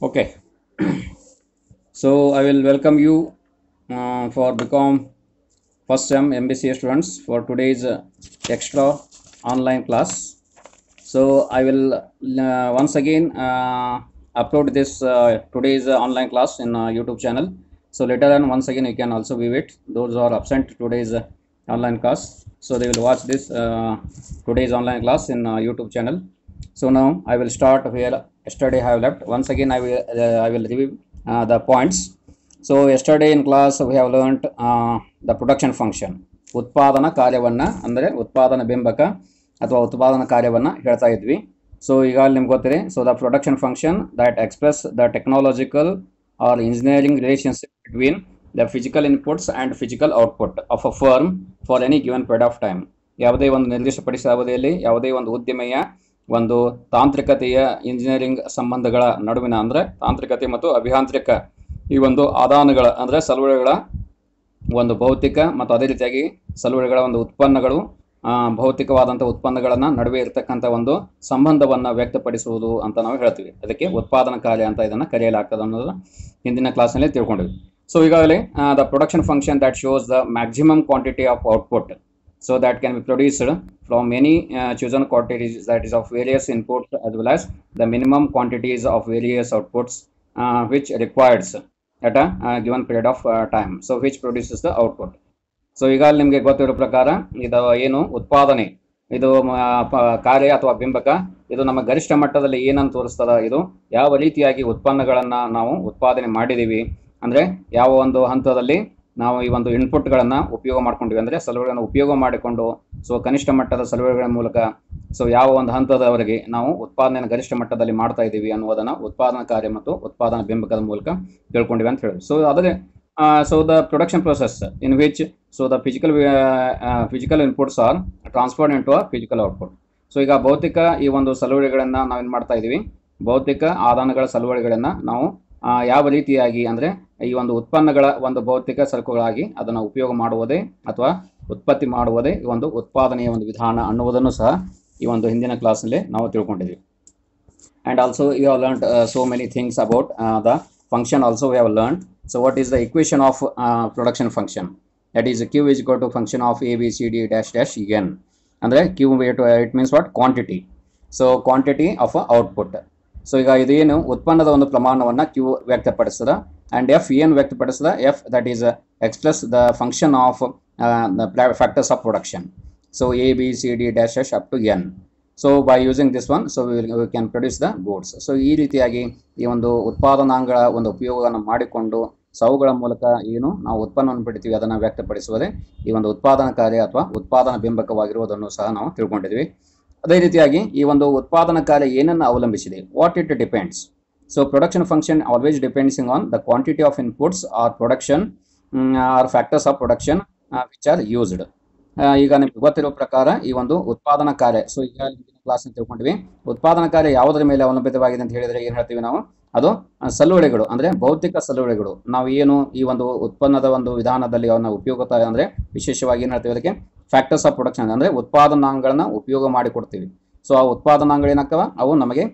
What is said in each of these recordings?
Okay, so I will welcome you uh, for become first sem MBCA students for today's uh, extra online class. So I will uh, once again uh, upload this uh, today's uh, online class in YouTube channel. So later on once again you can also view it. Those are absent today's online class, so they will watch this today's online class in YouTube channel. So now I will start where yesterday I have left. Once again I will uh, I will review uh, the points. So yesterday in class we have learnt uh, the production function. ಉತ್ಪಾದನಾ ಕಾರ್ಯವನ್ನು ಅಂದರೆ ಉತ್ಪಾದನಾ ಬಿಂಬಕ ಅಥವಾ ಉತ್ಪಾದನಾ ಕಾರ್ಯವನ್ನು ಹೇಳ್ತಾ ಇದ್ವಿ so ಈಗ ನಿಮ್ಗೆ ಗೊತ್ತಿದೆ so the production function that express the technological or engineering relationship between the physical inputs and physical output of a firm for any given period of time ಯಾವುದೇ ಒಂದು ನಿರ್ದಿಷ್ಟಪಡಿಸಿದ ಅವಧಿಯಲ್ಲಿ ಯಾವುದೇ ಒಂದು ಉದ್ಯಮೆಯ ಒಂದು ತಾಂತ್ರಿಕತೆಯ ಇಂಜಿನಿಯರಿಂಗ್ ಸಂಬಂಧಗಳ ನಡುವಿನ ಅಂದರೆ ತಾಂತ್ರಿಕತೆ ಮತ್ತು ಅಭಿಯಾಂತ್ರಿಕ ಈ ಒಂದು ಆದಾನಗಳ ಅಂದರೆ ಸಲುವಳಿಗಳ ಒಂದು ಭೌತಿಕ ಮತ್ತು ಅದೇ ರೀತಿಯಾಗಿ ಸಲುವಳಿಗಳ ಒಂದು ಉತ್ಪನ್ನಗಳು ಭೌತಿಕವಾದಂಥ ಉತ್ಪನ್ನಗಳನ್ನ ನಡುವೆ ಇರತಕ್ಕಂಥ ಒಂದು ಸಂಬಂಧವನ್ನು ವ್ಯಕ್ತಪಡಿಸುವುದು ಅಂತ ನಾವು ಹೇಳ್ತೀವಿ. ಅದಕ್ಕೆ ಉತ್ಪಾದನಾ ಕಾರ್ಯ ಅಂತ ಇದನ್ನು ಕರೆಯಲಾಗ್ತದೆ ಅನ್ನೋದು ಹಿಂದಿನ ಕ್ಲಾಸ್ನಲ್ಲಿ ತಿಳ್ಕೊಂಡಿದ್ವಿ. ಸೊ ಈಗಾಗಲೇ the production function that shows the maximum quantity of output so that can be produced from many uh, chosen quantities that is of various inputs as well as the minimum quantities of various outputs uh, which requires at a uh, given period of uh, time so which produces the output so nimge ನಿಮಗೆ ಗೊತ್ತಿರೋ ಪ್ರಕಾರ ಇದು ಏನು ಉತ್ಪಾದನೆ ಇದು ಕಾರ್ಯ ಅಥವಾ ಬಿಂಬಕ ಇದು ನಮ್ಮ ಗರಿಷ್ಠ ಮಟ್ಟದಲ್ಲಿ ಏನನ್ನು ತೋರಿಸ್ತದ ಇದು ಯಾವ ರೀತಿಯಾಗಿ ಉತ್ಪನ್ನಗಳನ್ನು ನಾವು ಉತ್ಪಾದನೆ ಮಾಡಿದ್ದೀವಿ ಅಂದರೆ ಯಾವ ಒಂದು ಹಂತದಲ್ಲಿ ನಾವು ಈ ಒಂದು ಇನ್ಪುಟ್ಗಳನ್ನು ಉಪಯೋಗ ಮಾಡ್ಕೊಂಡಿವಿ. ಅಂದರೆ ಸಲುವೆಗಳನ್ನು ಉಪಯೋಗ ಮಾಡಿಕೊಂಡು ಸೊ ಕನಿಷ್ಠ ಮಟ್ಟದ ಸಲುವೆಗಳ ಮೂಲಕ ಸೊ ಯಾವ ಒಂದು ಹಂತದವರೆಗೆ ನಾವು ಉತ್ಪಾದನೆಯನ್ನು ಗರಿಷ್ಠ ಮಟ್ಟದಲ್ಲಿ ಮಾಡ್ತಾ ಇದ್ದೀವಿ ಅನ್ನೋದನ್ನು ಉತ್ಪಾದನಾ ಕಾರ್ಯ ಮತ್ತು ಉತ್ಪಾದನಾ ಬಿಂಬಕದ ಮೂಲಕ ತಿಳ್ಕೊಂಡಿವಿ ಅಂತ ಹೇಳಿದ್ರು ಸೊ ಅದೇ so the production process in which so the physical physical inputs are transferred into physical output so ಈಗ ಭೌತಿಕ ಈ ಒಂದು ಸಲುವಳಿಗಳನ್ನು ನಾವೇನು ಮಾಡ್ತಾ ಇದ್ದೀವಿ? ಭೌತಿಕ ಆದಾನಗಳ ಸಲುವಳಿಗಳನ್ನು ನಾವು ಯಾವ ರೀತಿಯಾಗಿ ಅಂದ್ರೆ ಈ ಒಂದು ಉತ್ಪನ್ನಗಳ ಒಂದು ಭೌತಿಕ ಸರಕುಗಳಾಗಿ ಅದನ್ನು ಉಪಯೋಗ ಮಾಡುವುದೇ ಅಥವಾ ಉತ್ಪತ್ತಿ ಮಾಡುವುದೇ ಈ ಒಂದು ಉತ್ಪಾದನೆಯ ಒಂದು ವಿಧಾನ ಅನ್ನುವುದನ್ನು ಸಹ ಈ ಒಂದು ಹಿಂದಿನ ಕ್ಲಾಸ್ನಲ್ಲಿ ನಾವು ತಿಳ್ಕೊಂಡಿದ್ದೀವಿ and also you have learn so many things about the function also we have learn so what is the equation of production function that is Q is go to function of A B C D dash dash E N ಅಂದರೆ Q it means what quantity so quantity of output so ಈಗ ಇದೇನು ಉತ್ಪನ್ನದ ಒಂದು ಪ್ರಮಾಣವನ್ನು Q ವ್ಯಕ್ತಪಡಿಸ್ತದ. And F ಏನು ವ್ಯಕ್ತಪಡಿಸ್ತದ? F that is express the function of factors of production so A B C D dash dash up to N so by using this one so we can produce the goods so ಈ ರೀತಿಯಾಗಿ ಈ ಒಂದು ಉತ್ಪಾದನಾಂಗಗಳ ಒಂದು ಉಪಯೋಗವನ್ನು ಮಾಡಿಕೊಂಡು so ಅವುಗಳ ಮೂಲಕ ಏನು ನಾವು ಉತ್ಪನ್ನವನ್ನು ಪಡಿತೀವಿ ಅದನ್ನು ವ್ಯಕ್ತಪಡಿಸುವುದೇ ಈ ಒಂದು ಉತ್ಪಾದನಾ ಕಾರ್ಯ ಅಥವಾ ಉತ್ಪಾದನಾ ಬಿಂಬಕವಾಗಿರುವುದನ್ನು ಸಹ ನಾವು ತಿಳ್ಕೊಂಡಿದ್ವಿ ಅದೇ ರೀತಿಯಾಗಿ ಈ ಒಂದು ಉತ್ಪಾದನಾ ಕಾರ್ಯ ಏನನ್ನು ಅವಲಂಬಿಸಿದೆ? What it depends so production function always depending on the quantity of inputs or production or factors of production which are used ಈಗ ನಿಮ್ಗೆ ಗೊತ್ತಿರೋ ಪ್ರಕಾರ ಈ ಒಂದು ಉತ್ಪಾದನಾ ಕಾರ್ಯ ಸೊ ಈಗ ಕ್ಲಾಸ್ ತಿಳ್ಕೊಂಡ್ವಿ. ಉತ್ಪಾದನಾ ಕಾರ್ಯ ಯಾವುದರ ಮೇಲೆ ಅವಲಂಬಿತವಾಗಿದೆ ಅಂತ ಹೇಳಿದ್ರೆ ಏನ್ ಹೇಳ್ತೀವಿ ನಾವು? ಅದು ಸಲುವಳಿಗಳು, ಅಂದ್ರೆ ಭೌತಿಕ ಸಲುವಳಿಗಳು. ನಾವು ಏನು ಈ ಒಂದು ಉತ್ಪನ್ನದ ಒಂದು ವಿಧಾನದಲ್ಲಿ ಅವನ್ನ ಉಪಯೋಗ ಅಂದ್ರೆ ವಿಶೇಷವಾಗಿ ಏನ್ ಹೇಳ್ತೀವಿ ಅದಕ್ಕೆ ಫ್ಯಾಕ್ಟರ್ಸ್ ಆಫ್ ಪ್ರೊಡಕ್ಷನ್ ಅಂದ್ರೆ ಉತ್ಪಾದನಾಂಗಗಳನ್ನ ಉಪಯೋಗ ಮಾಡಿಕೊಡ್ತೀವಿ. ಸೊ ಆ ಉತ್ಪಾದನಾಂಗಗಳು ಏನಕ್ಕವ ಅವು ನಮಗೆ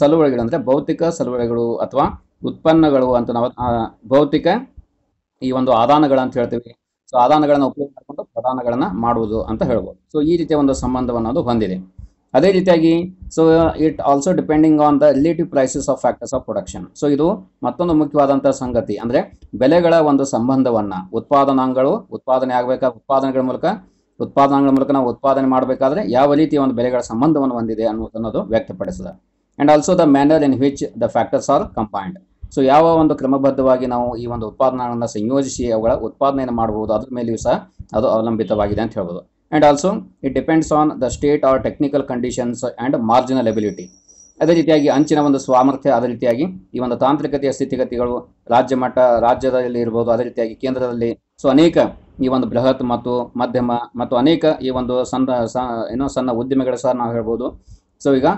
ಸಲುವಳಿಗಳು, ಅಂದ್ರೆ ಭೌತಿಕ ಸಲುವಳಿಗಳು ಅಥವಾ ಉತ್ಪನ್ನಗಳು ಅಂತ ನಾವು ಭೌತಿಕ ಈ ಒಂದು ಆದಾನಗಳು ಅಂತ ಹೇಳ್ತೀವಿ. ಸೊ ಆದಾನಗಳನ್ನ ಉಪಯೋಗ ಮಾಡಿಕೊಂಡು ಪ್ರದಾನಗಳನ್ನ ಮಾಡುವುದು ಅಂತ ಹೇಳ್ಬೋದು. ಸೊ ಈ ರೀತಿಯ ಒಂದು ಸಂಬಂಧವನ್ನು ಅದು ಹೊಂದಿದೆ. ಅದೇ ರೀತಿಯಾಗಿ so it also depending on the relative prices of factors of production so ಇದು ಮತ್ತೊಂದು ಮುಖ್ಯವಾದಂತಹ ಸಂಗತಿ. ಅಂದ್ರೆ, ಬೆಲೆಗಳ ಒಂದು ಸಂಬಂಧವನ್ನ, ಉತ್ಪಾದನಾಂಗಗಳು, ಉತ್ಪಾದನೆ ಆಗಬೇಕಾದ ಉತ್ಪಾದನೆಗಳ ಮೂಲಕ, ಉತ್ಪಾದನಾಂಗಗಳ ಮೂಲಕ ನಾವು ಉತ್ಪಾದನೆ ಮಾಡಬೇಕಾದ್ರೆ ಯಾವ ರೀತಿಯ ಒಂದು ಬೆಲೆಗಳ ಸಂಬಂಧವನ್ನು ಹೊಂದಿದೆ ಅನ್ನೋದನ್ನೋದು ವ್ಯಕ್ತಪಡಿಸಿದೆ. And also the manner in which the factors are combined so ಯಾವ ಒಂದು ಕ್ರಮಬದ್ಧವಾಗಿ ನಾವು ಈ ಒಂದು ಉತ್ಪಾದನಾಗಳನ್ನು ಸಂಯೋಜಿಸಿ ಅವುಗಳ ಉತ್ಪಾದನೆಯನ್ನು ಮಾಡಬಹುದು ಅದ್ರ ಮೇಲೆಯೂ ಸಹ ಅದು ಅವಲಂಬಿತವಾಗಿದೆ ಅಂತ ಹೇಳ್ಬೋದು. And also it depends on the state or technical conditions and marginal ability ಅದೇ ರೀತಿಯಾಗಿ ಅಂಚಿನ ಒಂದು ಸಾಮರ್ಥ್ಯ ಅದೇ ರೀತಿಯಾಗಿ ಈ ಒಂದು ತಾಂತ್ರಿಕತೆಯ ಸ್ಥಿತಿಗತಿಗಳು ರಾಜ್ಯ ಮಟ್ಟ, ರಾಜ್ಯದಲ್ಲಿ ಇರ್ಬೋದು, ಅದೇ ರೀತಿಯಾಗಿ ಕೇಂದ್ರದಲ್ಲಿ. ಸೊ ಅನೇಕ ಈ ಒಂದು ಬೃಹತ್ ಮತ್ತು ಮಧ್ಯಮ ಮತ್ತು ಅನೇಕ ಈ ಒಂದು ಸಣ್ಣ ಏನೋ ಸಣ್ಣ ಉದ್ಯಮಿಗಳು ಸಹ ನಾವು ಹೇಳ್ಬೋದು. ಸೊ ಈಗ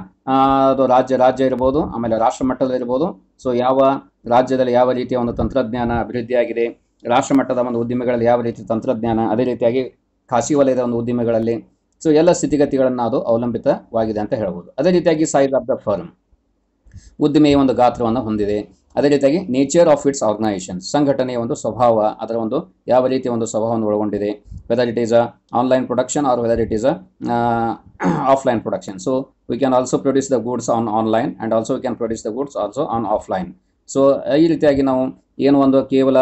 ಅದು ರಾಜ್ಯ ರಾಜ್ಯ ಇರ್ಬೋದು, ಆಮೇಲೆ ರಾಷ್ಟ್ರ ಮಟ್ಟದಲ್ಲಿ ಇರ್ಬೋದು. ಸೊ ಯಾವ ರಾಜ್ಯದಲ್ಲಿ ಯಾವ ರೀತಿಯ ಒಂದು ತಂತ್ರಜ್ಞಾನ ಅಭಿವೃದ್ಧಿಯಾಗಿದೆ, ರಾಷ್ಟ್ರ ಮಟ್ಟದ ಒಂದು ಉದ್ಯಮಿಗಳಲ್ಲಿ ಯಾವ ರೀತಿ ತಂತ್ರಜ್ಞಾನ, ಅದೇ ರೀತಿಯಾಗಿ ಖಾಸಗಿ ವಲಯದ ಒಂದು ಉದ್ದಿಮೆಗಳಲ್ಲಿ. ಸೊ ಎಲ್ಲ ಸ್ಥಿತಿಗತಿಗಳನ್ನು ಅದು ಅವಲಂಬಿತವಾಗಿದೆ ಅಂತ ಹೇಳ್ಬೋದು. ಅದೇ ರೀತಿಯಾಗಿ ಸೈಜ್ ಆಫ್ ದ ಫರ್ಮ್ ಉದ್ದಿಮೆಯ ಒಂದು ಗಾತ್ರವನ್ನು ಹೊಂದಿದೆ. ಅದೇ ರೀತಿಯಾಗಿ ನೇಚರ್ ಆಫ್ ಇಟ್ಸ್ ಆರ್ಗನೈಸೇಷನ್ ಸಂಘಟನೆಯ ಒಂದು ಸ್ವಭಾವ, ಅದರ ಒಂದು ಯಾವ ರೀತಿಯ ಒಂದು ಸ್ವಭಾವವನ್ನು ಒಳಗೊಂಡಿದೆ. Whether it is a online production or whether it is a offline production so we can also produce the goods on online and also we can produce the goods also on offline so ಈ ರೀತಿಯಾಗಿ ನಾವು ಏನು ಒಂದು ಕೇವಲ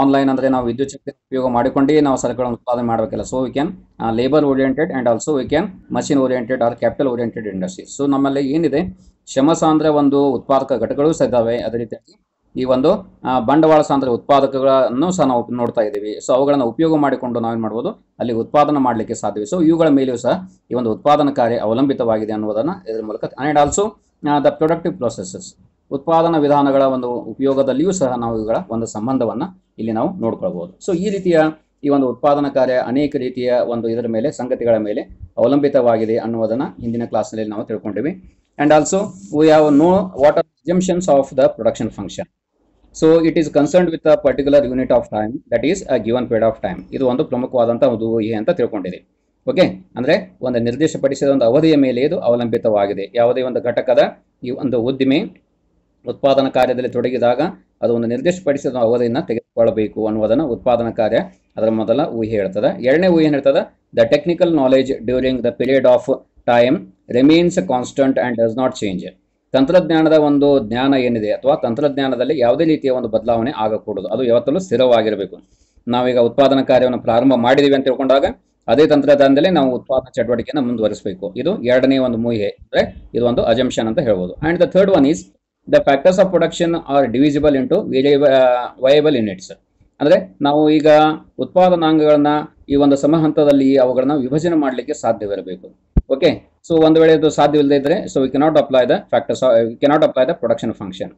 online ಅಂದರೆ ನಾವು ವಿದ್ಯುತ್ ಶಕ್ತಿ ಉಪಯೋಗ ಮಾಡಿಕೊಂಡು ನಾವು ಸರಕುಗಳನ್ನು ಉತ್ಪಾದನೆ ಮಾಡಬೇಕಲ್ಲ. So we can labour oriented and also we can machine oriented or capital oriented industry so ನಮ್ಮಲ್ಲಿ ಏನಿದೆ? ಶ್ರಮಸಾಂದ್ರ ಒಂದು ಉತ್ಪಾದಕ ಘಟಕಗಳು ಸಹ ಇದ್ದಾವೆ ಅದೇ ರೀತಿಯಾಗಿ ಈ ಒಂದು ಬಂಡವಾಳ ಸಾಂದ್ರ ಉತ್ಪಾದಕಗಳನ್ನು ಸಹ ನಾವು ನೋಡ್ತಾ ಇದ್ದೀವಿ. ಸೊ ಅವುಗಳನ್ನು ಉಪಯೋಗ ಮಾಡಿಕೊಂಡು ನಾವೇನು ಮಾಡ್ಬೋದು? ಅಲ್ಲಿ ಉತ್ಪಾದನೆ ಮಾಡಲಿಕ್ಕೆ ಸಾಧ್ಯವಿದೆ ಸೊ ಇವುಗಳ ಮೇಲೆಯೂ ಸಹ ಈ ಒಂದು ಉತ್ಪಾದನಾ ಕಾರ್ಯ ಅವಲಂಬಿತವಾಗಿದೆ ಅನ್ನೋದನ್ನು ಇದರ ಮೂಲಕ and also the productive processes ಉತ್ಪಾದನಾ ವಿಧಾನಗಳ ಒಂದು ಉಪಯೋಗದಲ್ಲಿಯೂ ಸಹ ನಾವು ಇವುಗಳ ಒಂದು ಸಂಬಂಧವನ್ನು ಇಲ್ಲಿ ನಾವು ನೋಡ್ಕೊಳ್ಬಹುದು ಸೊ ಈ ರೀತಿಯ ಈ ಒಂದು ಉತ್ಪಾದನಾ ಕಾರ್ಯ ಅನೇಕ ರೀತಿಯ ಒಂದು ಇದರ ಮೇಲೆ, ಸಂಗತಿಗಳ ಮೇಲೆ ಅವಲಂಬಿತವಾಗಿದೆ ಅನ್ನುವುದನ್ನು ಹಿಂದಿನ ಕ್ಲಾಸ್ನಲ್ಲಿ ನಾವು ತಿಳ್ಕೊಂಡಿವಿ. And also we have know what are assumptions of the production function so it is concerned with a particular unit of time that is a given period of time ಇದು ಒಂದು ಪ್ರಮುಖವಾದಂಥ ಒಂದು ಊಹೆ ಅಂತ ತಿಳ್ಕೊಂಡಿದೆ. ಓಕೆ ಅಂದರೆ ಒಂದು ನಿರ್ದೇಶಪಡಿಸಿದ ಒಂದು ಅವಧಿಯ ಮೇಲೆ ಇದು ಅವಲಂಬಿತವಾಗಿದೆ. ಯಾವುದೇ ಒಂದು ಘಟಕದ ಈ ಒಂದು ಉದ್ದಿಮೆ ಉತ್ಪಾದನಾ ಕಾರ್ಯದಲ್ಲಿ ತೊಡಗಿದಾಗ ಅದು ಒಂದು ನಿರ್ದಿಷ್ಟಪಡಿಸಿದ ಅವಧಿಯನ್ನು ತೆಗೆದುಕೊಳ್ಳಬೇಕು ಅನ್ನುವುದನ್ನು ಉತ್ಪಾದನಾ ಕಾರ್ಯ ಅದರ ಮೊದಲ ಊಹೆ ಹೇಳ್ತದೆ. ಎರಡನೇ ಊಹೆ ಏನು ಹೇಳ್ತದೆ? The technical knowledge during the period of time remains constant and does not change ತಂತ್ರಜ್ಞಾನದ ಒಂದು ಜ್ಞಾನ ಏನಿದೆ ಅಥವಾ ತಂತ್ರಜ್ಞಾನದಲ್ಲಿ ಯಾವುದೇ ರೀತಿಯ ಒಂದು ಬದಲಾವಣೆ ಆಗಕೂಡದು. ಅದು ಯಾವತ್ತಲ್ಲೂ ಸ್ಥಿರವಾಗಿರಬೇಕು. ನಾವೀಗ ಉತ್ಪಾದನಾ ಕಾರ್ಯವನ್ನು ಪ್ರಾರಂಭ ಮಾಡಿದೀವಿ ಅಂತ ತಿಳ್ಕೊಂಡಾಗ ಅದೇ ತಂತ್ರಜ್ಞಾನದಲ್ಲಿ ನಾವು ಉತ್ಪಾದನಾ ಚಟುವಟಿಕೆಯನ್ನು ಮುಂದುವರಿಸಬೇಕು. ಇದು ಎರಡನೇ ಒಂದು ಮೂಹೆ ಅಂದರೆ ಇದು ಒಂದು ಅಜಂಪ್ಷನ್ ಅಂತ ಹೇಳ್ಬೋದು. And the third one is the factors of production are divisible into viable units ಅಂದ್ರೆ ನಾವು ಈಗ ಉತ್ಪಾದನಾಂಗಗಳನ್ನ ಈ ಒಂದು ಸಮ ಹಂತದಲ್ಲಿ ಅವುಗಳನ್ನ ವಿಭಜನೆ ಮಾಡಲಿಕ್ಕೆ ಸಾಧ್ಯವಿರಬೇಕು. ಓಕೆ ಸೊ ಒಂದು ವೇಳೆ ಇದು ಸಾಧ್ಯವಿಲ್ಲದೆ ಇದ್ರೆ so we cannot apply the factors cannot apply the production function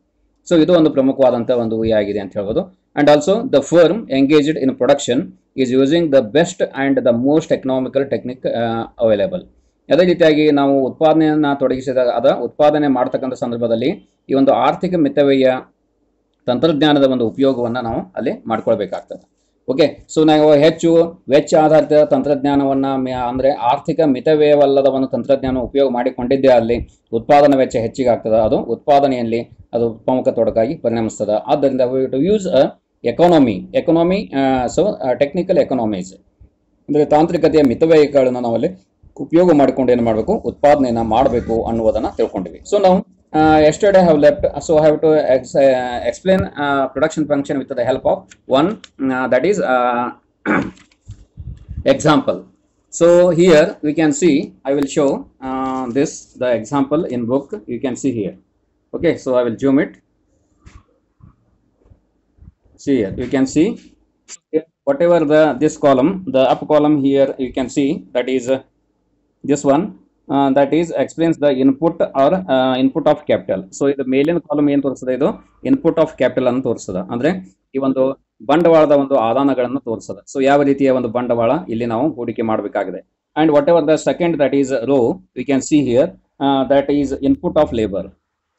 so ಇದು ಒಂದು ಪ್ರಮುಖವಾದಂತಹ ಒಂದು ಊಹೆ ಆಗಿದೆ ಅಂತ ಹೇಳ್ಬೋದು. And also the firm engaged in production is using the best and the most economical technique available ಅದೇ ರೀತಿಯಾಗಿ ನಾವು ಉತ್ಪಾದನೆಯನ್ನು ತೊಡಗಿಸಿದಾಗ, ಅದ ಉತ್ಪಾದನೆ ಮಾಡ್ತಕ್ಕಂಥ ಸಂದರ್ಭದಲ್ಲಿ ಈ ಒಂದು ಆರ್ಥಿಕ ಮಿತವ್ಯಯ ತಂತ್ರಜ್ಞಾನದ ಒಂದು ಉಪಯೋಗವನ್ನು ನಾವು ಅಲ್ಲಿ ಮಾಡ್ಕೊಳ್ಬೇಕಾಗ್ತದೆ. ಓಕೆ ಸೊ ನಾವು ಹೆಚ್ಚು ವೆಚ್ಚ ಆಧಾರಿತ ತಂತ್ರಜ್ಞಾನವನ್ನು ಅಂದರೆ ಆರ್ಥಿಕ ಮಿತವ್ಯಯವಲ್ಲದ ಒಂದು ತಂತ್ರಜ್ಞಾನ ಉಪಯೋಗ ಮಾಡಿಕೊಂಡಿದ್ದೆ ಅಲ್ಲಿ ಉತ್ಪಾದನಾ ವೆಚ್ಚ ಹೆಚ್ಚಿಗೆ ಆಗ್ತದೆ ಅದು ಉತ್ಪಾದನೆಯಲ್ಲಿ ಅದು ಪ್ರಮುಖ ತೊಡಕಾಗಿ ಪರಿಣಮಿಸ್ತದೆ. ಆದ್ದರಿಂದ to use a economy economy so technical economies ಅಂದರೆ ತಾಂತ್ರಿಕತೆಯ ಮಿತವ್ಯಯಗಳನ್ನು ನಾವಲ್ಲಿ ಉಪಯೋಗ ಮಾಡಿಕೊಂಡು ಏನು ಮಾಡಬೇಕು ಉತ್ಪಾದನೆಯನ್ನು ಮಾಡಬೇಕು ಅನ್ನುವುದನ್ನು ತಿಳ್ಕೊಂಡಿವಿ ಸೊ ನಾವು yesterday have left so have to explain production function with the help of one that is example so here we can see i will show uh, this the example in book you can see here okay so i will zoom it see here you can see here, whatever the this column the up column here you can see that is uh, this one uh, that is explains the input or uh, input of capital. So ಇದು ಮೇಲಿನ column ಏನ್ ತೋರಿಸ್ತದೆ ಇದು input of capital ಅನ್ನು ತೋರಿಸ್ತದೆ ಅಂದ್ರೆ ಈ ಒಂದು ಬಂಡವಾಳದ ಒಂದು ಆದಾನಗಳನ್ನು ತೋರಿಸ್ತದೆ ಸೊ ಯಾವ ರೀತಿಯ ಒಂದು ಬಂಡವಾಳ ಇಲ್ಲಿ ನಾವು ಹೂಡಿಕೆ ಮಾಡಬೇಕಾಗಿದೆ. And whatever the second that is row we can see here that is input of labour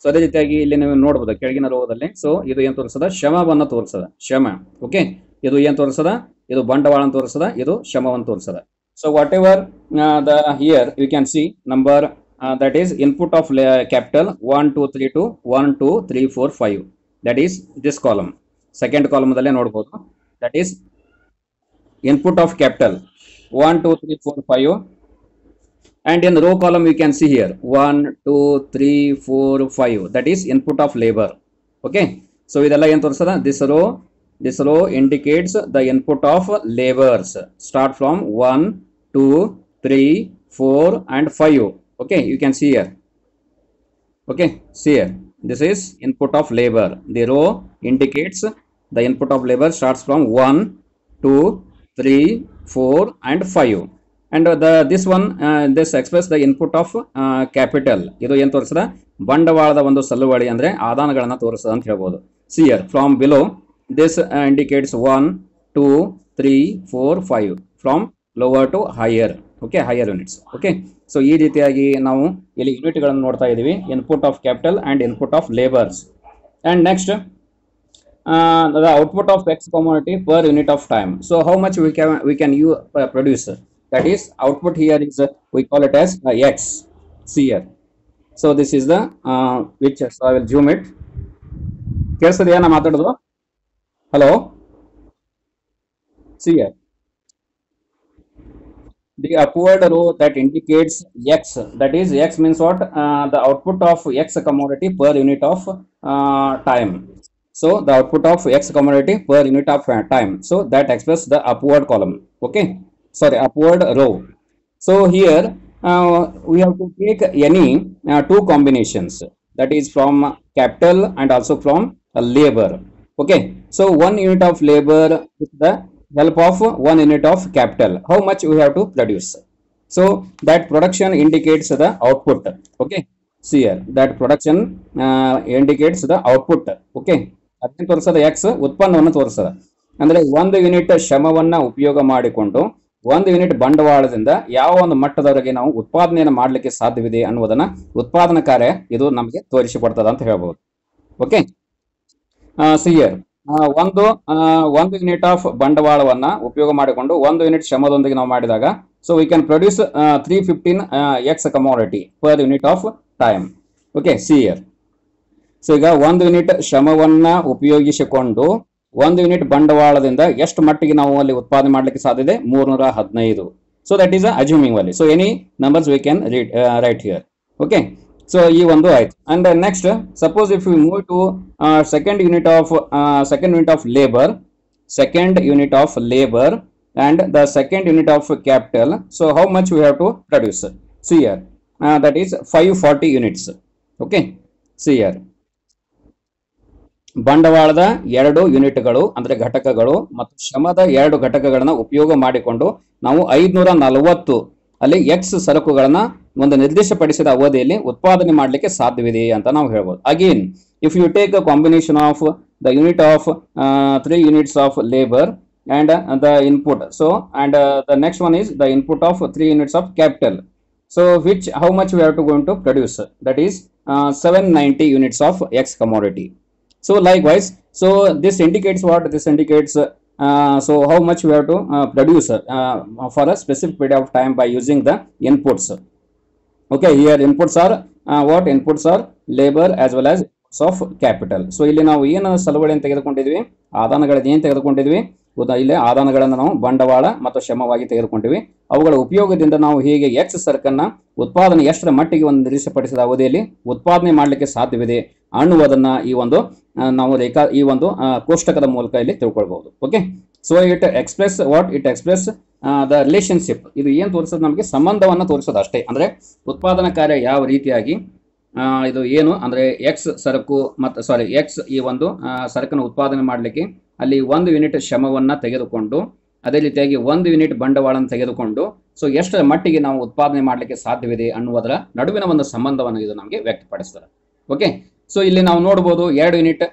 so ಅದೇ ರೀತಿಯಾಗಿ ಇಲ್ಲಿ ನೀವು ನೋಡಬಹುದು ಕೆಳಗಿನ ರೋಗದಲ್ಲಿ ಸೊ ಇದು ಏನ್ ತೋರಿಸದ? ಶ್ರಮವನ್ನು ತೋರಿಸ್ತದ ಶ್ರಮ ಓಕೆ ಇದು ಏನ್ ತೋರಿಸದ? ಇದು ಬಂಡವಾಳ ತೋರಿಸದ? ಇದು ಶ್ರಮವನ್ನು ತೋರಿಸ್ತದ so whatever the here you can see number that is input of capital one two three to one two three four five that is this column second ಕಾಲಮ್ದಲ್ಲೇ ನೋಡ್ಬೋದು that is input of capital one two three four five and in row column you can see here 1 2 3 4 5 that is input of labor. Okay? So, ಇದೆಲ್ಲ ಏನು ತೋರಿಸದ this row this row indicates the input of labors start from 1 2 3 4 and 5 okay you can see here okay see here this is input of labor the row indicates the input of labor starts from 1 2 3 4 and 5 and the this one uh, this express the input of uh, capital ಇದು ಏನು ತೋರಿಸ್ತದ ಬಂಡವಾಳದ ಒಂದು ಸಲುವಳಿ ಅಂದ್ರೆ ಆದಾನಗಳನ್ನ ತೋರಿಸ್ತದ ಅಂತ ಹೇಳ್ಬೋದು ಸಿಯರ್ from below This indicates one two three four five from lower to higher okay higher units okay so ಈ ರೀತಿಯಾಗಿ ನಾವು ಇಲ್ಲಿ ಯೂನಿಟ್ಗಳನ್ನು ನೋಡ್ತಾ ಇದ್ದೀವಿ. Input of capital and input of labours and next the output of X x per unit of time so how much we can we can can produce that is output here output we call it as X here so this is the which so I will zoom it ಕೇಳಿಸ್ತದೆಯಾ? ನಾ ಮಾತಾಡೋದು? Hello? See here. The upward row that indicates X, that is X means what? Uh, the output of X commodity per unit of uh, time. So the output of X commodity per unit of uh, time. So that expresses the upward column. Okay. Sorry, upward row. So here uh, we have to take any uh, two combinations that is from capital and also from labor. Okay so one unit of labor with the help of one unit of capital how much we have to produce so that production indicates the output okay see here that production uh, indicates the output okay ಅದನ್ನ ತೋರಿಸದ X ಉತ್ಪನ್ನವನ್ನು ತೋರಿಸದ ಅಂದ್ರೆ ಒಂದು unit ಶ್ರಮವನ್ನ ಉಪಯೋಗ ಮಾಡಿಕೊಂಡು ಒಂದು unit ಬಂಡವಾಳದಿಂದ ಯಾವ ಒಂದು ಮಟ್ಟದವರೆಗೆ ನಾವು ಉತ್ಪಾದನೆಯನ್ನು ಮಾಡಲಿಕ್ಕೆ ಸಾಧ್ಯವಿದೆ ಅನ್ನುವುದನ್ನ ಉತ್ಪಾದನಾ ಕಾರ್ಯ ಇದು ನಮಗೆ ತೋರಿಸಿಕೊಡ್ತದ ಅಂತ ಹೇಳ್ಬೋದು see ಸಿಯರ್ ಒಂದು ಒಂದು ಯೂನಿಟ್ ಆಫ್ ಬಂಡವಾಳವನ್ನ ಉಪಯೋಗ ಮಾಡಿಕೊಂಡು ಒಂದು ಯೂನಿಟ್ ಶ್ರಮದೊಂದಿಗೆ ನಾವು ಮಾಡಿದಾಗ so we can produce three fifteen X commodity per unit of time okay sir so ಈಗ ಒಂದು ಯೂನಿಟ್ ಶ್ರಮವನ್ನ ಉಪಯೋಗಿಸಿಕೊಂಡು ಒಂದು ಯೂನಿಟ್ ಬಂಡವಾಳದಿಂದ ಎಷ್ಟು ಮಟ್ಟಿಗೆ ನಾವು ಅಲ್ಲಿ ಉತ್ಪಾದನೆ ಮಾಡಲಿಕ್ಕೆ ಸಾಧ್ಯ ಇದೆ? ಮೂರ್ನೂರ ಹದಿನೈದು. So that is assuming value so any numbers we can read right here okay so ಈ ಒಂದು ಆಯ್ತು. And next suppose if you move to second unit of second unit of labour second unit of labour and the second unit of capital so how much we have to produce see here. That that is 540 units. Okay see here. ಬಂಡವಾಳದ ಎರಡು ಯೂನಿಟ್ಗಳು ಅಂದ್ರೆ ಘಟಕಗಳು, ಮತ್ತು ಶ್ರಮದ ಎರಡು ಘಟಕಗಳನ್ನ ಉಪಯೋಗ ಮಾಡಿಕೊಂಡು ನಾವು ಐದ್ನೂರ ನಲವತ್ತು ಅಲ್ಲಿ ಎಕ್ಸ್ ಸರಕುಗಳನ್ನ ಒಂದು ನಿರ್ದಿಷ್ಟಪಡಿಸಿದ ಅವಧಿಯಲ್ಲಿ ಉತ್ಪಾದನೆ ಮಾಡಲಿಕ್ಕೆ ಸಾಧ್ಯವಿದೆ ಅಂತ ನಾವು ಹೇಳ್ಬೋದು. Again if you take a combination of the unit of three units of labour and the input so and the next one is the input of three units of capital so which how much we are to going to produce that is seven ninety units of X commodity so likewise so this indicates what this indicates so how much we have to uh, produce uh, for a specific period of time by using the inputs okay here inputs are uh, what inputs are labor as well as of capital so ಇಲ್ಲಿ ನಾವು ಏನು ಸಲುವಳಿಯನ್ನು ತೆಗೆದುಕೊಂಡಿದ್ವಿ ಆದಾನಗಳನ್ನ ಏನು ತೆಗೆದುಕೊಂಡಿದ್ವಿ ಉದಾ ಇಲ್ಲಿ ಆದಾನಗಳನ್ನು ನಾವು ಬಂಡವಾಳ ಮತ್ತು ಶ್ರಮವಾಗಿ ತೆಗೆದುಕೊಂಡಿವಿ. ಅವುಗಳ ಉಪಯೋಗದಿಂದ ನಾವು ಹೇಗೆ ಎಕ್ಸ್ ಸರಕನ್ನ ಉತ್ಪಾದನೆ ಎಷ್ಟರ ಮಟ್ಟಿಗೆ ಒಂದು ನಿರ್ದಿಷ್ಟಪಡಿಸಿದ ಅವಧಿಯಲ್ಲಿ ಉತ್ಪಾದನೆ ಮಾಡಲಿಕ್ಕೆ ಸಾಧ್ಯವಿದೆ ಅನ್ನುವುದನ್ನು ಈ ಒಂದು ನಾವು ರೇಖಾ, ಈ ಒಂದು ಕೋಷ್ಟಕದ ಮೂಲಕ ಇಲ್ಲಿ ತಿಳ್ಕೊಳ್ಬಹುದು. Okay so it express what it express the relationship ಇದು ಏನು ತೋರಿಸೋದು ನಮಗೆ ಸಂಬಂಧವನ್ನು ತೋರಿಸೋದು ಅಷ್ಟೇ. ಅಂದ್ರೆ ಉತ್ಪಾದನಾ ಕಾರ್ಯ ಯಾವ ರೀತಿಯಾಗಿ ಇದು ಏನು? ಅಂದ್ರೆ ಎಕ್ಸ್ ಸರಕು ಮತ್ತು ಸಾರಿ ಎಕ್ಸ್ ಈ ಒಂದು ಸರಕನ್ನು ಉತ್ಪಾದನೆ ಮಾಡಲಿಕ್ಕೆ ಅಲ್ಲಿ ಒಂದು ಯೂನಿಟ್ ಶ್ರಮವನ್ನು ತೆಗೆದುಕೊಂಡು, ಅದೇ ರೀತಿಯಾಗಿ ಒಂದು ಯೂನಿಟ್ ಬಂಡವಾಳವನ್ನು ತೆಗೆದುಕೊಂಡು ಸೊ ಎಷ್ಟರ ಮಟ್ಟಿಗೆ ನಾವು ಉತ್ಪಾದನೆ ಮಾಡಲಿಕ್ಕೆ ಸಾಧ್ಯವಿದೆ ಅನ್ನುವುದರ ನಡುವಿನ ಒಂದು ಸಂಬಂಧವನ್ನು ಇದು ನಮಗೆ ವ್ಯಕ್ತಪಡಿಸ್ತಾರೆ ಓಕೆ ಸೊ ಇಲ್ಲಿ ನಾವು ನೋಡ್ಬೋದು ಎರಡು ಯೂನಿಟ್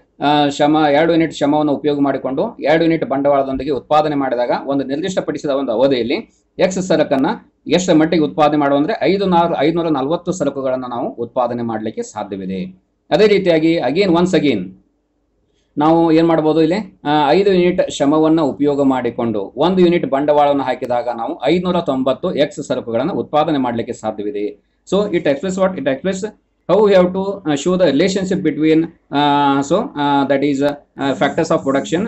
ಶ್ರಮ, ಎರಡು ಯೂನಿಟ್ ಶ್ರಮವನ್ನು ಉಪಯೋಗ ಮಾಡಿಕೊಂಡು, ಎರಡು ಯೂನಿಟ್ ಬಂಡವಾಳದೊಂದಿಗೆ ಉತ್ಪಾದನೆ ಮಾಡಿದಾಗ ಒಂದು ನಿರ್ದಿಷ್ಟಪಡಿಸಿದ ಒಂದು ಅವಧಿಯಲ್ಲಿ ಎಕ್ಸ್ ಸರಕನ್ನ ಎಷ್ಟು ಮಟ್ಟಿಗೆ ಉತ್ಪಾದನೆ ಮಾಡುವ ಅಂದರೆ ಐದು ನಾರು ಐದುನೂರ ನಲವತ್ತು ಸರಕುಗಳನ್ನು ನಾವು ಉತ್ಪಾದನೆ ಮಾಡಲಿಕ್ಕೆ ಸಾಧ್ಯವಿದೆ. ಅದೇ ರೀತಿಯಾಗಿ ಅಗೇನ್ ಒನ್ಸ್ ಅಗೇನ್ ನಾವು ಏನ್ ಮಾಡ್ಬೋದು ಇಲ್ಲಿ? ಐದು ಯೂನಿಟ್ ಶ್ರಮವನ್ನ ಉಪಯೋಗ ಮಾಡಿಕೊಂಡು ಒಂದು ಯೂನಿಟ್ ಬಂಡವಾಳವನ್ನು ಹಾಕಿದಾಗ ನಾವು ಐದುನೂರ ತೊಂಬತ್ತು ಎಕ್ಸ್ ಸರಕುಗಳನ್ನು ಉತ್ಪಾದನೆ ಮಾಡಲಿಕ್ಕೆ ಸಾಧ್ಯವಿದೆ. So it express what it express how have to show the relationship between so that is factors of production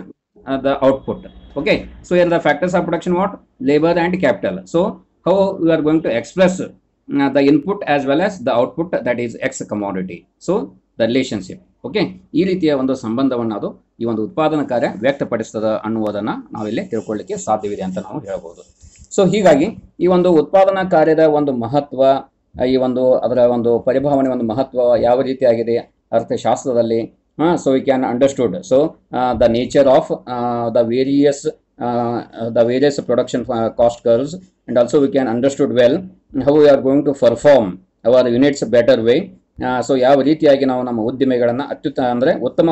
the output okay so here the factors of production what labour and capital so how you are going to express the input as well as the output that is X commodity commodity. So relationship okay ಈ ರೀತಿಯ ಒಂದು ಸಂಬಂಧವನ್ನು ಅದು ಈ ಒಂದು ಉತ್ಪಾದನಾ ಕಾರ್ಯ ವ್ಯಕ್ತಪಡಿಸ್ತದ ಅನ್ನುವುದನ್ನು ನಾವಿಲ್ಲಿ ತಿಳ್ಕೊಳ್ಳಿಕ್ಕೆ ಸಾಧ್ಯವಿದೆ ಅಂತ ನಾವು ಹೇಳ್ಬೋದು. ಸೊ ಹೀಗಾಗಿ ಈ ಒಂದು ಉತ್ಪಾದನಾ ಕಾರ್ಯದ ಒಂದು ಮಹತ್ವ, ಈ ಒಂದು ಅದರ ಒಂದು ಪರಿಭಾವನೆ ಒಂದು ಮಹತ್ವ ಯಾವ ರೀತಿ ಆಗಿದೆ ಅರ್ಥಶಾಸ್ತ್ರದಲ್ಲಿ so we can understood so the nature of the various the various production cost curves and also we can understood well how we are going to perform our units better way so ಯಾವ ರೀತಿಯಾಗಿ ನಾವು ನಮ್ಮ ಉದ್ದಿಮೆಗಳನ್ನು ಅತ್ಯುತ್ತ, ಅಂದರೆ ಉತ್ತಮ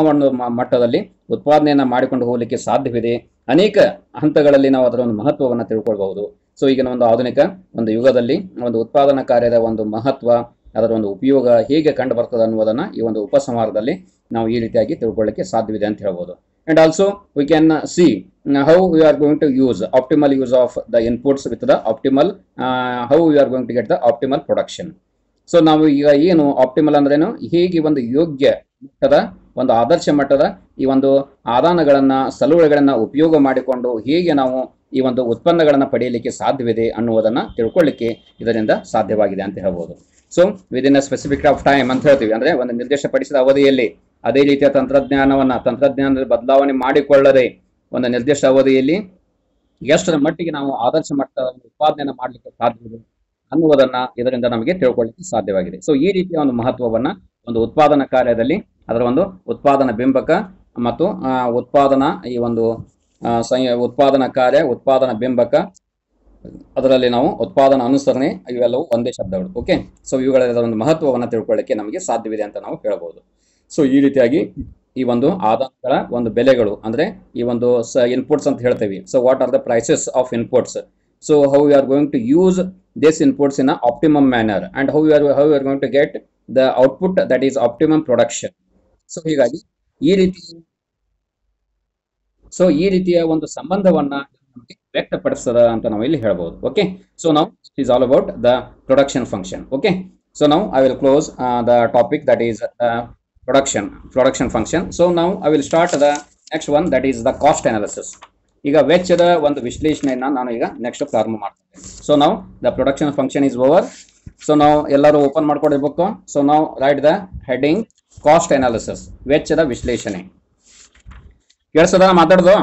ಮಟ್ಟದಲ್ಲಿ ಉತ್ಪಾದನೆಯನ್ನು ಮಾಡಿಕೊಂಡು ಹೋಗಲಿಕ್ಕೆ ಸಾಧ್ಯವಿದೆ. ಅನೇಕ ಹಂತಗಳಲ್ಲಿ ನಾವು ಅದರ ಒಂದು ಮಹತ್ವವನ್ನು ತಿಳ್ಕೊಳ್ಬಹುದು. ಸೊ ಈಗಿನ ಒಂದು ಆಧುನಿಕ ಒಂದು ಯುಗದಲ್ಲಿ ಒಂದು ಉತ್ಪಾದನಾ ಕಾರ್ಯದ ಒಂದು ಮಹತ್ವ, ಅದರ ಒಂದು ಉಪಯೋಗ ಹೇಗೆ ಕಂಡು ಬರ್ತದೆ ಅನ್ನುವುದನ್ನ ಈ ಒಂದು ಉಪಸಂಹಾರದಲ್ಲಿ ನಾವು ಈ ರೀತಿಯಾಗಿ ತಿಳ್ಕೊಳ್ಳಿಕ್ಕೆ ಸಾಧ್ಯವಿದೆ ಅಂತ ಹೇಳ್ಬೋದು. And also we can see how we are going to use optimal use of the inputs with the optimal how we are going to get the optimal production so ನಾವು ಈಗ ಏನು ಆಪ್ಟಿಮಲ್ ಅಂದ್ರೇನು? ಹೇಗೆ ಒಂದು ಯೋಗ್ಯ ಮಟ್ಟದ, ಒಂದು ಆದರ್ಶ ಮಟ್ಟದ ಈ ಒಂದು ಆದಾನಗಳನ್ನ, ಸಲುವಳಿಗಳನ್ನ ಉಪಯೋಗ ಮಾಡಿಕೊಂಡು ಹೇಗೆ ನಾವು ಈ ಒಂದು ಉತ್ಪನ್ನಗಳನ್ನ ಪಡೆಯಲಿಕ್ಕೆ ಸಾಧ್ಯವಿದೆ ಅನ್ನುವುದನ್ನ ತಿಳ್ಕೊಳ್ಳಿಕ್ಕೆ ಇದರಿಂದ ಸಾಧ್ಯವಾಗಿದೆ ಅಂತ ಹೇಳ್ಬೋದು. So within a specific of time ಅಂತ ಹೇಳ್ತೀವಿ. ಅಂದ್ರೆ ಒಂದು ನಿರ್ದಿಷ್ಟಪಡಿಸಿದ ಅವಧಿಯಲ್ಲಿ ಅದೇ ರೀತಿಯ ತಂತ್ರಜ್ಞಾನವನ್ನ, ತಂತ್ರಜ್ಞಾನದ ಬದಲಾವಣೆ ಮಾಡಿಕೊಳ್ಳದೆ ಒಂದು ನಿರ್ದಿಷ್ಟ ಅವಧಿಯಲ್ಲಿ ಎಷ್ಟರ ಮಟ್ಟಿಗೆ ನಾವು ಆದರ್ಶ ಮಟ್ಟದ ಉತ್ಪಾದನೆ ಮಾಡಲಿಕ್ಕೆ ಸಾಧ್ಯವಿದೆ? ಅನ್ನುವುದನ್ನ ಇದರಿಂದ ನಮಗೆ ತಿಳ್ಕೊಳ್ಳಿಕ್ಕೆ ಸಾಧ್ಯವಾಗಿದೆ. ಸೊ ಈ ರೀತಿಯ ಒಂದು ಮಹತ್ವವನ್ನ ಒಂದು ಉತ್ಪಾದನಾ ಕಾರ್ಯದಲ್ಲಿ ಅದರ ಒಂದು ಉತ್ಪಾದನಾ ಬಿಂಬಕ ಮತ್ತು ಉತ್ಪಾದನಾ ಈ ಒಂದು ಉತ್ಪಾದನಾ ಕಾರ್ಯ, ಉತ್ಪಾದನಾ ಬಿಂಬಕ ಅದರಲ್ಲಿ ನಾವು ಉತ್ಪಾದನಾ ಅನುಸರಣೆ ಇವೆಲ್ಲವೂ ಒಂದೇ ಶಬ್ದಗಳು. ಓಕೆ ಸೊ ಇವುಗಳ ಒಂದು ಮಹತ್ವವನ್ನು ತಿಳ್ಕೊಳ್ಳಿಕ್ಕೆ ನಮಗೆ ಸಾಧ್ಯವಿದೆ ಅಂತ ನಾವು ಹೇಳಬಹುದು ಸೊ ಈ ರೀತಿಯಾಗಿ ಈ ಒಂದು ಆದಾಯಗಳ ಒಂದು ಬೆಲೆಗಳು ಅಂದ್ರೆ ಈ ಒಂದು ಇನ್ಪುಟ್ಸ್ ಅಂತ ಹೇಳ್ತೇವೆ. So what are the prices of inputs so how you are going to use this inputs in a optimum manner and how you are how you are going to get the output that is optimum production so ಹೀಗಾಗಿ ಈ ರೀತಿ so ಈ ರೀತಿಯ ಒಂದು ಸಂಬಂಧವನ್ನ ನಮಗೆ ವ್ಯಕ್ತಪಡಿಸ್ತದ ಅಂತ ನಾವು ಇಲ್ಲಿ ಹೇಳ್ಬೋದು. ಓಕೆ ಸೊ ನಾವು is all about the production function okay so ನಾವು I will close the topic that is production production function so ನಾವು I will start the next one that is the cost analysis ಈಗ ವೆಚ್ಚದ ಒಂದು ವಿಶ್ಲೇಷಣೆಯನ್ನ ನಾನು ಈಗ next ಪ್ರಾರಂಭ ಮಾಡ್ತೇನೆ. ಸೊ ನಾವು the production function is over so ನಾವು ಎಲ್ಲರೂ ಓಪನ್ ಮಾಡ್ಕೊಂಡಿರ್ಬೇಕು ಸೊ ನಾವು write the heading cost analysis ವೆಚ್ಚದ ವಿಶ್ಲೇಷಣೆ. ಕೇಳಿಸದ? ಮಾತಾಡ್ದು?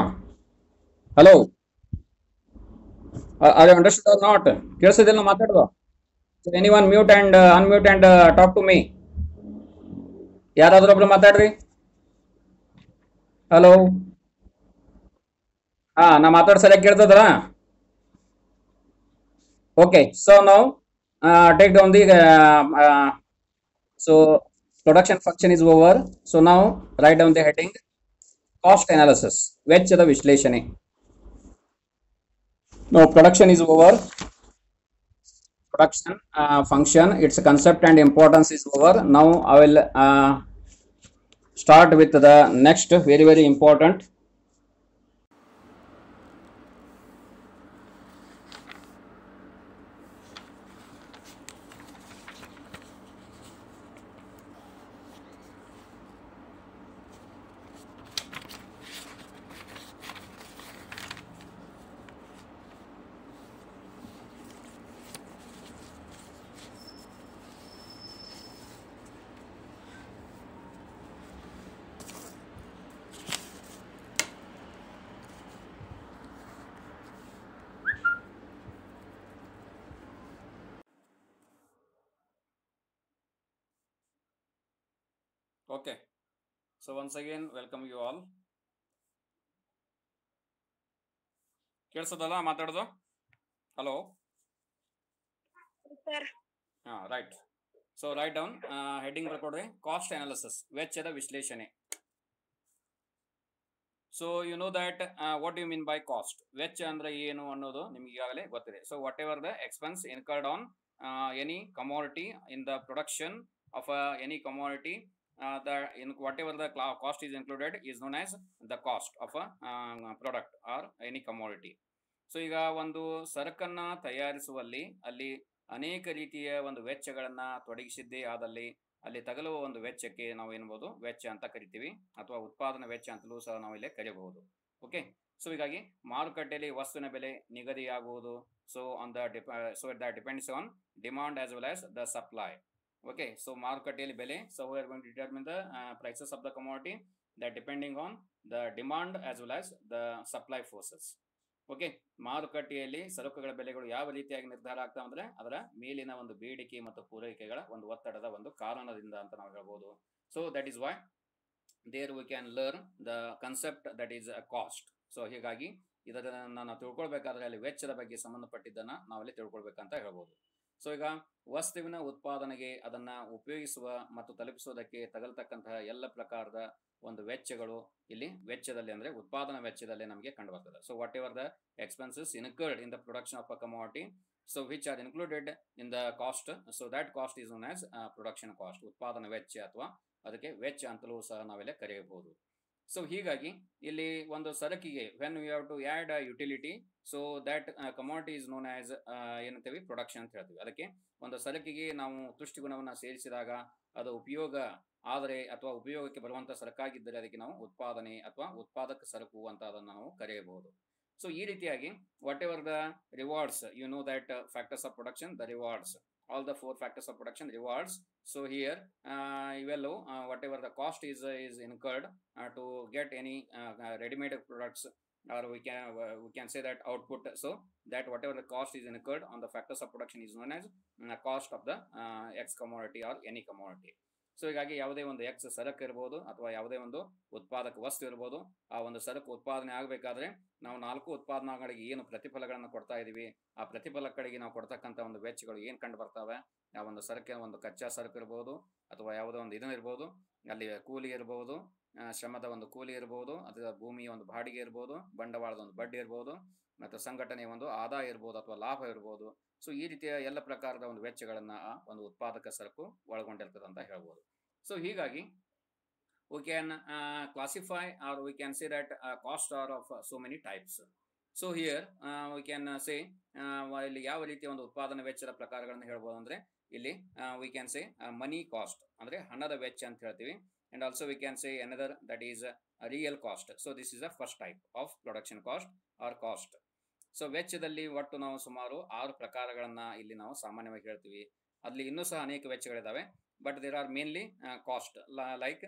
ಹಲೋ ಅಂಡರ್ಸ್ಟುಡ್ ಆರ್ ನಾಟ್ ಕೇಳಿಸೋದಿಲ್ಲ ಮಾತಾಡ್ದು. Any one mute and unmute and talk to me ಯಾರಾದ್ರೂ ಒಬ್ರು ಮಾತಾಡ್ರಿ? ಹಲೋ ಹಾ ನಾ ಮಾತಾಡ್ ಸರಿಯಾಗಿ ಕೇಳ್ತದ್ರ ಓಕೆ ಸೊ ನಾವು take down the so production function is over so ನಾವು write down the heading cost analysis ವೆಚ್ಚದ ವಿಶ್ಲೇಷಣೆ No, production is over. Production uh, function, its concept and importance is over. Now I will uh, start with the next very very important. So again welcome you all ಕೇಳಿಸೋದಲ್ಲ ಮಾತಾಡೋದು? Hello ಹಾ right so write down heading ಬರ್ಕೊಡ್ರಿ cost analysis ವೆಚ್ಚದ ವಿಶ್ಲೇಷಣೆ. So you know that what you mean by cost ವೆಚ್ಚ ಅಂದ್ರೆ ಏನು ಅನ್ನೋದು ನಿಮ್ಗೆ ಈಗಾಗಲೇ ಗೊತ್ತಿದೆ. So whatever the expense incurred on any commodity in the production of any commodity the in whatever the cost is included is known as the cost of a uh, product or any so ಈಗ ಒಂದು ಸರಕನ್ನ ತಯಾರಿಸುವಲ್ಲಿ ಅಲ್ಲಿ ಅನೇಕ ರೀತಿಯ ಒಂದು ವೆಚ್ಚಗಳನ್ನು ತೊಡಗಿಸಿದ್ದೇ ಆದಲ್ಲಿ ಅಲ್ಲಿ ತಗಲುವ ಒಂದು ವೆಚ್ಚಕ್ಕೆ ನಾವು ಏನ್ಬೋದು ವೆಚ್ಚ ಅಂತ ಕರಿತೀವಿ. ಅಥವಾ ಉತ್ಪಾದನಾ ವೆಚ್ಚ ಅಂತಲೂ ಸಹ ನಾವು ಇಲ್ಲಿ ಕರೆಯಬಹುದು ಓಕೆ ಸೊ ಹೀಗಾಗಿ ಮಾರುಕಟ್ಟೆಯಲ್ಲಿ ವಸ್ತುವಿನ ಬೆಲೆ ನಿಗದಿಯಾಗುವುದು. So on the so the depends on demand as well as the supply okay so ಮಾರುಕಟ್ಟೆಯಲ್ಲಿ ಬೆಲೆ so we are going to determine the prices of the commodity the depending on the demand as well as the supply forces okay ಮಾರುಕಟ್ಟೆಯಲ್ಲಿ ಸರಕುಗಳ ಬೆಲೆಗಳು ಯಾವ ರೀತಿಯಾಗಿ ನಿರ್ಧಾರ ಆಗ್ತಾವ ಅಂದ್ರೆ ಅದರ ಮೇಲಿನ ಒಂದು ಬೇಡಿಕೆ ಮತ್ತು ಪೂರೈಕೆಗಳ ಒಂದು ಒತ್ತಡದ ಒಂದು ಕಾರಣದಿಂದ ಅಂತ ನಾವು ಹೇಳ್ಬೋದು. So that is why there we can learn the concept that is a cost so ಹೀಗಾಗಿ ಇದನ್ನ ನಾನು ತಿಳ್ಕೊಳ್ಬೇಕಾದ್ರೆ ಅಲ್ಲಿ ವೆಚ್ಚದ ಬಗ್ಗೆ ಸಂಬಂಧಪಟ್ಟಿದ್ದನ್ನ ನಾವಲ್ಲಿ ತಿಳ್ಕೊಳ್ಬೇಕಂತ ಹೇಳ್ಬೋದು. ಸೊ ಈಗ ವಸ್ತುವಿನ ಉತ್ಪಾದನೆಗೆ ಅದನ್ನ ಉಪಯೋಗಿಸುವ ಮತ್ತು ತಲುಪಿಸುವುದಕ್ಕೆ ತಗಲ್ತಕ್ಕಂತಹ ಎಲ್ಲ ಪ್ರಕಾರದ ಒಂದು ವೆಚ್ಚಗಳು ಇಲ್ಲಿ ವೆಚ್ಚದಲ್ಲಿ ಅಂದ್ರೆ ಉತ್ಪಾದನಾ ವೆಚ್ಚದಲ್ಲಿ ನಮಗೆ ಕಂಡು ಬರ್ತದೆ so whatever the expenses incurred in the production of a commodity so which are included in the cost so that cost is known as production cost ಉತ್ಪಾದನಾ ವೆಚ್ಚ ಅಥವಾ ಅದಕ್ಕೆ ವೆಚ್ಚ ಅಂತಲೂ ಸಹ ನಾವೆಲ್ಲ ಕರೆಯಬಹುದು. ಸೊ ಹೀಗಾಗಿ ಇಲ್ಲಿ ಒಂದು ಸರಕಿಗೆ when you have to add a utility so that commodity is known as ಏನಂತೇವಿ production ಅಂತ ಹೇಳ್ತೀವಿ. ಅದಕ್ಕೆ ಒಂದು ಸರಕಿಗೆ ನಾವು ತುಷ್ಟಿಗುಣವನ್ನು ಸೇರಿಸಿದಾಗ ಅದು ಉಪಯೋಗ ಆದರೆ ಅಥವಾ ಉಪಯೋಗಕ್ಕೆ ಬರುವಂಥ ಸರಕಾಗಿದ್ದರೆ ಅದಕ್ಕೆ ನಾವು ಉತ್ಪಾದನೆ ಅಥವಾ ಉತ್ಪಾದಕ ಸರಕು ಅಂತ ಅದನ್ನು ನಾವು ಕರೆಯಬಹುದು. ಸೊ ಈ ರೀತಿಯಾಗಿ whatever the rewards you know that factors of production the rewards all the four factors of production rewards so here ಇವೆಲ್ಲವು whatever the cost is is incurred to get any readymade products or we can uh, we can say that output. So that whatever the cost is incurred on the factors of production is known as uh, cost of the uh, x commodity or any commodity. So ಹೀಗಾಗಿ ಯಾವುದೇ ಒಂದು X ಸರಕು ಇರ್ಬೋದು ಅಥವಾ ಯಾವುದೇ ಒಂದು ಉತ್ಪಾದಕ ವಸ್ತು ಇರ್ಬೋದು ಆ ಒಂದು ಸರಕು ಉತ್ಪಾದನೆ ಆಗಬೇಕಾದ್ರೆ ನಾವು ನಾಲ್ಕು ಉತ್ಪಾದನಾಗಳಿಗೆ ಏನು ಪ್ರತಿಫಲಗಳನ್ನು ಕೊಡ್ತಾ ಇದೀವಿ ಆ ಪ್ರತಿಫಲ ಕಡೆಗೆ ನಾವು ಕೊಡ್ತಕ್ಕಂಥ ಒಂದು ವೆಚ್ಚಗಳು ಏನು ಕಂಡು ಬರ್ತವೆ? ಆ ಒಂದು ಸರಕಿನ ಒಂದು ಕಚ್ಚಾ ಸರಕು ಇರ್ಬೋದು ಅಥವಾ ಯಾವುದೋ ಒಂದು ಇದನ್ನ ಇರ್ಬೋದು, ಅಲ್ಲಿ ಕೂಲಿ ಇರ್ಬೋದು ಶ್ರಮದ ಒಂದು ಕೂಲಿ ಇರ್ಬೋದು, ಅಥವಾ ಭೂಮಿಯ ಒಂದು ಬಾಡಿಗೆ ಇರ್ಬೋದು, ಬಂಡವಾಳದ ಒಂದು ಬಡ್ಡಿ ಇರ್ಬೋದು, ಮತ್ತು ಸಂಘಟನೆಯ ಒಂದು ಆದಾಯ ಇರ್ಬೋದು ಅಥವಾ ಲಾಭ ಇರ್ಬೋದು. ಸೊ ಈ ರೀತಿಯ ಎಲ್ಲ ಪ್ರಕಾರದ ಒಂದು ವೆಚ್ಚಗಳನ್ನ ಆ ಒಂದು ಉತ್ಪಾದಕ ಸರಕು ಒಳಗೊಂಡಿರ್ತದೆ ಅಂತ ಹೇಳ್ಬೋದು. ಸೊ ಹೀಗಾಗಿ we can classify or we can see that cost are of so many types so here we can say ಇಲ್ಲಿ ಯಾವ ರೀತಿಯ ಒಂದು ಉತ್ಪಾದನಾ ವೆಚ್ಚದ ಪ್ರಕಾರಗಳನ್ನು ಹೇಳ್ಬೋದು ಅಂದ್ರೆ ಇಲ್ಲಿ we can say money cost ಅಂದ್ರೆ ಹಣದ ವೆಚ್ಚ ಅಂತ ಹೇಳ್ತೀವಿ. And also we can say another that is real cost so this is a first type of production cost or cost so ವೆಚ್ಚದಲ್ಲಿ ಒಟ್ಟು ನಾವು ಸುಮಾರು ಆರು ಪ್ರಕಾರಗಳನ್ನು ಇಲ್ಲಿ ನಾವು ಸಾಮಾನ್ಯವಾಗಿ ಹೇಳ್ತೀವಿ. ಅಲ್ಲಿ ಇನ್ನೂ ಸಹ ಅನೇಕ ವೆಚ್ಚಗಳಿದ್ದಾವೆ but there are mainly cost like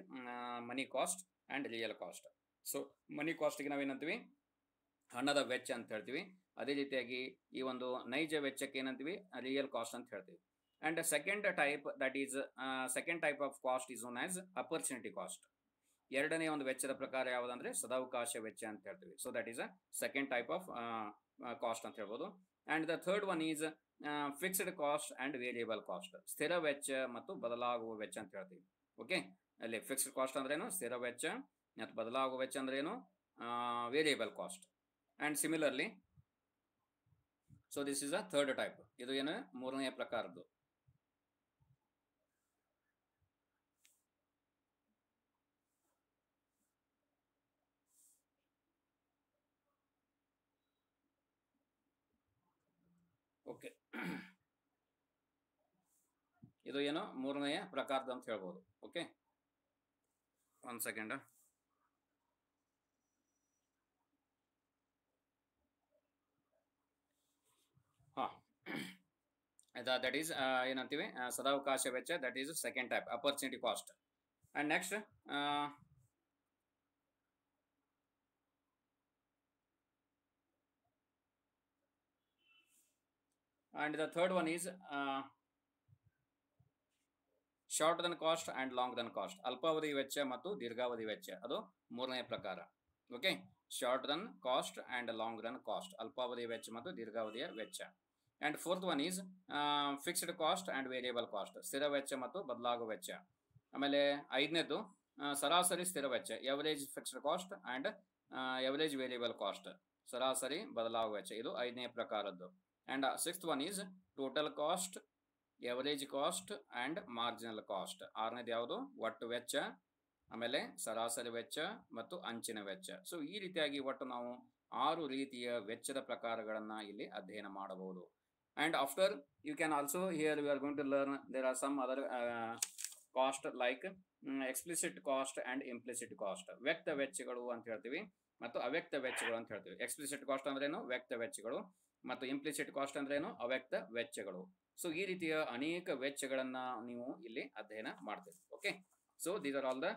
money cost and real cost so money ಕಾಸ್ಟ್ಗೆ ನಾವೇನಂತೀವಿ ಹಣದ ವೆಚ್ಚ ಅಂತ ಹೇಳ್ತೀವಿ. ಅದೇ ರೀತಿಯಾಗಿ ಈ ಒಂದು ನೈಜ ವೆಚ್ಚಕ್ಕೆ ಏನಂತೀವಿ? ರಿಯಲ್ ಕಾಸ್ಟ್ ಅಂತ ಹೇಳ್ತೀವಿ. And the second type, that is second type of cost is known as opportunity cost. ಎರಡನೇ ಒಂದು ವೆಚ್ಚದ ಪ್ರಕಾರ ಯಾವುದಂದ್ರೆ ಸದಾವಕಾಶ ವೆಚ್ಚ ಅಂತ ಹೇಳ್ತೀವಿ. So that is a second type of cost ಅಂತ ಹೇಳ್ಬೋದು. And the third one is fixed cost and variable cost ಸ್ಥಿರ ವೆಚ್ಚ ಮತ್ತು ಬದಲಾಗುವ ವೆಚ್ಚ ಅಂತ ಹೇಳ್ತೀವಿ. ಓಕೆ ಅಲ್ಲಿ ಫಿಕ್ಸ್ಡ್ ಕಾಸ್ಟ್ ಅಂದ್ರೇನು ಸ್ಥಿರ ವೆಚ್ಚ ಮತ್ತು ಬದಲಾಗುವ ವೆಚ್ಚ ಅಂದ್ರೇನು variable cost and similarly so this is a third type ಇದು ಏನು? ಮೂರನೆಯ ಪ್ರಕಾರದ್ದು ಓಕೆ ಇದು ಏನು ಮೂರನೆಯ ಪ್ರಕಾರದ ಅಂತ ಹೇಳ್ಬೋದು. ಓಕೆ ಒಂದು ಸೆಕೆಂಡ್ ಹಾ. ದಟ್ ಈಸ್ ಏನಂತೀವಿ? ಸದಾವಕಾಶ ವೆಚ್ಚ that is second type opportunity cost and next and the third one is short run cost and long run cost ಅಲ್ಪಾವಧಿ ವೆಚ್ಚ ಮತ್ತು ದೀರ್ಘಾವಧಿ ವೆಚ್ಚ, ಅದು ಮೂರನೇ ಪ್ರಕಾರ. Okay short run cost and long run cost ಅಲ್ಪಾವಧಿ ವೆಚ್ಚ ಮತ್ತು ದೀರ್ಘಾವಧಿಯ ವೆಚ್ಚ. And fourth one is fixed cost and variable cost ಸ್ಥಿರ ವೆಚ್ಚ ಮತ್ತು ಬದಲಾಗುವ ವೆಚ್ಚ. ಆಮೇಲೆ ಐದನೇದು ಸರಾಸರಿ ಸ್ಥಿರ ವೆಚ್ಚ average fixed cost and average variable cost ಸರಾಸರಿ ಬದಲಾಗುವ ವೆಚ್ಚ, ಇದು ಐದನೇ ಪ್ರಕಾರದ್ದು. And sixth one is total cost average cost and marginal cost ಆರನೇದು ಯಾವುದು? ಒಟ್ಟು ವೆಚ್ಚ, ಆಮೇಲೆ ಸರಾಸರಿ ವೆಚ್ಚ ಮತ್ತು ಅಂಚಿನ ವೆಚ್ಚ. ಸೊ ಈ ರೀತಿಯಾಗಿ ಒಟ್ಟು ನಾವು ಆರು ರೀತಿಯ ವೆಚ್ಚದ ಪ್ರಕಾರಗಳನ್ನು ಇಲ್ಲಿ ಅಧ್ಯಯನ ಮಾಡಬಹುದು. And after you can also here we are going to learn there are some other cost like explicit cost and implicit cost ವ್ಯಕ್ತ ವೆಚ್ಚಗಳು ಅಂತ ಹೇಳ್ತೀವಿ ಮತ್ತು ಅವ್ಯಕ್ತ ವೆಚ್ಚಗಳು ಅಂತ ಹೇಳ್ತೀವಿ. ಎಕ್ಸ್ಪ್ಲಿಸಿಟ್ ಕಾಸ್ಟ್ ಅಂದ್ರೇನು? ವ್ಯಕ್ತ ವೆಚ್ಚಗಳು. ಮತ್ತು ಇಂಪ್ಲಿಸಿಟ್ ಕಾಸ್ಟ್ ಅಂದ್ರೇನು ಅವ್ಯಕ್ತ ವೆಚ್ಚಗಳು. ಸೊ ಈ ರೀತಿಯ ಅನೇಕ ವೆಚ್ಚಗಳನ್ನ ನೀವು ಇಲ್ಲಿ ಅಧ್ಯಯನ ಮಾಡ್ತೀರಿ. Okay so these are all the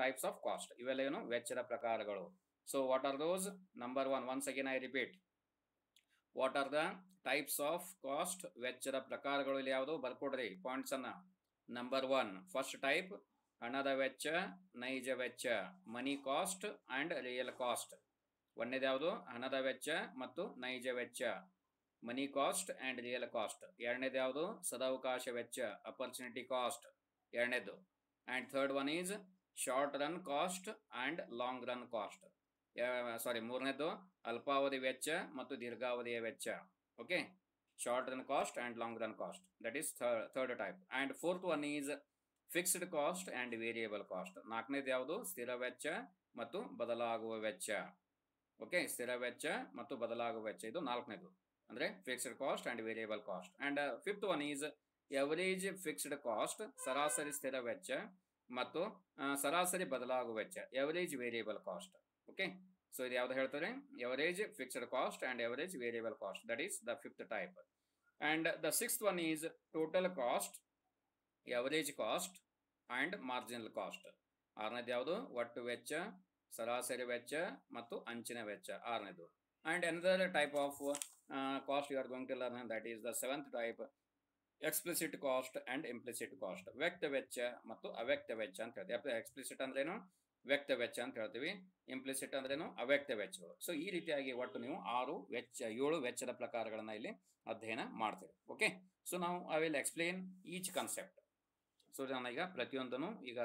types of cost ಇವೆಲ್ಲ ಏನು? ವೆಚ್ಚದ ಪ್ರಕಾರಗಳು. So what are those number one once again I repeat what are the types of cost ವೆಚ್ಚದ ಪ್ರಕಾರಗಳು ಇಲ್ಲಿ ಯಾವುದು? ಬರ್ಕೊಡ್ರಿ ಪಾಯಿಂಟ್ಸ್ ಅನ್ನ. ನಂಬರ್ ಒನ್ ಫಸ್ಟ್ ಟೈಪ್ ಹಣದ ವೆಚ್ಚ, ನೈಜ ವೆಚ್ಚ money cost and real cost ಒಂದೇದು ಯಾವುದು ಹಣದ ವೆಚ್ಚ ಮತ್ತು ನೈಜ ವೆಚ್ಚ. Money cost and real cost ಎರಡನೇದು ಯಾವುದು ಸದಾವಕಾಶ ವೆಚ್ಚ ಅಪರ್ಚುನಿಟಿ ಕಾಸ್ಟ್ ಎರಡನೇದು. And third one is short run cost and long run cost sorry ಮೂರನೇದು ಅಲ್ಪಾವಧಿ ವೆಚ್ಚ ಮತ್ತು ದೀರ್ಘಾವಧಿಯ ವೆಚ್ಚ. Okay short run cost and long run cost that is third type and fourth one is fixed cost and variable cost ನಾಲ್ಕನೇದು ಯಾವುದು ಸ್ಥಿರ ವೆಚ್ಚ ಮತ್ತು ಬದಲಾಗುವ ವೆಚ್ಚ. ಓಕೆ ಸ್ಥಿರ ವೆಚ್ಚ ಮತ್ತು ಬದಲಾಗುವ ವೆಚ್ಚ, ಇದು ನಾಲ್ಕನೇದು. ಅಂದ್ರೆ fixed cost and variable cost and fifth one is average fixed cost ಸರಾಸರಿ ಸ್ಥಿರ ವೆಚ್ಚ ಮತ್ತು ಸರಾಸರಿ ಬದಲಾಗುವ ವೆಚ್ಚ average variable cost okay so ಇದು ಯಾವ್ದು ಹೇಳ್ತಾರೆ? Average fixed cost and average variable cost that is the fifth type and the sixth one is total cost average cost and marginal cost ಆರನೇದು ಯಾವುದು? ಒಟ್ಟು ವೆಚ್ಚ ಸರಾಸರಿ ವೆಚ್ಚ ಮತ್ತು ಅಂಚಿನ ವೆಚ್ಚ ಆರನೇದು. And another type of cost you are going to learn that is the seventh type explicit cost and implicit cost ವ್ಯಕ್ತ ವೆಚ್ಚ ಮತ್ತು ಅವ್ಯಕ್ತ ವೆಚ್ಚ ಅಂತ ಹೇಳ್ತೀವಿ. ಎಕ್ಸ್ಪ್ಲಿಸಿಟ್ ಅಂದ್ರೇನು? ವ್ಯಕ್ತ ವೆಚ್ಚ ಅಂತ ಹೇಳ್ತೀವಿ. ಇಂಪ್ಲಿಸಿಟ್ ಅಂದ್ರೇನು? ಅವ್ಯಕ್ತ ವೆಚ್ಚಗಳು. ಸೊ ಈ ರೀತಿಯಾಗಿ ಒಟ್ಟು ನೀವು ಆರು ವೆಚ್ಚ, ಏಳು ವೆಚ್ಚದ ಪ್ರಕಾರಗಳನ್ನ ಇಲ್ಲಿ ಅಧ್ಯಯನ ಮಾಡ್ತೀವಿ ಓಕೆ ಸೊ ನಾವು I will explain each concept so ಈಗ ಪ್ರತಿಯೊಂದನ್ನು ಈಗ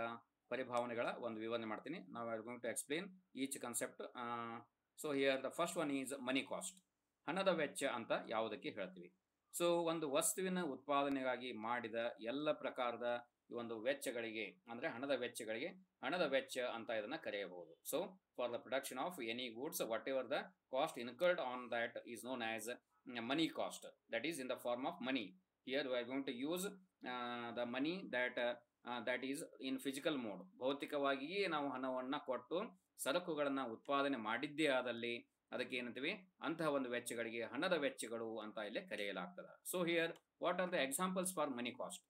ಪರಿಭಾವನೆಗಳ ಒಂದು ವಿವರಣೆ ಮಾಡ್ತೀನಿ. ನಾವು are going to explain each concept so here the first one is money cost ಹಣದ ವೆಚ್ಚ ಅಂತ ಯಾವುದಕ್ಕೆ ಹೇಳ್ತೀವಿ? ಸೊ ಒಂದು ವಸ್ತುವಿನ ಉತ್ಪಾದನೆಗಾಗಿ ಮಾಡಿದ ಎಲ್ಲ ಪ್ರಕಾರದ ಒಂದು ವೆಚ್ಚಗಳಿಗೆ, ಅಂದ್ರೆ ಹಣದ ವೆಚ್ಚಗಳಿಗೆ ಹಣದ ವೆಚ್ಚ ಅಂತ ಇದನ್ನ ಕರೆಯಬಹುದು. So for the production of any goods whatever the cost incurred on that is known as money cost that is in the form of money here we are going to use the money that that is in physical mode ಭೌತಿಕವಾಗಿಯೇ ನಾವು ಹಣವನ್ನ ಕೊಟ್ಟು ಸರಕುಗಳನ್ನ ಉತ್ಪಾದನೆ ಮಾಡಿದ್ದೇ ಆದಲ್ಲಿ ಅದಕ್ಕೆ ಏನಂತೀವಿ? ಅಂತಹ ಒಂದು ವೆಚ್ಚಗಳಿಗೆ ಹಣದ ವೆಚ್ಚಗಳು ಅಂತ ಇಲ್ಲಿ ಕರೆಯಲಾಗ್ತದೆ. So here what are the examples for money cost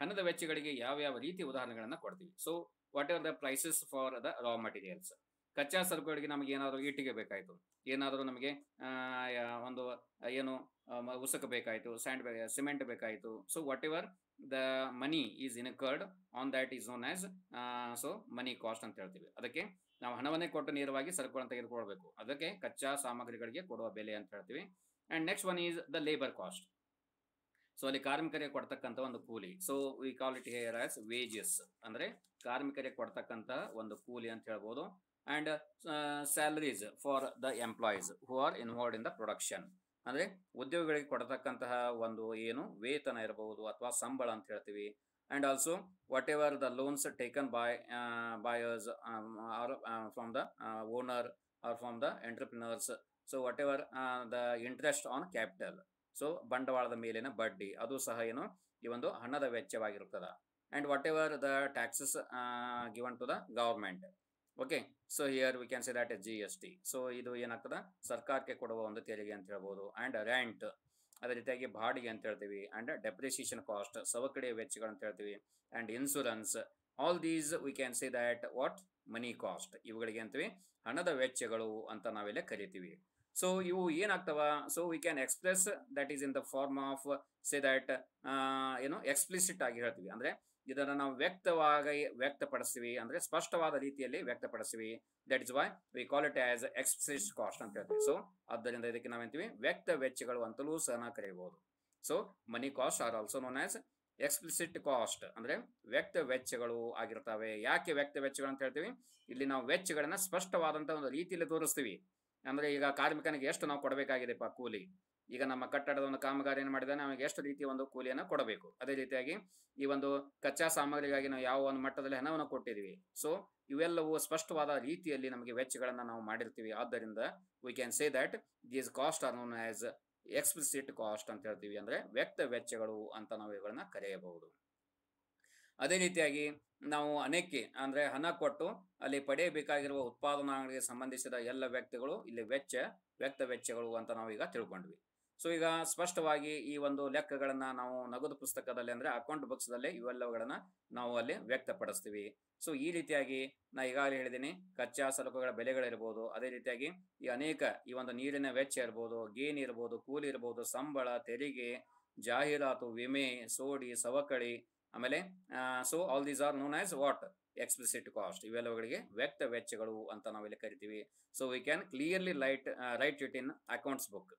ಹಣದ ವೆಚ್ಚಗಳಿಗೆ ಯಾವ ಯಾವ ರೀತಿ ಉದಾಹರಣೆಗಳನ್ನ ಕೊಡ್ತೀವಿ? So what are the prices for the raw materials ಕಚ್ಚಾ ಸರಕುಗಳಿಗೆ ನಮಗೆ ಏನಾದರೂ ಇಟ್ಟಿಗೆ ಬೇಕಾಯಿತು. ಏನಾದರೂ ನಮಗೆ ಒಂದು, ಏನು ಉಸುಕ ಬೇಕಾಯಿತು, ಸ್ಯಾಂಡ್ ಸಿಮೆಂಟ್ ಬೇಕಾಯಿತು. So whatever the money is incurred on that is known as so money cost ಅಂತ ಹೇಳ್ತೀವಿ. ಅದಕ್ಕೆ ನಾವು ಹಣವನ್ನೇ ಕೊಟ್ಟು ನೇರವಾಗಿ ಸರಕುಗಳನ್ನು ತೆಗೆದುಕೊಳ್ಬೇಕು. ಅದಕ್ಕೆ ಕಚ್ಚಾ ಸಾಮಗ್ರಿಗಳಿಗೆ ಕೊಡುವ ಬೆಲೆ ಅಂತ ಹೇಳ್ತೀವಿ. And next one is the labour cost so ಅಲ್ಲಿ ಕಾರ್ಮಿಕರಿಗೆ ಕೊಡ್ತಕ್ಕಂಥ ಒಂದು ಕೂಲಿ. So we call it here as wages ಅಂದ್ರೆ ಕಾರ್ಮಿಕರಿಗೆ ಕೊಡ್ತಕ್ಕಂಥ ಒಂದು ಕೂಲಿ ಅಂತ ಹೇಳ್ಬೋದು. And salaries for the employees who are involved in the production ಅಂದ್ರೆ ಉದ್ಯೋಗಿಗಳಿಗೆ ಕೊಡತಕ್ಕಂತಹ ಒಂದು ಏನು ವೇತನ ಇರಬಹುದು ಅಥವಾ ಸಂಬಳ ಅಂತ ಹೇಳ್ತೀವಿ. And also whatever the loans taken by buyers or from the owner or from the entrepreneurs so whatever the interest on capital so ಬಂಡವಾಳದ ಮೇಲಿನ ಬಡ್ಡಿ, ಅದು ಸಹ ಏನು, ಈ ಒಂದು ಹಣದ ವೆಚ್ಚವಾಗಿರುತ್ತದೆ and whatever the taxes given to the government okay so here we can see that G S T so ಇದು ಏನಾಗ್ತದ? ಸರ್ಕಾರಕ್ಕೆ ಕೊಡುವ ಒಂದು ತೆರಿಗೆ ಅಂತ ಹೇಳ್ಬೋದು. ಅಂಡ್ ರೆಂಟ್ ಅದೇ ರೀತಿಯಾಗಿ ಬಾಡಿಗೆ ಅಂತ ಹೇಳ್ತೀವಿ. ಅಂಡ್ ಡೆಪ್ರಿಸಿಯೇಷನ್ ಕಾಸ್ಟ್ ಸವಕಡಿ ವೆಚ್ಚಗಳು ಅಂತ ಹೇಳ್ತೀವಿ. And insurance all these we can see that what money cost ಇವುಗಳಿಗೆ ಅಂತೀವಿ ಹಣದ ವೆಚ್ಚಗಳು ಅಂತ ನಾವೆಲ್ಲ ಕರಿತೀವಿ. ಸೊ ಇವು ಏನಾಗ್ತವ? So we can express that is in the form of say that ಏನು ಎಕ್ಸ್ಪ್ಲಿಸಿಟ್ ಆಗಿ ಹೇಳ್ತೀವಿ. ಅಂದ್ರೆ ಇದನ್ನ ನಾವು ವ್ಯಕ್ತವಾಗಿ ವ್ಯಕ್ತಪಡಿಸ್ತೀವಿ ಅಂದ್ರೆ ಸ್ಪಷ್ಟವಾದ ರೀತಿಯಲ್ಲಿ ವ್ಯಕ್ತಪಡಿಸ್ತೀವಿ. That is why we call it as express cost ಅಂತ ಹೇಳ್ತೀವಿ. ಸೊ ಆದ್ದರಿಂದ ಇದಕ್ಕೆ ನಾವೇಂತೀವಿ ವ್ಯಕ್ತ ವೆಚ್ಚಗಳು ಅಂತಲೂ ಸಹ ಕರೆಯಬಹುದು. So money cost are also known as explicit cost ಅಂದ್ರೆ ವ್ಯಕ್ತ ವೆಚ್ಚಗಳು ಆಗಿರ್ತವೆ. ಯಾಕೆ ವ್ಯಕ್ತ ವೆಚ್ಚಗಳು ಅಂತ ಹೇಳ್ತೀವಿ? ಇಲ್ಲಿ ನಾವು ವೆಚ್ಚಗಳನ್ನ ಸ್ಪಷ್ಟವಾದಂತ ಒಂದು ರೀತಿಯಲ್ಲಿ ತೋರಿಸ್ತೀವಿ. ಅಂದ್ರೆ ಈಗ ಕಾರ್ಮಿಕನಿಗೆ ಎಷ್ಟು ನಾವು ಕೊಡಬೇಕಾಗಿದೆಪ್ಪ ಕೂಲಿ? ಈಗ ನಮ್ಮ ಕಟ್ಟಡದ ಒಂದು ಕಾಮಗಾರಿಯನ್ನು ಮಾಡಿದಾನೆ ಅವನಿಗೆ ಎಷ್ಟು ರೀತಿಯ ಒಂದು ಕೂಲಿಯನ್ನು ಕೊಡಬೇಕು? ಅದೇ ರೀತಿಯಾಗಿ ಈ ಒಂದು ಕಚ್ಚಾ ಸಾಮಗ್ರಿಗಾಗಿ ನಾವು ಯಾವ ಒಂದು ಮಟ್ಟದಲ್ಲಿ ಹಣವನ್ನು ಕೊಟ್ಟಿದೀವಿ ಸೊ ಇವೆಲ್ಲವೂ ಸ್ಪಷ್ಟವಾದ ರೀತಿಯಲ್ಲಿ ನಮಗೆ ವೆಚ್ಚಗಳನ್ನು ನಾವು ಮಾಡಿರ್ತೀವಿ. ಆದ್ದರಿಂದ we can say that these cost are known as explicit cost ಅಂತ ಹೇಳ್ತೀವಿ. ಅಂದ್ರೆ ವ್ಯಕ್ತ ವೆಚ್ಚಗಳು ಅಂತ ನಾವು ಇವುಗಳನ್ನ ಕರೆಯಬಹುದು. ಅದೇ ರೀತಿಯಾಗಿ ನಾವು ಅನೇಕ ಅಂದ್ರೆ ಹಣ ಕೊಟ್ಟು ಅಲ್ಲಿ ಪಡೆಯಬೇಕಾಗಿರುವ ಉತ್ಪಾದನಾಗಳಿಗೆ ಸಂಬಂಧಿಸಿದ ಎಲ್ಲ ವ್ಯಕ್ತಿಗಳು ಇಲ್ಲಿ ವೆಚ್ಚ, ವ್ಯಕ್ತ ವೆಚ್ಚಗಳು ಅಂತ ನಾವು ಈಗ ತಿಳ್ಕೊಂಡ್ವಿ. ಸೊ ಈಗ ಸ್ಪಷ್ಟವಾಗಿ ಈ ಒಂದು ಲೆಕ್ಕಗಳನ್ನ ನಾವು ನಗದು ಪುಸ್ತಕದಲ್ಲಿ ಅಂದ್ರೆ ಅಕೌಂಟ್ ಬುಕ್ಸ್ ದಲ್ಲಿ ಇವೆಲ್ಲವುಗಳನ್ನ ನಾವು ಅಲ್ಲಿ ವ್ಯಕ್ತಪಡಿಸ್ತೀವಿ. ಸೊ ಈ ರೀತಿಯಾಗಿ ನಾ ಈಗಾಗಲೇ ಹೇಳಿದ್ದೀನಿ ಕಚ್ಚಾ ಸರಕುಗಳ ಬೆಲೆಗಳಿರ್ಬೋದು, ಅದೇ ರೀತಿಯಾಗಿ ಈ ಅನೇಕ ಈ ಒಂದು ನೀರಿನ ವೆಚ್ಚ ಇರ್ಬೋದು ಗೇನ್ ಇರ್ಬೋದು, ಕೂಲಿ ಇರ್ಬೋದು, ಸಂಬಳ, ತೆರಿಗೆ, ಜಾಹೀರಾತು, ವಿಮೆ, ಸೋಡಿ, ಸವಕಳಿ ಆಮೇಲೆ so all these are known as what explicit cost ಇವೆಲ್ಲವುಗಳಿಗೆ ವ್ಯಕ್ತ ವೆಚ್ಚಗಳು ಅಂತ ನಾವಿಲ್ಲಿ ಕರಿತೀವಿ. So we can clearly light write it in accounts book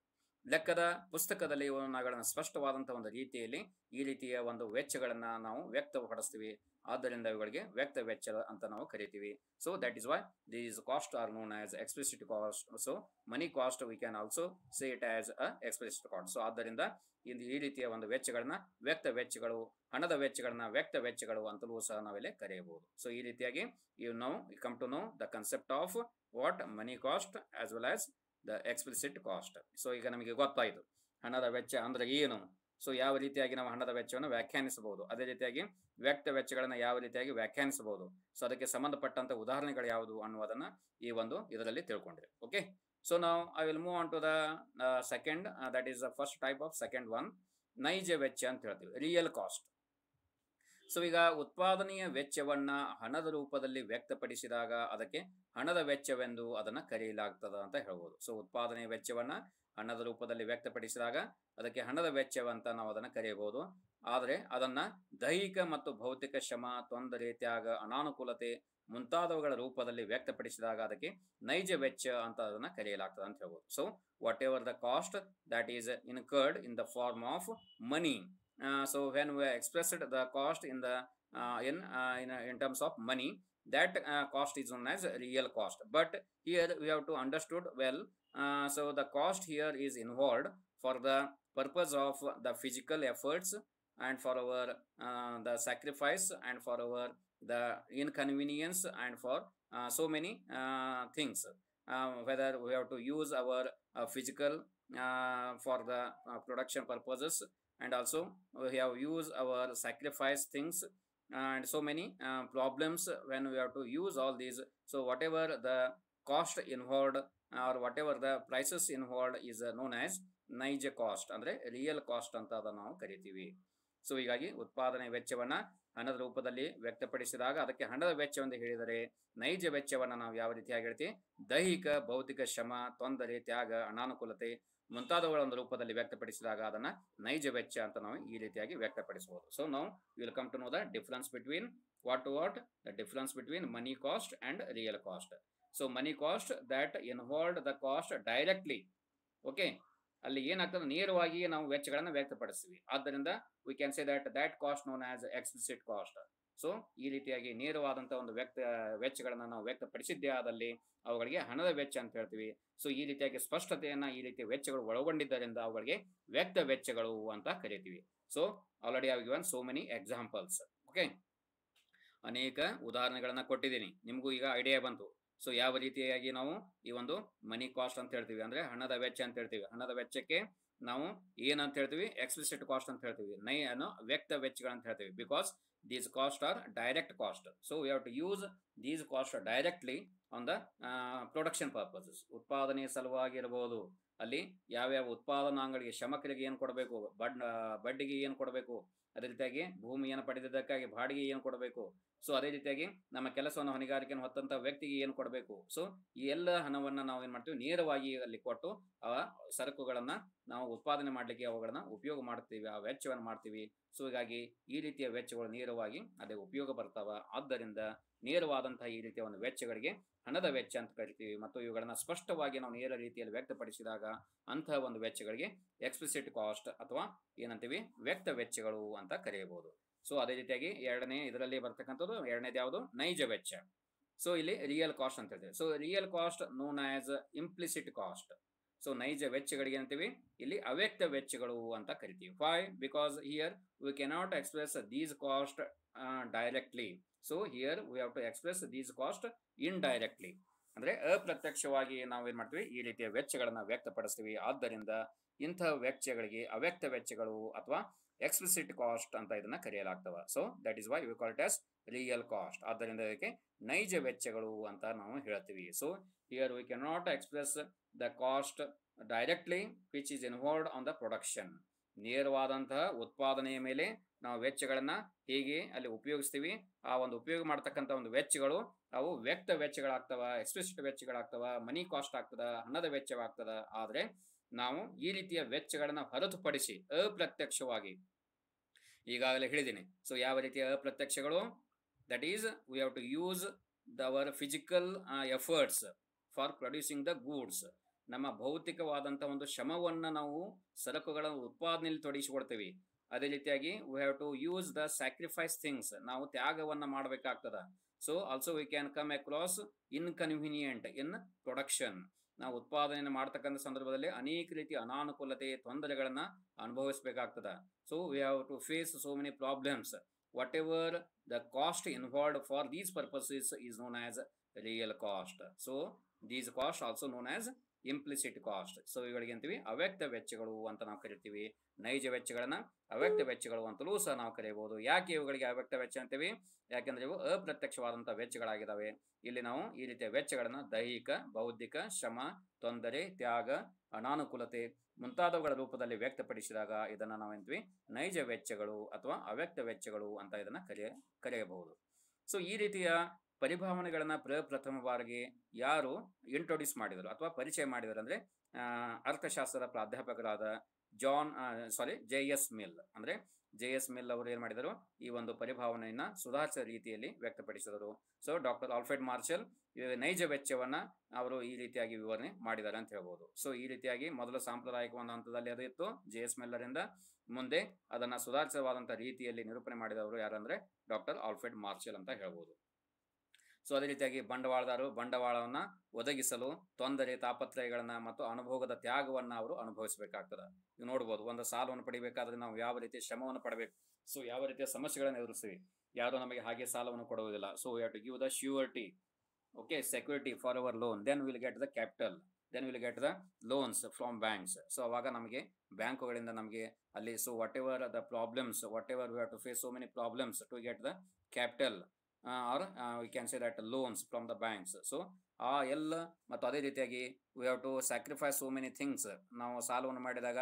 ಲೆಕ್ಕದ ಪುಸ್ತಕದಲ್ಲಿ ನಾವುಗಳನ್ನು ಸ್ಪಷ್ಟವಾದಂತಹ ಒಂದು ರೀತಿಯಲ್ಲಿ ಈ ರೀತಿಯ ಒಂದು ವೆಚ್ಚಗಳನ್ನ ನಾವು ವ್ಯಕ್ತಪಡಿಸ್ತೀವಿ. ಆದ್ದರಿಂದ ಇವುಗಳಿಗೆ ವ್ಯಕ್ತ ವೆಚ್ಚ ಅಂತ ನಾವು ಕರಿತೀವಿ. So that is why these cost are known as explicit cost so money cost we can also say it as a explicit cost so ಆದ್ದರಿಂದ ಇದು ಈ ರೀತಿಯ ಒಂದು ವೆಚ್ಚಗಳನ್ನ ವ್ಯಕ್ತ ವೆಚ್ಚಗಳು, ಹಣದ ವೆಚ್ಚಗಳನ್ನ ವ್ಯಕ್ತ ವೆಚ್ಚಗಳು ಅಂತಲೂ ಸಹ ನಾವಿಲ್ಲಿ ಕರೆಯಬಹುದು. ಸೊ ಈ ರೀತಿಯಾಗಿ you know come to know the concept of what money cost as well as the explicit cost so ಈಗ ನಮಗೆ ಗೊತ್ತಾಯಿತು. ಹಣದ ವೆಚ್ಚ ಅಂದ್ರೆ ಏನು? ಸೊ ಯಾವ ರೀತಿಯಾಗಿ ನಾವು ಹಣದ ವೆಚ್ಚವನ್ನು ವ್ಯಾಖ್ಯಾನಿಸಬಹುದು? ಅದೇ ರೀತಿಯಾಗಿ ವ್ಯಕ್ತ ವೆಚ್ಚಗಳನ್ನು ಯಾವ ರೀತಿಯಾಗಿ ವ್ಯಾಖ್ಯಾನಿಸಬಹುದು? ಸೊ ಅದಕ್ಕೆ ಸಂಬಂಧಪಟ್ಟಂತ ಉದಾಹರಣೆಗಳು ಯಾವುದು ಅನ್ನುವುದನ್ನ ಈ ಒಂದು ಇದರಲ್ಲಿ ತಿಳ್ಕೊಂಡ್ರಿ. ಓಕೆ ಸೊ ನಾವು I will move on to the second that is the first type of second one ನೈಜ ವೆಚ್ಚ ಅಂತ ಹೇಳ್ತೀವಿ. ರಿಯಲ್ ಕಾಸ್ಟ್ ಸೊ ಈಗ ಉತ್ಪಾದನೆಯ ವೆಚ್ಚವನ್ನ ಹಣದ ರೂಪದಲ್ಲಿ ವ್ಯಕ್ತಪಡಿಸಿದಾಗ ಅದಕ್ಕೆ ಹಣದ ವೆಚ್ಚವೆಂದು ಅದನ್ನ ಕರೆಯಲಾಗ್ತದ ಅಂತ ಹೇಳ್ಬೋದು. ಸೊ ಉತ್ಪಾದನೆಯ ವೆಚ್ಚವನ್ನ ಹಣದ ರೂಪದಲ್ಲಿ ವ್ಯಕ್ತಪಡಿಸಿದಾಗ ಅದಕ್ಕೆ ಹಣದ ವೆಚ್ಚವಂತ ನಾವು ಅದನ್ನ ಕರೆಯಬಹುದು. ಆದರೆ ಅದನ್ನ ದೈಹಿಕ ಮತ್ತು ಭೌತಿಕ ಶ್ರಮ, ತೊಂದರೆ, ತ್ಯಾಗ, ಅನಾನುಕೂಲತೆ ಮುಂತಾದವುಗಳ ರೂಪದಲ್ಲಿ ವ್ಯಕ್ತಪಡಿಸಿದಾಗ ಅದಕ್ಕೆ ನೈಜ ವೆಚ್ಚ ಅಂತ ಅದನ್ನ ಕರೆಯಲಾಗ್ತದೆ ಅಂತ ಹೇಳ್ಬೋದು. So whatever the cost that is incurred in the form of money Uh, so when we expressed the cost in the uh, in uh, in, in terms of money that cost is known as real cost. But here we have to understood well so the cost here is involved for the purpose of the physical efforts and for our uh, the sacrifice and for our the inconvenience and for uh, so many uh, things. Whether we have to use our physical for the production purposes and also we have used our sacrifice things and so many uh, problems when we have to use all these so whatever the cost involved or whatever the prices involved is uh, known as ನೈಜ cost ಅಂದ್ರೆ real cost ಅಂತ ಅದನ್ನು ನಾವು ಕರಿತೀವಿ so ಹೀಗಾಗಿ ಉತ್ಪಾದನೆ ವೆಚ್ಚವನ್ನ ಹಣದ ರೂಪದಲ್ಲಿ ವ್ಯಕ್ತಪಡಿಸಿದಾಗ ಅದಕ್ಕೆ ಹಣದ ವೆಚ್ಚವೆಂದು ಹೇಳಿದರೆ ನೈಜ ವೆಚ್ಚವನ್ನ ನಾವು ಯಾವ ರೀತಿಯಾಗಿ ಹೇಳ್ತೀವಿ ದೈಹಿಕ ಭೌತಿಕ ಶ್ರಮ ತೊಂದರೆ ತ್ಯಾಗ ಅನಾನುಕೂಲತೆ ಮುಂತಾದವುಗಳ ಒಂದು ರೂಪದಲ್ಲಿ ವ್ಯಕ್ತಪಡಿಸಿದಾಗ ಅದನ್ನ ನೈಜ ವೆಚ್ಚ ಅಂತ ನಾವು ಈ ರೀತಿಯಾಗಿ ವ್ಯಕ್ತಪಡಿಸಬಹುದು. ಸೊ ನಾವು will come to know the difference between what to what the difference between money cost and real cost so money cost that involved the cost directly okay ಅಲ್ಲಿ ಏನಾಗ್ತದೆ? ನೇರವಾಗಿ ನಾವು ವೆಚ್ಚಗಳನ್ನು ವ್ಯಕ್ತಪಡಿಸ್ತೀವಿ. ಆದ್ದರಿಂದ we can say that that cost known as explicit cost so ಈ ರೀತಿಯಾಗಿ ನೇರವಾದಂತಹ ಒಂದು ವ್ಯಕ್ತ, ವೆಚ್ಚಗಳನ್ನು ನಾವು ವ್ಯಕ್ತಪಡಿಸಿದ್ದೇ ಆದಲ್ಲಿ ಅವುಗಳಿಗೆ ಹಣದ ವೆಚ್ಚ ಅಂತ ಹೇಳ್ತೀವಿ. ಸೊ ಈ ರೀತಿಯಾಗಿ ಸ್ಪಷ್ಟತೆಯನ್ನ ಈ ರೀತಿಯ ವೆಚ್ಚಗಳು ಒಳಗೊಂಡಿದ್ದರಿಂದ ಅವುಗಳಿಗೆ ವ್ಯಕ್ತ ವೆಚ್ಚಗಳು ಅಂತ ಕರಿತೀವಿ. So already have given so many examples okay ಅನೇಕ ಉದಾಹರಣೆಗಳನ್ನ ಕೊಟ್ಟಿದ್ದೀನಿ. ನಿಮಗೂ ಈಗ ಐಡಿಯಾ ಬಂತು. ಸೊ ಯಾವ ರೀತಿಯಾಗಿ ನಾವು ಈ ಒಂದು ಮನಿ ಕಾಸ್ಟ್ ಅಂತ ಹೇಳ್ತೀವಿ. ಅಂದ್ರೆ ಹಣದ ವೆಚ್ಚ ಅಂತ ಹೇಳ್ತೀವಿ. ಹಣದ ವೆಚ್ಚಕ್ಕೆ ನಾವು ಏನಂತ ಹೇಳ್ತೀವಿ? ಎಕ್ಸ್ಪ್ಲಿಸಿಟ್ ಕಾಸ್ಟ್ ಅಂತ ಹೇಳ್ತೀವಿ. ನೈ ಅನ್ನೋ ವ್ಯಕ್ತ ವೆಚ್ಚಗಳಂತ ಹೇಳ್ತೀವಿ. Because these cost are direct cost so we have to use these cost directly on the production purposes ಉತ್ಪಾದನೆ ಸಲುವಾಗಿ ಇರಬಹುದು ಅಲ್ಲಿ ಯಾವ್ಯಾವ ಉತ್ಪಾದನಾಂಗಗಳಿಗೆ ಶ್ರಮಕರಿಗೆ ಏನು ಕೊಡಬೇಕು ಬಡ್ ಬಡ್ಡಿಗೆ ಏನು ಕೊಡಬೇಕು ಅದೇ ರೀತಿಯಾಗಿ ಭೂಮಿಯನ್ನು ಪಡೆದಿದ್ದಕ್ಕಾಗಿ ಬಾಡಿಗೆ ಏನು ಕೊಡಬೇಕು? ಸೊ ಅದೇ ರೀತಿಯಾಗಿ ನಮ್ಮ ಕೆಲಸವನ್ನು ಹೊಣೆಗಾರಿಕೆಯನ್ನು ಹೊತ್ತಂತ ವ್ಯಕ್ತಿಗೆ ಏನು ಕೊಡಬೇಕು? ಸೊ ಈ ಎಲ್ಲ ಹಣವನ್ನ ನಾವು ಏನ್ ಮಾಡ್ತೀವಿ? ನೇರವಾಗಿ ಅಲ್ಲಿ ಕೊಟ್ಟು ಆ ಸರಕುಗಳನ್ನ ನಾವು ಉತ್ಪಾದನೆ ಮಾಡ್ಲಿಕ್ಕೆ ಅವುಗಳನ್ನ ಉಪಯೋಗ ಮಾಡ್ತೀವಿ ಆ ವೆಚ್ಚವನ್ನು ಮಾಡ್ತೀವಿ. ಸೊ ಹೀಗಾಗಿ ಈ ರೀತಿಯ ವೆಚ್ಚಗಳು ನೇರವಾಗಿ ಅದೇ ಉಪಯೋಗ ಬರ್ತಾವ. ಆದ್ದರಿಂದ ನೇರವಾದಂತಹ ಈ ರೀತಿಯ ಒಂದು ವೆಚ್ಚಗಳಿಗೆ ಹಣದ ವೆಚ್ಚ ಅಂತ ಕರಿತೀವಿ. ಮತ್ತು ಇವುಗಳನ್ನು ಸ್ಪಷ್ಟವಾಗಿ ನಾವು ನೇರ ರೀತಿಯಲ್ಲಿ ವ್ಯಕ್ತಪಡಿಸಿದಾಗ ಅಂತಹ ಒಂದು ವೆಚ್ಚಗಳಿಗೆ ಎಕ್ಸ್ಪ್ಲಿಸಿಟ್ ಕಾಸ್ಟ್ ಅಥವಾ ಏನಂತೀವಿ? ವ್ಯಕ್ತ ವೆಚ್ಚಗಳು ಅಂತ ಕರೆಯಬಹುದು. ಸೊ ಅದೇ ರೀತಿಯಾಗಿ ಎರಡನೇ ಇದರಲ್ಲಿ ಬರ್ತಕ್ಕಂಥದ್ದು, ಎರಡನೇದು ಯಾವುದು? ನೈಜ ವೆಚ್ಚ. ಸೊ ಇಲ್ಲಿ ರಿಯಲ್ ಕಾಸ್ಟ್ ಅಂತ ಹೇಳ್ತೀವಿ. So real cost known as implicit cost so ನೈಜ ವೆಚ್ಚಗಳಿಗೆ ಅಂತೀವಿ. ಇಲ್ಲಿ ಅವ್ಯಕ್ತ ವೆಚ್ಚಗಳು ಅಂತ ಕರಿತೀವಿ. Five because here we cannot express these cost directly so here we have to express these cost indirectly ಅಂದ್ರೆ ಅಪ್ರತ್ಯಕ್ಷವಾಗಿ ನಾವು ಏನ್ ಮಾಡ್ತೀವಿ? ಈ ರೀತಿಯ ವೆಚ್ಚಗಳನ್ನ ವ್ಯಕ್ತಪಡಿಸ್ತೀವಿ. ಆದ್ದರಿಂದ ಇಂತಹ ವೆಚ್ಚಗಳಿಗೆ ಅವ್ಯಕ್ತ ವೆಚ್ಚಗಳು ಅಥವಾ ಎಕ್ಸ್ಪ್ಲಿಸಿಟ್ ಕಾಸ್ಟ್ ಅಂತ ಇದನ್ನ ಕರೆಯಲಾಗ್ತವೆ. So that is why we call it real cost ಆದ್ದರಿಂದ ಇದಕ್ಕೆ ನೈಜ ವೆಚ್ಚಗಳು ಅಂತ ನಾವು ಹೇಳ್ತೀವಿ. So here we cannot express the cost directly which is involve on the production ನೇರವಾದಂತಹ ಉತ್ಪಾದನೆಯ ಮೇಲೆ ನಾವು ವೆಚ್ಚಗಳನ್ನ ಹೇಗೆ ಅಲ್ಲಿ ಉಪಯೋಗಿಸ್ತೀವಿ, ಆ ಒಂದು ಉಪಯೋಗ ಮಾಡ್ತಕ್ಕಂಥ ಒಂದು ವೆಚ್ಚಗಳು, ಅವು ವ್ಯಕ್ತ ವೆಚ್ಚಗಳಾಗ್ತವ ಎಕ್ಸ್ಪ್ಲಿಸಿಟ್ ವೆಚ್ಚಗಳಾಗ್ತವ, ಮನಿ ಕಾಸ್ಟ್ ಆಗ್ತದ, ಹಣದ ವೆಚ್ಚವಾಗ್ತದ, ಆದ್ರೆ ನಾವು ಈ ರೀತಿಯ ವೆಚ್ಚಗಳನ್ನ ಹೊರತುಪಡಿಸಿ ಅಪ್ರತ್ಯಕ್ಷವಾಗಿ, ಈಗಾಗಲೇ ಹೇಳಿದ್ದೀನಿ. ಸೊ ಯಾವ ರೀತಿಯ ಅಪ್ರತ್ಯಕ್ಷಗಳು? That is we have to use the other physical efforts for producing the goods ನಮ್ಮ ಭೌತಿಕವಾದಂತಹ ಒಂದು ಶ್ರಮವನ್ನು ನಾವು ಸರಕುಗಳ ಉತ್ಪಾದನೆಯಲ್ಲಿ ತೊಡಗಿಸಿಕೊಡ್ತೀವಿ. ಅದೇ ರೀತಿಯಾಗಿ we have to use the sacrifice things ನಾವು ತ್ಯಾಗವನ್ನ ಮಾಡಬೇಕಾಗ್ತದ. So also we can come across inconvenient in production ನಾವು ಉತ್ಪಾದನೆಯನ್ನು ಮಾಡ್ತಕ್ಕಂಥ ಸಂದರ್ಭದಲ್ಲಿ ಅನೇಕ ರೀತಿಯ ಅನಾನುಕೂಲತೆ, ತೊಂದರೆಗಳನ್ನ ಅನುಭವಿಸಬೇಕಾಗ್ತದ. So we have to face so many problems whatever the cost involved for these purposes is known as real cost so these cost also known as implicit cost so ಇವುಗಳಿಗೆ ಅಂತೀವಿ ಅವ್ಯಕ್ತ ವೆಚ್ಚಗಳು ಅಂತ ನಾವು ಕರಿತೀವಿ. ನೈಜ ವೆಚ್ಚಗಳನ್ನ ಅವ್ಯಕ್ತ ವೆಚ್ಚಗಳು ಅಂತಲೂ ಸಹ ನಾವು ಕರೆಯಬಹುದು ಯಾಕೆ ಇವುಗಳಿಗೆ ಅವ್ಯಕ್ತ ವೆಚ್ಚ ಅಂತೀವಿ? ಯಾಕೆಂದ್ರೆ ಇವು ಅಪ್ರತ್ಯಕ್ಷವಾದಂತಹ ವೆಚ್ಚಗಳಾಗಿದ್ದಾವೆ ಇಲ್ಲಿ ನಾವು ಈ ರೀತಿಯ ವೆಚ್ಚಗಳನ್ನ ದೈಹಿಕ, ಬೌದ್ಧಿಕ, ಶ್ರಮ, ತೊಂದರೆ, ತ್ಯಾಗ, ಅನಾನುಕೂಲತೆ ಮುಂತಾದವುಗಳ ರೂಪದಲ್ಲಿ ವ್ಯಕ್ತಪಡಿಸಿದಾಗ ಇದನ್ನ ನಾವು ಎಂತೀವಿ ನೈಜ ವೆಚ್ಚಗಳು ಅಥವಾ ಅವ್ಯಕ್ತ ವೆಚ್ಚಗಳು ಅಂತ ಇದನ್ನ ಕರೆಯ, ಕರೆಯಬಹುದು. ಸೊ ಈ ರೀತಿಯ ಪರಿಭಾವನೆಗಳನ್ನ ಬಾರಿಗೆ ಯಾರು ಇಂಟ್ರೊಡ್ಯೂಸ್ ಮಾಡಿದರು ಅಥವಾ ಪರಿಚಯ ಮಾಡಿದರು ಅಂದ್ರೆ ಅರ್ಥಶಾಸ್ತ್ರದ ಪ್ರಾಧ್ಯಾಪಕರಾದ John sorry J S Mill ಅಂದ್ರೆ ಜೆ ಎಸ್ ಮಿಲ್ ಅವರು ಏನು ಮಾಡಿದರು? ಈ ಒಂದು ಪರಿಭಾವನೆಯನ್ನು ಸುಧಾರಿಸಿದ ರೀತಿಯಲ್ಲಿ ವ್ಯಕ್ತಪಡಿಸಿದರು. ಸೊ ಡಾಕ್ಟರ್ ಆಲ್ಫ್ರೆಡ್ ಮಾರ್ಷಲ್ ನೈಜ ವೆಚ್ಚವನ್ನು ಅವರು ಈ ರೀತಿಯಾಗಿ ವಿವರಣೆ ಮಾಡಿದ್ದಾರೆ ಅಂತ ಹೇಳ್ಬೋದು. ಸೊ ಈ ರೀತಿಯಾಗಿ ಮೊದಲ ಸಾಂಪ್ರದಾಯಿಕ ಒಂದು ಹಂತದಲ್ಲಿ ಅದು ಇತ್ತು. ಜೆ ಎಸ್ ಮಿಲ್ಲರಿಂದ ಮುಂದೆ ಅದನ್ನ ಸುಧಾರಿಸವಾದಂಥ ರೀತಿಯಲ್ಲಿ ನಿರೂಪಣೆ ಮಾಡಿದವರು ಯಾರಂದರೆ ಡಾಕ್ಟರ್ ಆಲ್ಫ್ರೆಡ್ ಮಾರ್ಷಲ್ ಅಂತ ಹೇಳ್ಬೋದು. ಸೊ ಅದೇ ರೀತಿಯಾಗಿ ಬಂಡವಾಳದಾರರು ಬಂಡವಾಳವನ್ನ ಒದಗಿಸಲು, ತೊಂದರೆ, ತಾಪತ್ರಯಗಳನ್ನ ಮತ್ತು ಅನುಭೋಗದ ತ್ಯಾಗವನ್ನ ಅವರು ಅನುಭವಿಸಬೇಕಾಗ್ತದೆ. ನೀವು ನೋಡ್ಬೋದು, ಒಂದು ಸಾಲವನ್ನು ಪಡಿಬೇಕಾದ್ರೆ ನಾವು ಯಾವ ರೀತಿ ಶ್ರಮವನ್ನು ಪಡಬೇಕು, ಸೊ ಯಾವ ರೀತಿಯ ಸಮಸ್ಯೆಗಳನ್ನು ಎದುರಿಸ್ತೀವಿ. ಯಾರು ನಮಗೆ ಹಾಗೆ ಸಾಲವನ್ನು ಕೊಡುವುದಿಲ್ಲ. So you to give the surety okay security for our loan then will get the capital then will get the loans from banks so ಅವಾಗ ನಮಗೆ ಬ್ಯಾಂಕುಗಳಿಂದ ನಮಗೆ ಅಲ್ಲಿ so whatever the problems whatever we have to face so many problems to get the capital or we can say that loans from the banks so ಆ ಎಲ್ಲ, ಮತ್ತು ಅದೇ ರೀತಿಯಾಗಿ we have to sacrifice so many things ನಾವು ಸಾಲವನ್ನು ಮಾಡಿದಾಗ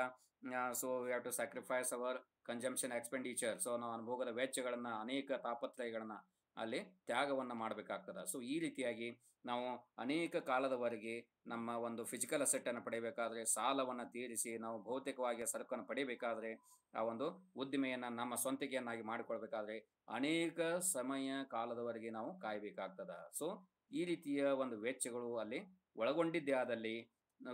so we have to sacrifice our consumption expenditure so ನಾವು ಅನುಭೋಗದ ವೆಚ್ಚಗಳನ್ನ, ಅನೇಕ ತಾಪತ್ರಯಗಳನ್ನ ಅಲ್ಲಿ ತ್ಯಾಗವನ್ನು ಮಾಡಬೇಕಾಗ್ತದೆ. ಸೊ ಈ ರೀತಿಯಾಗಿ ನಾವು ಅನೇಕ ಕಾಲದವರೆಗೆ ನಮ್ಮ ಒಂದು ಫಿಸಿಕಲ್ ಅಸೆಟ್ಟನ್ನು ಪಡೆಯಬೇಕಾದ್ರೆ ಸಾಲವನ್ನು ತೀರಿಸಿ ನಾವು ಭೌತಿಕವಾಗಿ ಸರಕನ್ನು ಪಡೆಯಬೇಕಾದ್ರೆ ಆ ಒಂದು ಉದ್ದಿಮೆಯನ್ನು ನಮ್ಮ ಸ್ವಂತಿಕೆಯನ್ನಾಗಿ ಮಾಡಿಕೊಳ್ಬೇಕಾದ್ರೆ ಅನೇಕ ಸಮಯ ಕಾಲದವರೆಗೆ ನಾವು ಕಾಯಬೇಕಾಗ್ತದ. ಸೊ ಈ ರೀತಿಯ ಒಂದು ವೆಚ್ಚಗಳು ಅಲ್ಲಿ ಒಳಗೊಂಡಿದ್ದೇ ಆದಲ್ಲಿ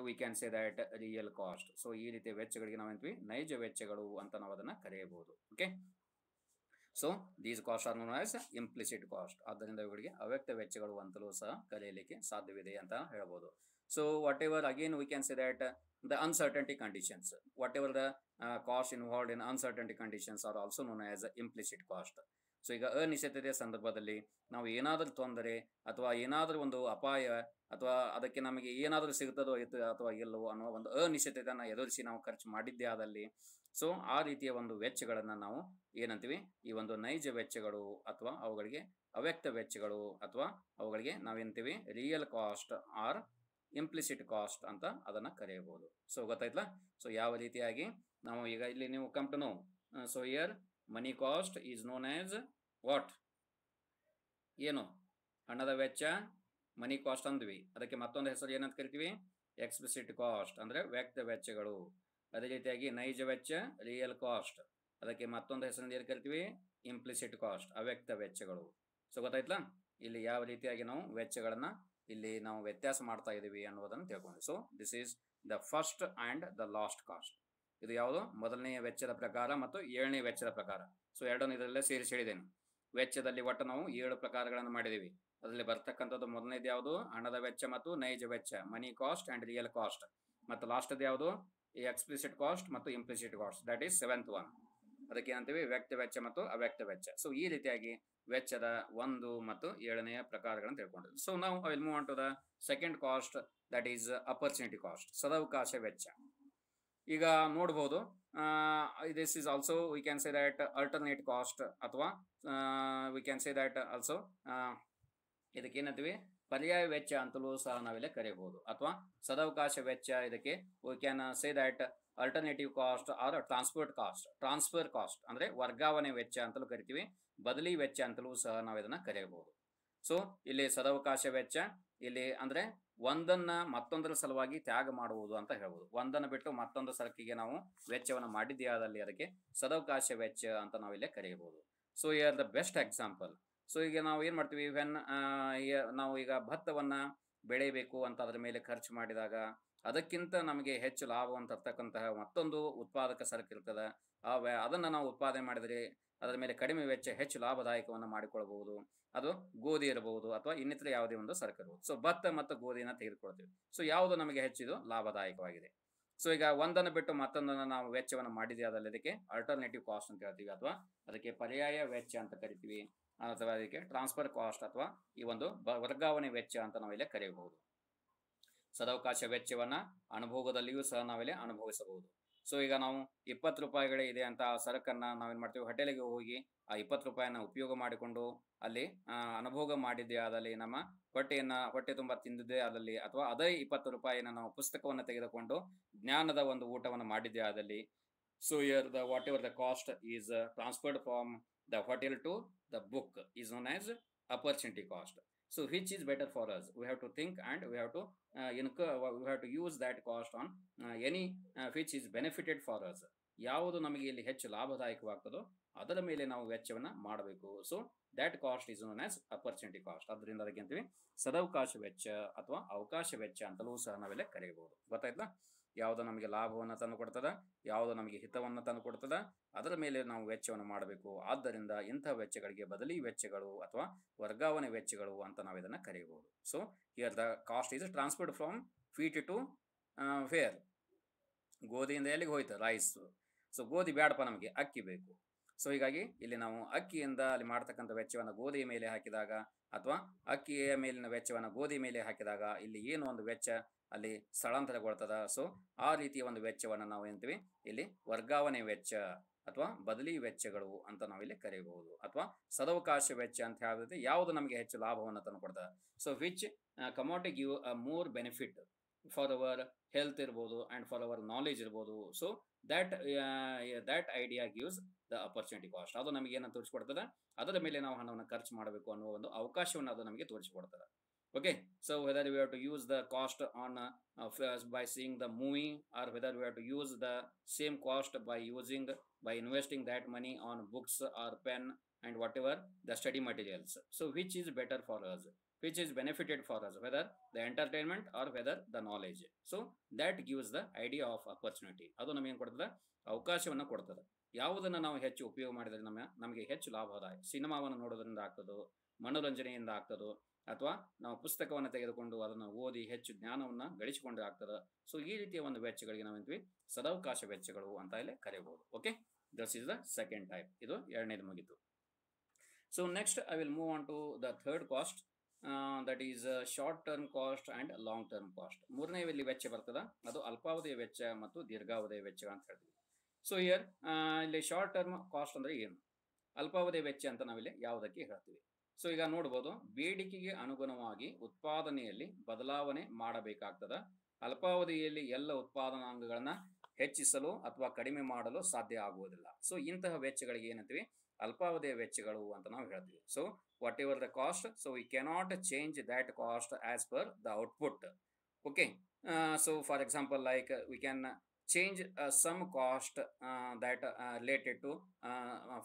we can say that real cost so ಈ ರೀತಿಯ ವೆಚ್ಚಗಳಿಗೆ ನಾವೇಂತೀವಿ ನೈಜ ವೆಚ್ಚಗಳು ಅಂತ ನಾವು ಅದನ್ನ ಕರೆಯಬಹುದು. Okay so these cost are known as implicit cost ಆದ್ದರಿಂದ ಇವುಗಳಿಗೆ ಅವ್ಯಕ್ತ ವೆಚ್ಚಗಳು ಅಂತಲೂ ಸಹ ಕಲಿಯಲಿಕ್ಕೆ ಸಾಧ್ಯವಿದೆ ಅಂತ ಹೇಳ್ಬೋದು. So whatever again we can see that the uncertainty conditions whatever the cost involve in uncertainty conditions are also known as implicit cost so ಈಗ ಅನಿಶ್ಚಿತತೆಯ ಸಂದರ್ಭದಲ್ಲಿ ನಾವು ಏನಾದರೂ ತೊಂದರೆ ಅಥವಾ ಏನಾದರೂ ಒಂದು ಅಪಾಯ ಅಥವಾ ಅದಕ್ಕೆ ನಮಗೆ ಏನಾದರೂ ಸಿಗುತ್ತದೋ ಇತ್ತು ಅಥವಾ ಇಲ್ಲವೋ ಅನ್ನೋ ಒಂದು ಅನಿಶ್ಚಿತತೆಯನ್ನು ಎದುರಿಸಿ ನಾವು ಖರ್ಚು ಮಾಡಿದ್ದೇ ಆದಲ್ಲಿ, ಸೊ, ಆ ರೀತಿಯ ಒಂದು ವೆಚ್ಚಗಳನ್ನು ನಾವು ಏನಂತೀವಿ? ಈ ಒಂದು ನೈಜ ವೆಚ್ಚಗಳು ಅಥವಾ ಅವುಗಳಿಗೆ ಅವ್ಯಕ್ತ ವೆಚ್ಚಗಳು ಅಥವಾ ಅವುಗಳಿಗೆ ನಾವೇಂತೀವಿ real cost or implicit cost ಅಂತ ಅದನ್ನು ಕರೆಯಬಹುದು. ಸೊ ಗೊತ್ತಾಯ್ತಲ್ಲ? ಸೊ ಯಾವ ರೀತಿಯಾಗಿ ನಾವು ಈಗ ಇಲ್ಲಿ ನೀವು come to know so here money cost is known as what? ಏನು? ಹಣದ ವೆಚ್ಚ, ಮನಿ ಕಾಸ್ಟ್ ಅಂದ್ವಿ. ಅದಕ್ಕೆ ಮತ್ತೊಂದು ಹೆಸರು ಏನಂತ ಕರಿತೀವಿ? ಎಕ್ಸ್ಪ್ಲಿಸಿಟ್ ಕಾಸ್ಟ್ ಅಂದ್ರೆ ವ್ಯಕ್ತ ವೆಚ್ಚಗಳು. ಅದೇ ರೀತಿಯಾಗಿ ನೈಜ ವೆಚ್ಚ ರಿಯಲ್ ಕಾಸ್ಟ್ ಅದಕ್ಕೆ ಮತ್ತೊಂದು ಹೆಸರಿಂದ ಏನು ಕರಿತೀವಿ? ಇಂಪ್ಲಿಸಿಟ್ ಕಾಸ್ಟ್ ಅವ್ಯಕ್ತ ವೆಚ್ಚಗಳು. ಸೊ ಗೊತ್ತಾಯ್ತಲ್ಲ? ಇಲ್ಲಿ ಯಾವ ರೀತಿಯಾಗಿ ನಾವು ವೆಚ್ಚಗಳನ್ನ ಇಲ್ಲಿ ನಾವು ವ್ಯತ್ಯಾಸ ಮಾಡ್ತಾ ಇದೀವಿ ಅನ್ನೋದನ್ನು ತಿಳ್ಕೊಂಡ್ವಿ. So this is the first and the last cost ಇದು ಯಾವುದು? ಮೊದಲನೆಯ ವೆಚ್ಚದ ಪ್ರಕಾರ ಮತ್ತು ಏಳನೇ ವೆಚ್ಚದ ಪ್ರಕಾರ. ಸೊ ಎರಡನ್ನು ಇದರಲ್ಲೇ ಸೇರಿಸಿ ಹೇಳಿದ್ದೇನೆ. ವೆಚ್ಚದಲ್ಲಿ ಒಟ್ಟು ನಾವು ಏಳು ಪ್ರಕಾರಗಳನ್ನು ಮಾಡಿದೀವಿ ಅದರಲ್ಲಿ ಬರ್ತಕ್ಕಂಥದ್ದು ಮೊದಲನೇದು ಯಾವುದು? ಹಣದ ವೆಚ್ಚ ಮತ್ತು ನೈಜ ವೆಚ್ಚ money cost and real cost ಮತ್ತು ಲಾಸ್ಟ್ ಯಾವುದು? ಎಕ್ಸ್ಪ್ಲಿಸಿಟ್ ಕಾಸ್ಟ್ ಮತ್ತು implicit cost that is seventh one ಅದಕ್ಕೆ ಏನಂತೀವಿ? ವ್ಯಕ್ತ ವೆಚ್ಚ ಮತ್ತು ಅವ್ಯಕ್ತ ವೆಚ್ಚ. ಸೊ ಈ ರೀತಿಯಾಗಿ ವೆಚ್ಚದ ಒಂದು ಮತ್ತು ಏಳನೆಯ ಪ್ರಕಾರಗಳನ್ನು ತಿಳ್ಕೊಂಡಿದ್ವಿ. ಸೊ ನಾವು will move on to the second cost that is opportunity cost ಸದಾವಕಾಶ ವೆಚ್ಚ. ಈಗ ನೋಡ್ಬೋದು this is also we can say that alternate cost ಅಥವಾ we can say that also ಇದಕ್ಕೆ ಏನಂತೀವಿ? ಪರ್ಯಾಯ ವೆಚ್ಚ ಅಂತಲೂ ಸಹ ನಾವಿಲ್ಲಿ ಕರೆಯಬಹುದು. ಅಥವಾ ಸದಾವಕಾಶ ವೆಚ್ಚ ಇದಕ್ಕೆ we can say that alternative cost or transport cost transfer cost ಅಂದ್ರೆ ವರ್ಗಾವಣೆ ವೆಚ್ಚ ಅಂತಲೂ ಕರಿತೀವಿ. ಬದಲಿ ವೆಚ್ಚ ಅಂತಲೂ ಸಹ ನಾವು ಇದನ್ನ ಕರೆಯಬಹುದು. ಸೊ ಇಲ್ಲಿ ಸದಾವಕಾಶ ವೆಚ್ಚ, ಇಲ್ಲಿ ಅಂದ್ರೆ ಒಂದನ್ನ ಮತ್ತೊಂದರ ಸಲುವಾಗಿ ತ್ಯಾಗ ಮಾಡುವುದು ಅಂತ ಹೇಳ್ಬೋದು. ಒಂದನ್ನು ಬಿಟ್ಟು ಮತ್ತೊಂದು ಸರಕಿಗೆ ನಾವು ವೆಚ್ಚವನ್ನು ಮಾಡಿದ್ದೇ ಆದಲ್ಲಿ ಅದಕ್ಕೆ ಸದವಕಾಶ ವೆಚ್ಚ ಅಂತ ನಾವಿಲ್ಲಿ ಕರೆಯಬಹುದು so here the best example so ಈಗ ನಾವು ಏನ್ ಮಾಡ್ತೀವಿ? ವೆನ್ ನಾವು ಈಗ ಭತ್ತವನ್ನ ಬೆಳೆಯಬೇಕು ಅಂತ ಅದರ ಮೇಲೆ ಖರ್ಚು ಮಾಡಿದಾಗ ಅದಕ್ಕಿಂತ ನಮಗೆ ಹೆಚ್ಚು ಲಾಭವನ್ನು ತರ್ತಕ್ಕಂತಹ ಮತ್ತೊಂದು ಉತ್ಪಾದಕ ಸರಕು ಇರ್ತದೆ. ಆ ಅದನ್ನ ನಾವು ಉತ್ಪಾದನೆ ಮಾಡಿದರೆ ಅದರ ಮೇಲೆ ಕಡಿಮೆ ವೆಚ್ಚ ಹೆಚ್ಚು ಲಾಭದಾಯಕವನ್ನು ಮಾಡಿಕೊಳ್ಳಬಹುದು ಅದು ಗೋಧಿ ಇರಬಹುದು ಅಥವಾ ಇನ್ನಿತರ ಯಾವುದೇ ಒಂದು ಸರಕು ಇರಬಹುದು. ಸೊ ಭತ್ತ ಮತ್ತು ಗೋಧಿನ ತೆಗೆದುಕೊಳ್ತೀವಿ. ಸೊ ಯಾವುದು ನಮಗೆ ಹೆಚ್ಚಿದು ಲಾಭದಾಯಕವಾಗಿದೆ. ಸೊ ಈಗ ಒಂದನ್ನು ಬಿಟ್ಟು ಮತ್ತೊಂದನ್ನು ನಾವು ವೆಚ್ಚವನ್ನು ಮಾಡಿದ್ವಿ ಅದರಲ್ಲಿ ಅದಕ್ಕೆ ಅಲ್ಟರ್ನೇಟಿವ್ ಕಾಸ್ಟ್ ಅಂತ ಹೇಳ್ತೀವಿ ಅಥವಾ ಅದಕ್ಕೆ ಪರ್ಯಾಯ ವೆಚ್ಚ ಅಂತ ಕರಿತೀವಿ. ಅಥವಾ ಅದಕ್ಕೆ ಟ್ರಾನ್ಸ್ಫರ್ ಕಾಸ್ಟ್ ಅಥವಾ ಈ ಒಂದು ವರ್ಗಾವಣೆ ವೆಚ್ಚ ಅಂತ ನಾವಿಲ್ಲಿ ಕರೆಯಬಹುದು. ಸದಾವಕಾಶ ವೆಚ್ಚವನ್ನ ಅನುಭೋಗದಲ್ಲಿಯೂ ಸಹ ನಾವಿಲ್ಲಿ ಅನುಭವಿಸಬಹುದು. ಸೊ ಈಗ ನಾವು ಇಪ್ಪತ್ತು ರೂಪಾಯಿಗಳೇ ಇದೆ ಅಂತ ಆ ಸರಕನ್ನ ನಾವೇನ್ ಮಾಡ್ತೀವಿ? ಹೋಟೆಲಿಗೆ ಹೋಗಿ ಆ ಇಪ್ಪತ್ತು ರೂಪಾಯಿನ ಉಪಯೋಗ ಮಾಡಿಕೊಂಡು ಅಲ್ಲಿ ಅನುಭೋಗ ಮಾಡಿದ್ದೆ ಅದಲ್ಲಿ ನಮ್ಮ ಹೊಟ್ಟೆಯನ್ನ, ಹೊಟ್ಟೆ ತುಂಬ ತಿಂದಿದ್ದೆ ಅದರಲ್ಲಿ ಅಥವಾ ಅದೇ ಇಪ್ಪತ್ತು ರೂಪಾಯಿನ ನಾವು ಪುಸ್ತಕವನ್ನು ತೆಗೆದುಕೊಂಡು ಜ್ಞಾನದ ಒಂದು ಊಟವನ್ನು ಮಾಡಿದ್ದೆ ಅದಲ್ಲಿ so here the whatever the cost is transferred from the hotel to the book is known as opportunity cost. So which is better for us? We have to think and we have to uh, incur we have to use that cost on uh, any uh, which is benefited for us. ಯಾವುದು ನಮಗೆ ಇಲ್ಲಿ ಹೆಚ್ಚು ಲಾಭದಾಯಕವಾಗ್ತದೋ ಅದರ ಮೇಲೆ ನಾವು ವೆಚ್ಚವನ್ನ ಮಾಡಬೇಕು. So that cost is known as opportunity cost ಅದರಿಂದ ಅದಕ್ಕೆ ಅಂತೀವಿ ಸದವಕಾಶ ವೆಚ್ಚ ಅಥವಾ ಅವಕಾಶ ವೆಚ್ಚ ಅಂತಲೂ ಸಹ ನಾವೆಲ್ಲ ಕರೆಯಬಹುದು. ಗೊತ್ತಾಯ್ತಾ? ಯಾವುದು ನಮಗೆ ಲಾಭವನ್ನು ತಂದು ಕೊಡ್ತದ, ಯಾವುದು ನಮಗೆ ಹಿತವನ್ನು ತಂದು ಕೊಡ್ತದ, ಅದರ ಮೇಲೆ ನಾವು ವೆಚ್ಚವನ್ನು ಮಾಡಬೇಕು. ಆದ್ದರಿಂದ ಇಂಥ ವೆಚ್ಚಗಳಿಗೆ ಬದಲಿ ವೆಚ್ಚಗಳು ಅಥವಾ ವರ್ಗಾವಣೆ ವೆಚ್ಚಗಳು ಅಂತ ನಾವು ಇದನ್ನು ಕರೆಯಬಹುದು so here the cost is transferred from wheat to fair ಗೋಧಿಯಿಂದ ಎಲ್ಲಿಗೆ ಹೋಯ್ತು? ರೈಸ್ ಸೊ ಗೋಧಿ ಬ್ಯಾಡಪ್ಪ ನಮಗೆ, ಅಕ್ಕಿ ಬೇಕು. ಸೊ ಹೀಗಾಗಿ ಇಲ್ಲಿ ನಾವು ಅಕ್ಕಿಯಿಂದ ಅಲ್ಲಿ ಮಾಡ್ತಕ್ಕಂಥ ವೆಚ್ಚವನ್ನು ಗೋಧಿಯ ಮೇಲೆ ಹಾಕಿದಾಗ ಅಥವಾ ಅಕ್ಕಿಯ ಮೇಲಿನ ವೆಚ್ಚವನ್ನು ಗೋಧಿ ಮೇಲೆ ಹಾಕಿದಾಗ ಇಲ್ಲಿ ಏನು ಒಂದು ವೆಚ್ಚ? ಅಲ್ಲಿ ಸ್ಥಳಾಂತರಗೊಳ್ತದ. ಸೊ ಆ ರೀತಿಯ ಒಂದು ವೆಚ್ಚವನ್ನು ನಾವು ಏನಂತೀವಿ ಇಲ್ಲಿ ವರ್ಗಾವಣೆ ವೆಚ್ಚ ಅಥವಾ ಬದಲಿ ವೆಚ್ಚಗಳು ಅಂತ ನಾವಿಲ್ಲಿ ಕರೆಯಬಹುದು ಅಥವಾ ಸದವಕಾಶ ವೆಚ್ಚ ಅಂತ ಹೇಳಿದ್ರೆ ಯಾವುದು ನಮಗೆ ಹೆಚ್ಚು ಲಾಭವನ್ನು ತಂದು ಕೊಡ್ತದೆ. So which come out give a more benefit for our health ಇರ್ಬೋದು ಅಂಡ್ ಫಾರ್ ಅವರ್ ನಾಲೆಜ್ ಇರ್ಬೋದು. So that that idea gives the opportunity cost ಅದು ನಮಗೆ ಏನಂತ ತೋರಿಸ್ಕೊಡ್ತದೆ? ಅದರ ಮೇಲೆ ನಾವು ಹಣವನ್ನು ಖರ್ಚು ಮಾಡಬೇಕು ಅನ್ನುವ ಒಂದು ಅವಕಾಶವನ್ನು ಅದು ನಮಗೆ ತೋರಿಸಿಕೊಡ್ತದೆ. Okay so whether we have to use the cost on uh, by seeing the movie or whether we have to use the same cost by using by investing that money on books or pen and whatever the study materials so which is better for us which is benefited for us whether the entertainment or whether the knowledge so that gives the idea of opportunity ಅದು ನಮಗೆ ಏನು ಕೊಡ್ತದೆ ಅವಕಾಶವನ್ನು ಕೊಡ್ತದೆ ಯಾವುದನ್ನು ನಾವು ಹೆಚ್ಚು ಉಪಯೋಗ ಮಾಡಿದರೆ ನಮ್ಮ ನಮಗೆ ಹೆಚ್ಚು ಲಾಭದಾಯ ಸಿನಿಮಾವನ್ನು ನೋಡೋದ್ರಿಂದ ಆಗ್ತದೋ ಮನೋರಂಜನೆಯಿಂದ ಆಗ್ತದೋ ಅಥವಾ ನಾವು ಪುಸ್ತಕವನ್ನು ತೆಗೆದುಕೊಂಡು ಅದನ್ನು ಓದಿ ಹೆಚ್ಚು ಜ್ಞಾನವನ್ನು ಗಳಿಸಿಕೊಂಡು ಆಗ್ತದೆ? ಸೊ ಈ ರೀತಿಯ ಒಂದು ವೆಚ್ಚಗಳಿಗೆ ನಾವೇಂತೀವಿ ಸದಾವಕಾಶ ವೆಚ್ಚಗಳು ಅಂತ ಇಲ್ಲಿ ಕರೆಯಬಹುದು okay thus is the second type ಇದು ಎರಡನೇದು ಮುಗಿತು. So next I will move on to the third cost that is short term cost and long term cost ಮೂರನೇ ಇಲ್ಲಿ ವೆಚ್ಚ ಬರ್ತದ? ಅದು ಅಲ್ಪಾವಧಿಯ ವೆಚ್ಚ ಮತ್ತು ದೀರ್ಘಾವಧಿಯ ವೆಚ್ಚ ಅಂತ ಹೇಳ್ತೀವಿ. ಸೊ ಇಯರ್ ಇಲ್ಲಿ ಶಾರ್ಟ್ ಟರ್ಮ್ ಕಾಸ್ಟ್ ಅಂದ್ರೆ ಏನು? ಅಲ್ಪಾವಧಿಯ ವೆಚ್ಚ ಅಂತ ನಾವಿಲ್ಲಿ ಯಾವುದಕ್ಕೆ ಹೇಳ್ತೀವಿ? ಸೊ ಈಗ ನೋಡ್ಬೋದು ಬೇಡಿಕೆಗೆ ಅನುಗುಣವಾಗಿ ಉತ್ಪಾದನೆಯಲ್ಲಿ ಬದಲಾವಣೆ ಮಾಡಬೇಕಾಗ್ತದ. ಅಲ್ಪಾವಧಿಯಲ್ಲಿ ಎಲ್ಲ ಉತ್ಪಾದನಾಂಗಗಳನ್ನ ಹೆಚ್ಚಿಸಲು ಅಥವಾ ಕಡಿಮೆ ಮಾಡಲು ಸಾಧ್ಯ ಆಗುವುದಿಲ್ಲ. ಸೊ ಇಂತಹ ವೆಚ್ಚಗಳಿಗೆ ಏನಂತೀವಿ? ಅಲ್ಪಾವಧಿಯ ವೆಚ್ಚಗಳು ಅಂತ ನಾವು ಹೇಳ್ತೀವಿ. So whatever the cost so we cannot change that cost as per the output okay so for example like we can change some cost that related to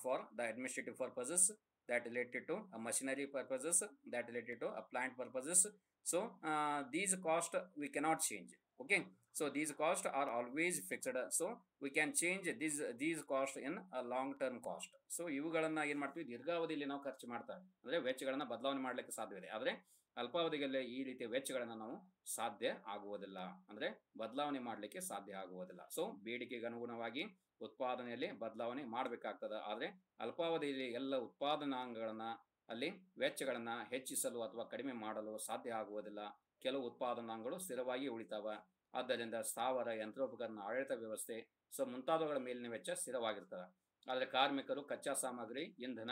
for the administrative uh, that related to machinery purposes that related to a plant purposes so uh, these cost we cannot change okay so these cost are always fixed so we can change these these cost in a long term cost so ಇವುಗಳನ್ನ ಏನ್ ಮಾಡ್ತೀವಿ ದೀರ್ಘಾವಧಿಯಲ್ಲಿ ನಾವು kharchu martta andre ವೆಚ್ಚಗಳನ್ನ ಬದಲಾವಣೆ ಮಾಡ್ಲಿಕ್ಕೆ ಸಾಧ್ಯವಿದೆ ಆದ್ರೆ ಅಲ್ಪಾವಧಿಯಲ್ಲಿ ಈ ರೀತಿಯ ವೆಚ್ಚಗಳನ್ನ ನಾವು ಸಾಧ್ಯ ಆಗುವುದಿಲ್ಲ. ಅಂದ್ರೆ ಬದಲಾವಣೆ ಮಾಡಲಿಕ್ಕೆ ಸಾಧ್ಯ ಆಗುವುದಿಲ್ಲ. ಸೊ ಬೇಡಿಕೆಗೆ ಅನುಗುಣವಾಗಿ ಉತ್ಪಾದನೆಯಲ್ಲಿ ಬದಲಾವಣೆ ಮಾಡಬೇಕಾಗ್ತದೆ. ಆದ್ರೆ ಅಲ್ಪಾವಧಿಯಲ್ಲಿ ಎಲ್ಲ ಉತ್ಪಾದನಾಂಗಗಳನ್ನ ಅಲ್ಲಿ ವೆಚ್ಚಗಳನ್ನ ಹೆಚ್ಚಿಸಲು ಅಥವಾ ಕಡಿಮೆ ಮಾಡಲು ಸಾಧ್ಯ ಆಗುವುದಿಲ್ಲ. ಕೆಲವು ಉತ್ಪಾದನಾಂಗಗಳು ಸ್ಥಿರವಾಗಿ ಉಳಿತಾವ. ಆದ್ದರಿಂದ ಸ್ಥಾವರ, ಯಂತ್ರೋಪಕರಣ, ಆಡಳಿತ ವ್ಯವಸ್ಥೆ ಸೊ ಮುಂತಾದವುಗಳ ಮೇಲಿನ ವೆಚ್ಚ ಸ್ಥಿರವಾಗಿರ್ತದೆ. ಆದರೆ ಕಾರ್ಮಿಕರು ಕಚ್ಚಾ ಸಾಮಗ್ರಿ, ಇಂಧನ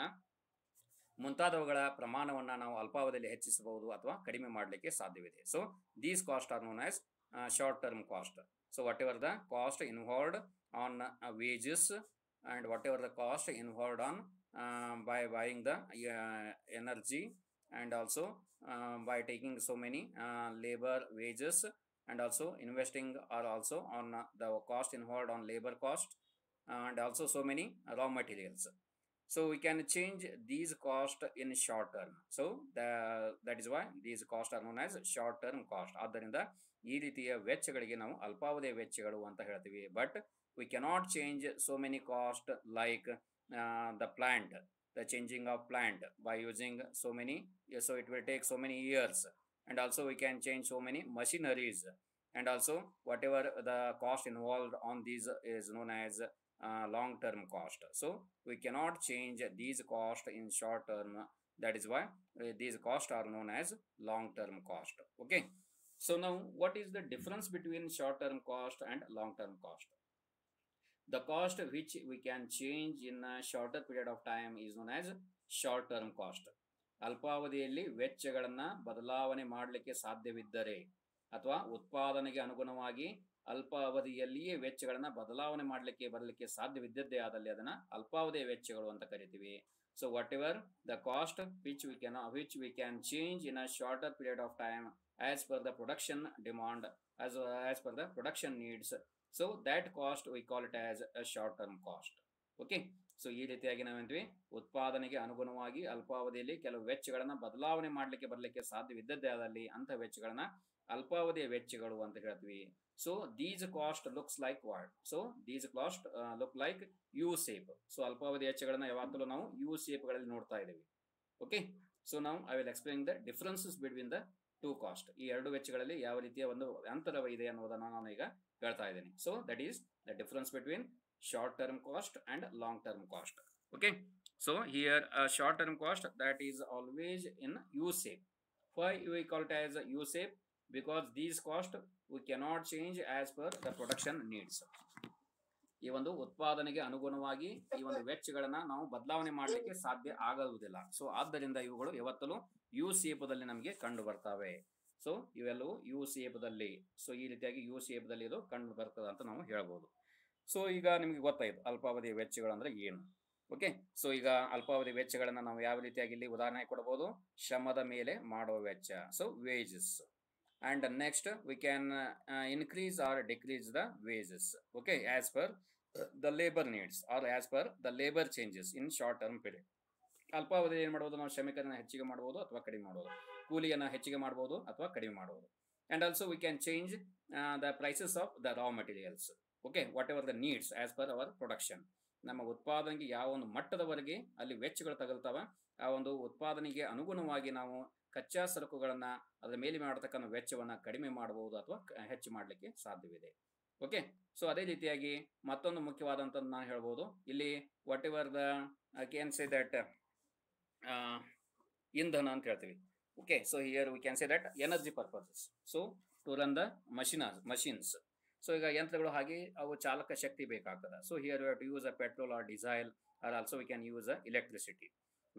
ಮುಂತಾದವುಗಳ ಪ್ರಮಾಣವನ್ನು ನಾವು ಅಲ್ಪಾವಧಿಯಲ್ಲಿ ಹೆಚ್ಚಿಸಬಹುದು ಅಥವಾ ಕಡಿಮೆ ಮಾಡಲಿಕ್ಕೆ ಸಾಧ್ಯವಿದೆ. So these cost are known as short term cost so whatever the cost involved on wages and whatever the cost involved on by buying the energy and also by taking so many labour wages and also investing or also on the cost involved on labour cost and also so many raw materials so we can change these cost in short term so the that is why these cost are known as short term cost ಆದ್ದರಿಂದ ಈ ರೀತಿಯ ವೆಚ್ಚಗಳಿಗೆ ನಾವು ಅಲ್ಪಾವಧಿಯ ವೆಚ್ಚಗಳು ಅಂತ ಹೇಳ್ತೀವಿ but we cannot change so many cost like the plant the changing of plant by using so many so it will take so many years and also we can change so many machineries and also whatever the cost involved on these is known as uh, long term cost so we cannot change these cost in short term that is why uh, these costs are known as long term cost okay so now what is the difference between short term cost and long term cost the cost which we can change in a shorter period of time is known as short term cost ಅಲ್ಪಾವಧಿಯಲ್ಲಿ ವೆಚ್ಚಗಳನ್ನ ಬದಲಾವಣೆ ಮಾಡಲಿಕ್ಕೆ ಸಾಧ್ಯವಿದ್ದರೆ ಅಥವಾ ಉತ್ಪಾದನೆಗೆ ಅನುಗುಣವಾಗಿ ಅಲ್ಪ ಅವಧಿಯಲ್ಲಿಯೇ ವೆಚ್ಚಗಳನ್ನ ಬದಲಾವಣೆ ಮಾಡಲಿಕ್ಕೆ, ಬರಲಿಕ್ಕೆ ಸಾಧ್ಯವಿದ್ದದ್ದೇ ಆದಲ್ಲಿ ಅದನ್ನ ಅಲ್ಪಾವಧಿಯ ವೆಚ್ಚಗಳು ಅಂತ ಕರಿತೀವಿ. So whatever the cost which we can which we can change in a shorter period of time as per the production demand as as per the production needs so that cost we call it as a short term cost okay so ಈ ರೀತಿಯಾಗಿ ನಾವೇಂತೀವಿ ಉತ್ಪಾದನೆಗೆ ಅನುಗುಣವಾಗಿ ಅಲ್ಪಾವಧಿಯಲ್ಲಿ ಕೆಲವು ವೆಚ್ಚಗಳನ್ನ ಬದಲಾವಣೆ ಮಾಡಲಿಕ್ಕೆ ಬರಲಿಕ್ಕೆ ಸಾಧ್ಯವಿದ್ದದ್ದೇ ಆದಲ್ಲಿ ಅಂತ ವೆಚ್ಚಗಳನ್ನ ಅಲ್ಪಾವಧಿಯ ವೆಚ್ಚಗಳು ಅಂತ ಹೇಳಿದ್ವಿ. So these cost looks like what so these cost look like U shape so ಅಲ್ಪಾವಧಿ ವೆಚ್ಚಗಳನ್ನ ಯಾವಾಗಲೂ ನಾವು ಯು ಸೇಪ್ಗಳಲ್ಲಿ ನೋಡ್ತಾ ಇದ್ದೀವಿ. ಓಕೆ ಸೊ ನಾವು I will explain the differences between the two cost ಈ ಎರಡು ವೆಚ್ಚಗಳಲ್ಲಿ ಯಾವ ರೀತಿಯ ಒಂದು ಅಂತರವಿದೆ ಅನ್ನೋದನ್ನ ನಾನು ಈಗ ಹೇಳ್ತಾ ಇದ್ದೀನಿ. So that is the difference between short term cost and long term cost okay so here short term cost that is always in U u five U we as U as u these cost we cannot change as per the production needs ಈ ಒಂದು ಉತ್ಪಾದನೆಗೆ ಅನುಗುಣವಾಗಿ ಈ ಒಂದು ವೆಚ್ಚಗಳನ್ನ ನಾವು ಬದಲಾವಣೆ ಮಾಡಲಿಕ್ಕೆ ಸಾಧ್ಯ ಆಗುವುದಿಲ್ಲ. ಸೊ ಆದ್ದರಿಂದ ಇವುಗಳು ಯಾವತ್ತಲೂ ಯು ಸೇಪದಲ್ಲಿ ನಮಗೆ ಕಂಡು ಬರ್ತವೆ. ಸೊ ಇವೆಲ್ಲವೂ ಯು ಸೇಪದಲ್ಲಿ ಸೊ ಈ ರೀತಿಯಾಗಿ ಯು ಸೇಪದಲ್ಲಿ ಇದು ಕಂಡು ಬರ್ತದೆ ಅಂತ ನಾವು ಹೇಳ್ಬೋದು. ಸೊ ಈಗ ನಿಮಗೆ ಗೊತ್ತಾಯ್ತು ಅಲ್ಪಾವಧಿ ವೆಚ್ಚಗಳು ಅಂದ್ರೆ ಏನು. ಓಕೆ ಸೊ ಈಗ ಅಲ್ಪಾವಧಿ ವೆಚ್ಚಗಳನ್ನ ನಾವು ಯಾವ ರೀತಿಯಾಗಿ ಇಲ್ಲಿ ಉದಾಹರಣೆ ಕೊಡಬಹುದು ಶ್ರಮದ ಮೇಲೆ ಮಾಡುವ ವೆಚ್ಚ. So wages and we can uh, increase or decrease the wages okay as per the labor needs or as per the labor changes in short term period. ಅಲ್ಪಾವಧಿ ಏನು ಮಾಡ್ಬೋದು ನಾವು? ಶ್ರಮಿಕರನ್ನ ಹೆಚ್ಚಿಗೆ ಮಾಡ್ಬೋದು ಅಥವಾ ಕಡಿಮೆ ಮಾಡಬಹುದು ಕೂಲಿಯನ್ನು ಹೆಚ್ಚಿಗೆ ಮಾಡ್ಬೋದು ಅಥವಾ ಕಡಿಮೆ ಮಾಡಬಹುದು and also we can change the prices of the raw materials okay whatever the needs as per our production ನಮ್ಮ ಉತ್ಪಾದನೆಗೆ ಯಾವ ಒಂದು ಮಟ್ಟದವರೆಗೆ ಅಲ್ಲಿ ವೆಚ್ಚಗಳು ತಗಲ್ತಾವ ಆ ಒಂದು ಉತ್ಪಾದನೆಗೆ ಅನುಗುಣವಾಗಿ ನಾವು ಕಚ್ಚಾ ಸರಕುಗಳನ್ನು ಅದರ ಮೇಲೆ ಮಾಡತಕ್ಕಂಥ ವೆಚ್ಚವನ್ನು ಕಡಿಮೆ ಮಾಡಬಹುದು ಅಥವಾ ಹೆಚ್ಚು ಮಾಡಲಿಕ್ಕೆ ಸಾಧ್ಯವಿದೆ. ಓಕೆ ಸೊ ಅದೇ ರೀತಿಯಾಗಿ ಮತ್ತೊಂದು ಮುಖ್ಯವಾದಂಥದ್ದು ನಾನು ಹೇಳ್ಬೋದು. ಇಲ್ಲಿ whatever the can say that ಇಂಧನ ಅಂತ ಹೇಳ್ತೀವಿ. Okay so here we can say that energy purposes so to run the machine machines so ಈಗ ಯಂತ್ರಗಳು ಹಾಗೆ ಅವು ಚಾಲಕ ಶಕ್ತಿ ಬೇಕಾಗ್ತದೆ. So here you to use a petrol or diesel or also we can use a electricity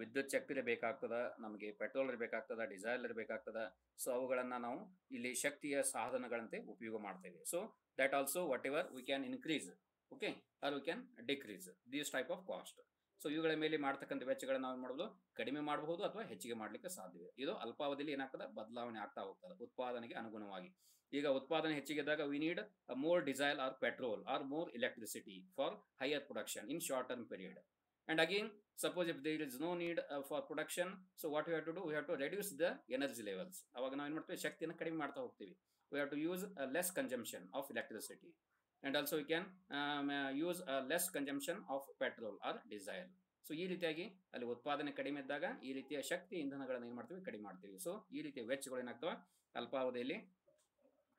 ವಿದ್ಯುತ್ ಶಕ್ತಿ ಬೇಕಾಗ್ತದ, ನಮಗೆ ಪೆಟ್ರೋಲ್ ಇರಬೇಕಾಗ್ತದ ಡಿಸೈಲ್ ಇರಬೇಕಾಗ್ತದ ಸೊ ಅವುಗಳನ್ನ ನಾವು ಇಲ್ಲಿ ಶಕ್ತಿಯ ಸಾಧನಗಳಂತೆ ಉಪಯೋಗ ಮಾಡ್ತೇವೆ. So that also whatever we can increase okay or we can decrease these type of cost so ಇವುಗಳ ಮೇಲೆ ಮಾಡ್ತಕ್ಕಂಥ ವೆಚ್ಚಗಳನ್ನ ನಾವು ಮಾಡಬಹುದು ಕಡಿಮೆ ಮಾಡಬಹುದು ಅಥವಾ ಹೆಚ್ಚಿಗೆ ಮಾಡಲಿಕ್ಕೆ ಸಾಧ್ಯವಿದೆ ಇದು ಅಲ್ಪಾವಧಿಯಲ್ಲಿ ಏನಾಗ್ತದೆ? ಬದಲಾವಣೆ ಆಗ್ತಾ ಹೋಗ್ತದೆ, ಉತ್ಪಾದನೆಗೆ ಅನುಗುಣವಾಗಿ. ಈಗ ಉತ್ಪಾದನೆ ಹೆಚ್ಚಿಗೆದಾಗ we need more diesel or petrol or more electricity for higher production in short term period and suppose suppose there is is no need for production so what we have to do? We have to reduce the energy levels ಅವಾಗ ನಾವು ಏನು ಮಾಡ್ತೀವಿ? ಶಕ್ತಿಯನ್ನು ಕಡಿಮೆ ಮಾಡ್ತಾ ಹೋಗ್ತೀವಿ. We have to use less and of electricity and also you can use less consumption of petrol or diesel so ಈ ರೀತಿಯಾಗಿ ಅಲ್ಲಿ ಉತ್ಪಾದನೆ ಕಡಿಮೆ ಇದ್ದಾಗ ಈ ರೀತಿಯ ಶಕ್ತಿ ಇಂಧನಗಳನ್ನು ಏನು ಮಾಡ್ತೀವಿ? ಕಡಿಮೆ ಮಾಡ್ತೀವಿ. ಸೊ ಈ ರೀತಿಯ ವೆಚ್ಚಗಳು ಏನಾಗ್ತವೆ ಅಲ್ಪಾವಧಿಯಲ್ಲಿ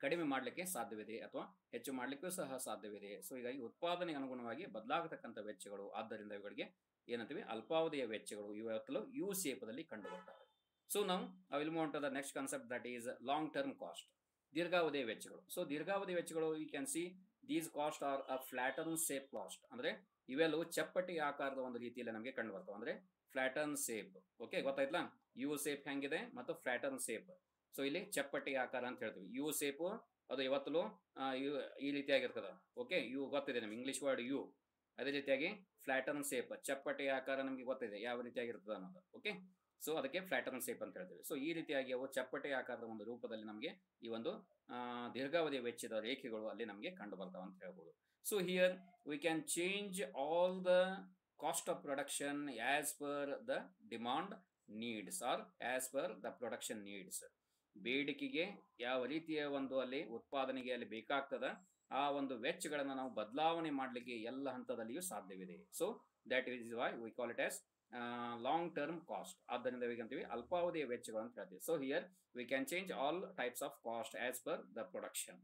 ಕಡಿಮೆ ಮಾಡಲಿಕ್ಕೆ ಸಾಧ್ಯವಿದೆ ಅಥವಾ ಹೆಚ್ಚು ಮಾಡಲಿಕ್ಕೂ ಸಹ ಸಾಧ್ಯವಿದೆ. ಸೊ ಹೀಗಾಗಿ ಉತ್ಪಾದನೆಗೆ ಅನುಗುಣವಾಗಿ ಬದಲಾಗತಕ್ಕಂಥ ವೆಚ್ಚಗಳು, ಆದ್ದರಿಂದ ಇವುಗಳಿಗೆ ಏನಂತೀವಿ? ಅಲ್ಪಾವಧಿಯ ವೆಚ್ಚಗಳು ಇವತ್ತಲೂ ಯು ಸೇಪದಲ್ಲಿ ಕಂಡು ಬರ್ತವೆ ಸೊ ನಾವು will move the next concept that is long term cost ದೀರ್ಘಾವಧಿಯ ವೆಚ್ಚಗಳು. ಸೊ ದೀರ್ಘಾವಧಿ ವೆಚ್ಚಗಳು you can see these cost are a flatten shape cost ಅಂದ್ರೆ ಇವೆಲ್ಲವೂ ಚಪ್ಪಟಿ ಆಕಾರದ ಒಂದು ರೀತಿಯಲ್ಲಿ ನಮಗೆ ಕಂಡು ಬರ್ತವೆ ಅಂದ್ರೆ ಫ್ಲಾಟನ್ ಸೇಪ್ ಓಕೆ ಗೊತ್ತಾಯ್ತಲ್ಲ? ಯು ಸೇಪ್ ಹೆಂಗಿದೆ ಮತ್ತು ಫ್ಲಾಟನ್ ಸೇಪ್ ಸೊ ಇಲ್ಲಿ ಚಪ್ಪಟಿ ಆಕಾರ ಅಂತ ಹೇಳ್ತೀವಿ. ಯು ಸೇಪು, ಅದು ಯಾವತ್ತಲೂ ಈ ರೀತಿಯಾಗಿರ್ತದ. ಓಕೆ ಯು ಗೊತ್ತಿದೆ ನಮ್ಗೆ. English word U. ಅದೇ ರೀತಿಯಾಗಿ ಫ್ಲಾಟರ್ನ್ ಸೇಪ್ ಚಪ್ಪಟಿ ಆಕಾರ ನಮಗೆ ಗೊತ್ತಿದೆ ಯಾವ ರೀತಿಯಾಗಿರ್ತದೆ ಅನ್ನೋದು. ಓಕೆ ಸೊ ಅದಕ್ಕೆ ಫ್ಲಾಟರ್ನ್ ಸೇಪ್ ಅಂತ ಹೇಳ್ತೀವಿ. ಸೊ ಈ ರೀತಿಯಾಗಿ ಅವು ಚಪ್ಪಟೆ ಆಕಾರದ ಒಂದು ರೂಪದಲ್ಲಿ ನಮಗೆ ಈ ಒಂದು ದೀರ್ಘಾವಧಿಯ ವೆಚ್ಚದ ರೇಖೆಗಳು ಅಲ್ಲಿ ನಮಗೆ ಕಂಡು ಬರ್ತಾವೆ ಅಂತ ಹೇಳ್ಬೋದು. So here we can change all the cost of production as per the demand needs or as per the production needs ಬೇಡಿಕೆಗೆ ಯಾವ ರೀತಿಯ ಒಂದು ಅಲ್ಲಿ ಉತ್ಪಾದನೆಗೆ ಅಲ್ಲಿ ಬೇಕಾಗ್ತದ, ಆ ಒಂದು ವೆಚ್ಚಗಳನ್ನು ನಾವು ಬದಲಾವಣೆ ಮಾಡಲಿಕ್ಕೆ ಎಲ್ಲ ಹಂತದಲ್ಲಿಯೂ ಸಾಧ್ಯವಿದೆ. So that is why we call it as long term cost ಆದ್ದರಿಂದ ಅಂತೀವಿ? ಅಲ್ಪಾವಧಿಯ ವೆಚ್ಚಗಳು ಅಂತ ಹೇಳ್ತೀವಿ. So here we can change all types of cost as per the production